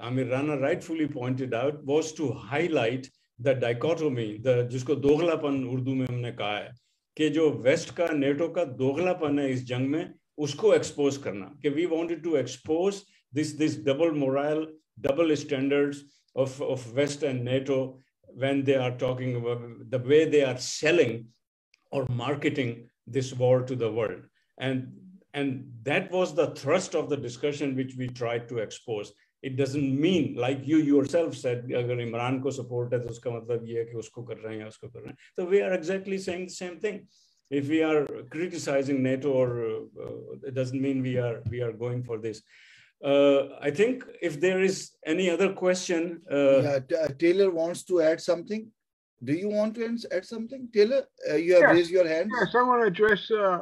Amir Rana rightfully pointed out, was to highlight the dichotomy, the जिसको दोगलापन उर्दू में हमने कहा है कि जो waste का NATO का दोगलापन है इस जंग में उसको एक्सपोज करना, कि we wanted to expose this this double moral double standards of of west and NATO when they are talking the way they are selling और marketing this war to the world and and that was the thrust of the discussion which we try to expose it doesn't mean like you yourself set अगर इमरान को support है तो उसका मतलब ये है कि उसको कर रहे हैं या उसको कर रहे हैं। तो we are exactly same thing if we are criticizing NATO, or uh, it doesn't mean we are we are going for this. Uh, I think if there is any other question, uh, yeah, uh, Taylor wants to add something. Do you want to add something, Taylor? Uh, you have yes. raised your hand. Yes, I want to address uh,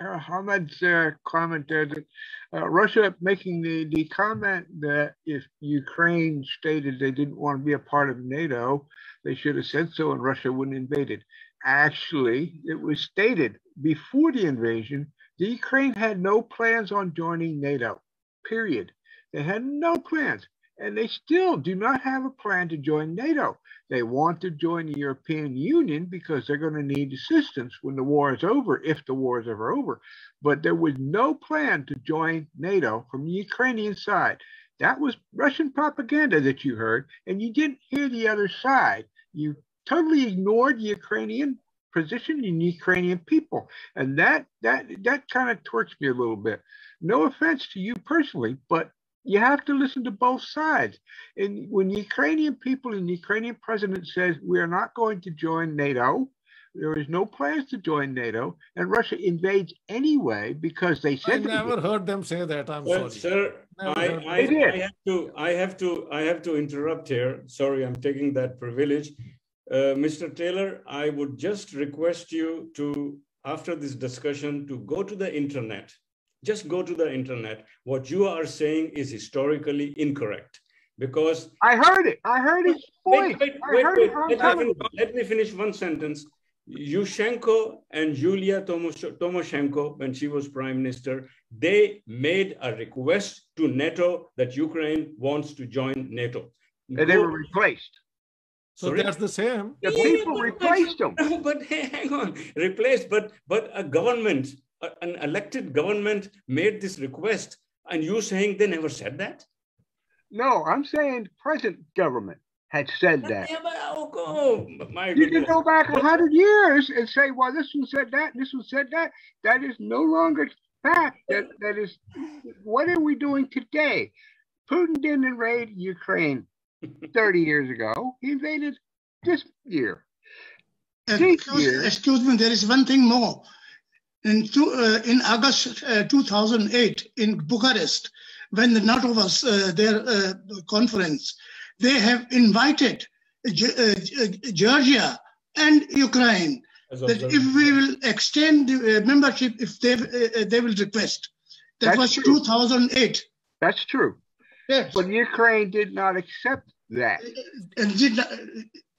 Hamid's comment there that Russia making the, the comment that if Ukraine stated they didn't want to be a part of NATO, they should have said so and Russia wouldn't invade it actually, it was stated before the invasion, the Ukraine had no plans on joining NATO, period. They had no plans. And they still do not have a plan to join NATO. They want to join the European Union because they're going to need assistance when the war is over, if the war is ever over. But there was no plan to join NATO from the Ukrainian side. That was Russian propaganda that you heard, and you didn't hear the other side. You totally ignored the Ukrainian position and Ukrainian people. And that that that kind of torques me a little bit. No offense to you personally, but you have to listen to both sides. And when the Ukrainian people and the Ukrainian president says we are not going to join NATO, there is no plans to join NATO, and Russia invades anyway because they said. I never heard them say that. I'm well, sorry, sir. I, I, I, have to. I have to. I have to interrupt here. Sorry, I'm taking that privilege. Uh, Mr. Taylor, I would just request you to, after this discussion, to go to the internet. Just go to the internet. What you are saying is historically incorrect because I heard it. I heard it. Wait, wait, wait, wait. Let, me finish, let me finish one sentence. Yushchenko and Yulia Tymoshenko, when she was prime minister, they made a request to NATO that Ukraine wants to join NATO. And they were replaced. So Sorry? that's the same. The Yeah, people but- replaced them. No, but hey, hang on, replaced, but but a government, a- an elected government made this request, and you saying they never said that? No, I'm saying present government had said that. Yeah, but oh, oh, my You can go back a hundred years and say, well, this one said that, this one said that. That is no longer fact. That that is what are we doing today? Putin didn't invade Ukraine 30 years ago. He invaded this year. Excuse, year. excuse me, there is one thing more. In, two, uh, in August uh, 2008 in Bucharest, when the NATO was uh, their uh, conference, they have invited Ge- uh, Georgia and Ukraine that if we will extend the uh, membership, if they uh, they will request. That That's was true. 2008. That's true. Yes. But Ukraine did not accept that. And did not,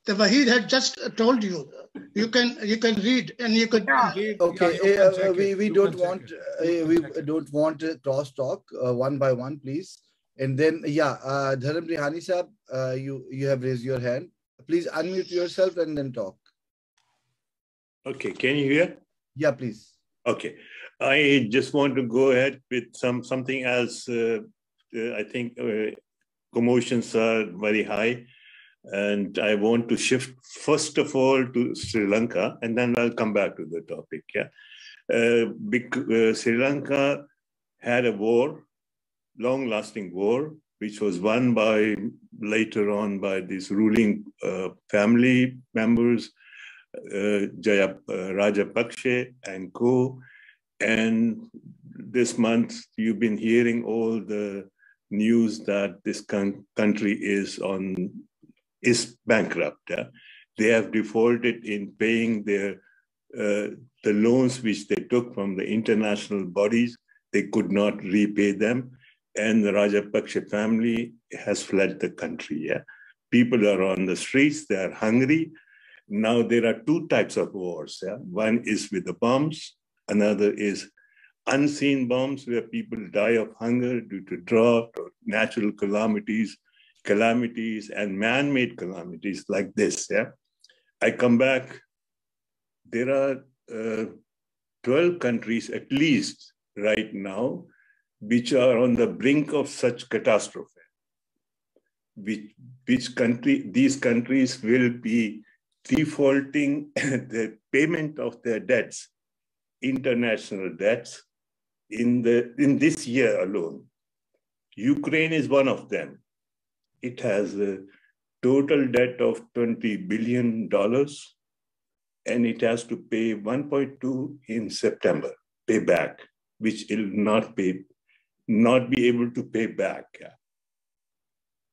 the Wahid had just told you. You can you can read and you can read. Okay, you can uh, we we don't want it. uh, we don't want uh, cross talk uh, one by one, please. And then yeah, uh, Dharam Rihani sahab, uh, you you have raised your hand. Please unmute yourself and then talk. Okay, can you hear? Yeah, please. Okay, I just want to go ahead with some something else. Uh, I think uh, commotions are very high, and I want to shift first of all to Sri Lanka, and then I'll come back to the topic. Yeah, uh, uh, Sri Lanka had a war, long-lasting war, which was won by later on by these ruling uh, family members uh, Jaya uh, and co. And this month, you've been hearing all the news that this con- country is on is bankrupt. yeah. They have defaulted in paying their uh, the loans which they took from the international bodies. They could not repay them, and the Rajapaksa family has fled the country. Yeah, people are on the streets. They are hungry. Now there are two types of wars. Yeah? One is with the bombs, another is unseen bombs where people die of hunger due to drought or natural calamities, calamities and man-made calamities like this. Yeah, I come back. There are uh, 12 countries at least right now which are on the brink of such catastrophe. Which, which country, these countries will be defaulting the payment of their debts, international debts, in, the, in this year alone. Ukraine is one of them. It has a total debt of $20 billion and it has to pay 1.2 in September, pay back, which it will not pay, not be able to pay back.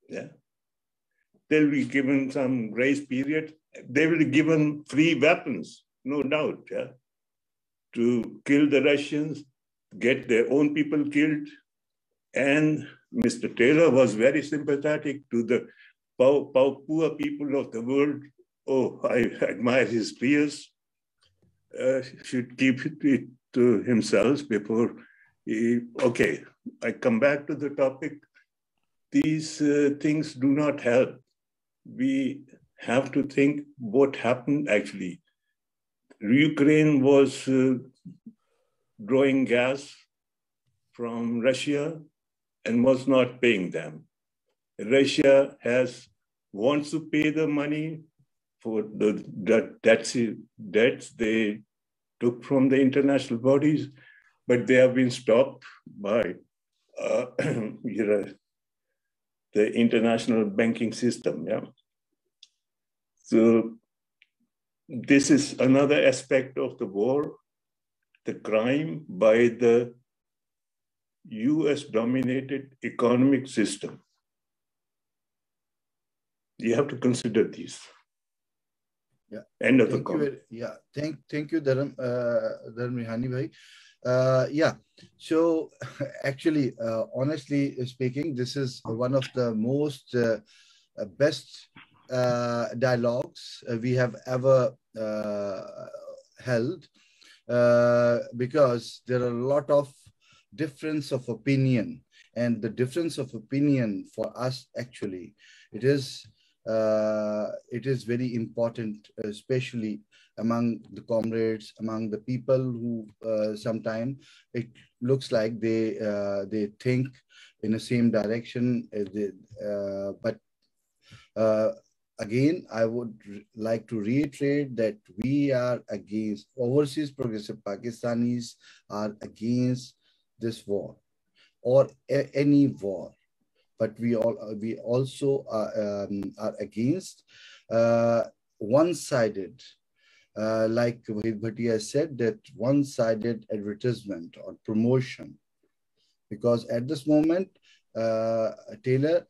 Yeah. They'll be given some grace period. They will be given free weapons, no doubt, yeah, to kill the Russians, get their own people killed. And Mr. Taylor was very sympathetic to the poor, people of the world. Oh, I admire his fears. Uh, should keep it to himself before he, okay, I come back to the topic. These uh, things do not help. We have to think what happened actually. Ukraine was uh, drawing gas from Russia and was not paying them. Russia has wants to pay the money for the that debts, debts they took from the international bodies, but they have been stopped by uh, the international banking system. Yeah. So this is another aspect of the war, the crime by the US dominated economic system. You have to consider these. Yeah. End of the Thank comment. very- Yeah. Thank thank you, Dharam, uh, Dharam Rihani bhai. Uh, yeah. So actually, uh, honestly speaking, this is one of the most uh, uh, best uh, dialogues uh, we have ever uh, held because there are a lot of difference of opinion. And the difference of opinion for us actually it is uh, it is very important especially among the comrades among the people who uh, sometimes it looks like they uh, they think in the same direction they, uh, but uh, again, I would like to reiterate that we are against overseas progressive Pakistanis are against this war or any war. But we all we also are, um, are against uh, one-sided, uh, like Wahid Bhatti said, that one-sided advertisement or promotion. Because at this moment, uh, Taylor,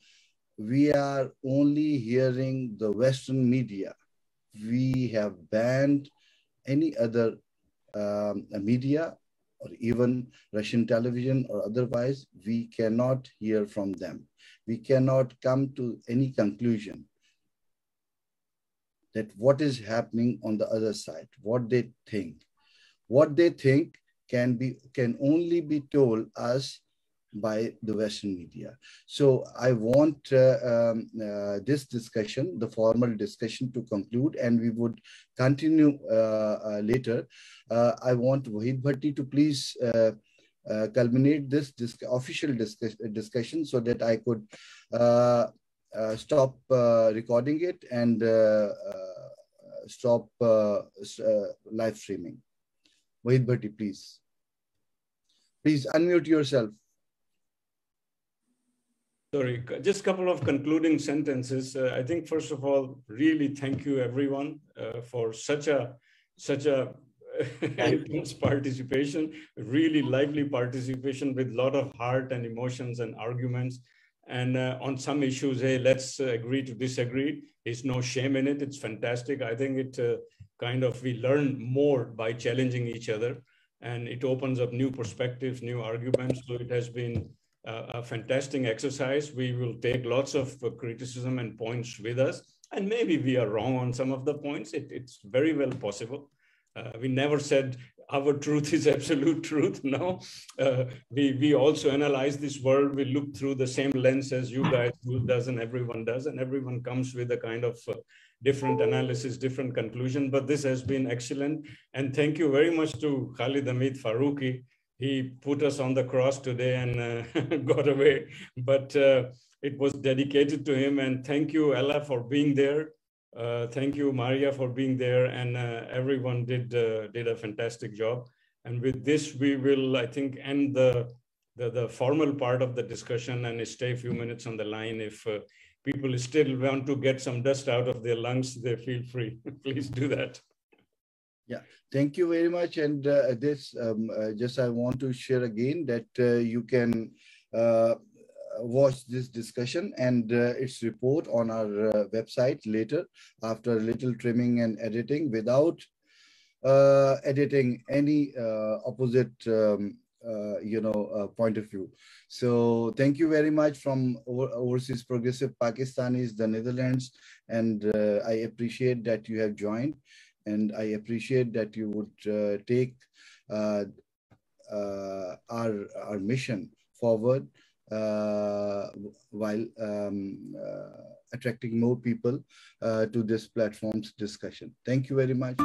we are only hearing the Western media. We have banned any other um, media or even Russian television or otherwise, we cannot hear from them. We cannot come to any conclusion that what is happening on the other side, what they think. What they think can be can only be told us by the Western media. So I want uh, um, uh, this discussion, the formal discussion to conclude and we would continue uh, uh later. Uh, I want Wahid Bhatti to please uh, culminate this dis official discuss discussion so that I could stop recording it and stop live streaming. Wahid Bhatti, please. Please unmute yourself. Sorry, just a couple of concluding sentences. Uh, I think first of all, really thank you everyone uh, for such a such a intense participation, really lively participation with a lot of heart and emotions and arguments. And uh, on some issues, hey, let's uh, agree to disagree. There's no shame in it. It's fantastic. I think it uh, kind of we learn more by challenging each other, and it opens up new perspectives, new arguments. So it has been a fantastic exercise. We will take lots of uh, criticism and points with us. And maybe we are wrong on some of the points. It, it's very well possible. Uh, we never said our truth is absolute truth. No, uh, we, we also analyze this world. We look through the same lens as you guys do, does and everyone does. And everyone comes with a kind of uh, different analysis, different conclusion. But this has been excellent. And thank you very much to Khalid Hamid Faruqi he put us on the cross today and uh, got away. But uh, it was dedicated to him. And thank you, Ella, for being there. Uh, thank you, Maria, for being there. And uh, everyone did uh, did a fantastic job. And with this, we will, I think, end the, the, the formal part of the discussion and stay a few minutes on the line. If uh, people still want to get some dust out of their lungs, they feel free. Please do that. Yeah, thank you very much. And uh, this, um, uh, just I want to share again that uh, you can uh, watch this discussion and uh, its report on our uh, website later after a little trimming and editing without editing any opposite um, you know, point of view. So thank you very much from Overseas Progressive Pakistanis, the Netherlands, and I appreciate that you have joined. And I appreciate that you would uh, take uh, uh, our, our mission forward while um, attracting more people to this platform's discussion. Thank you very much.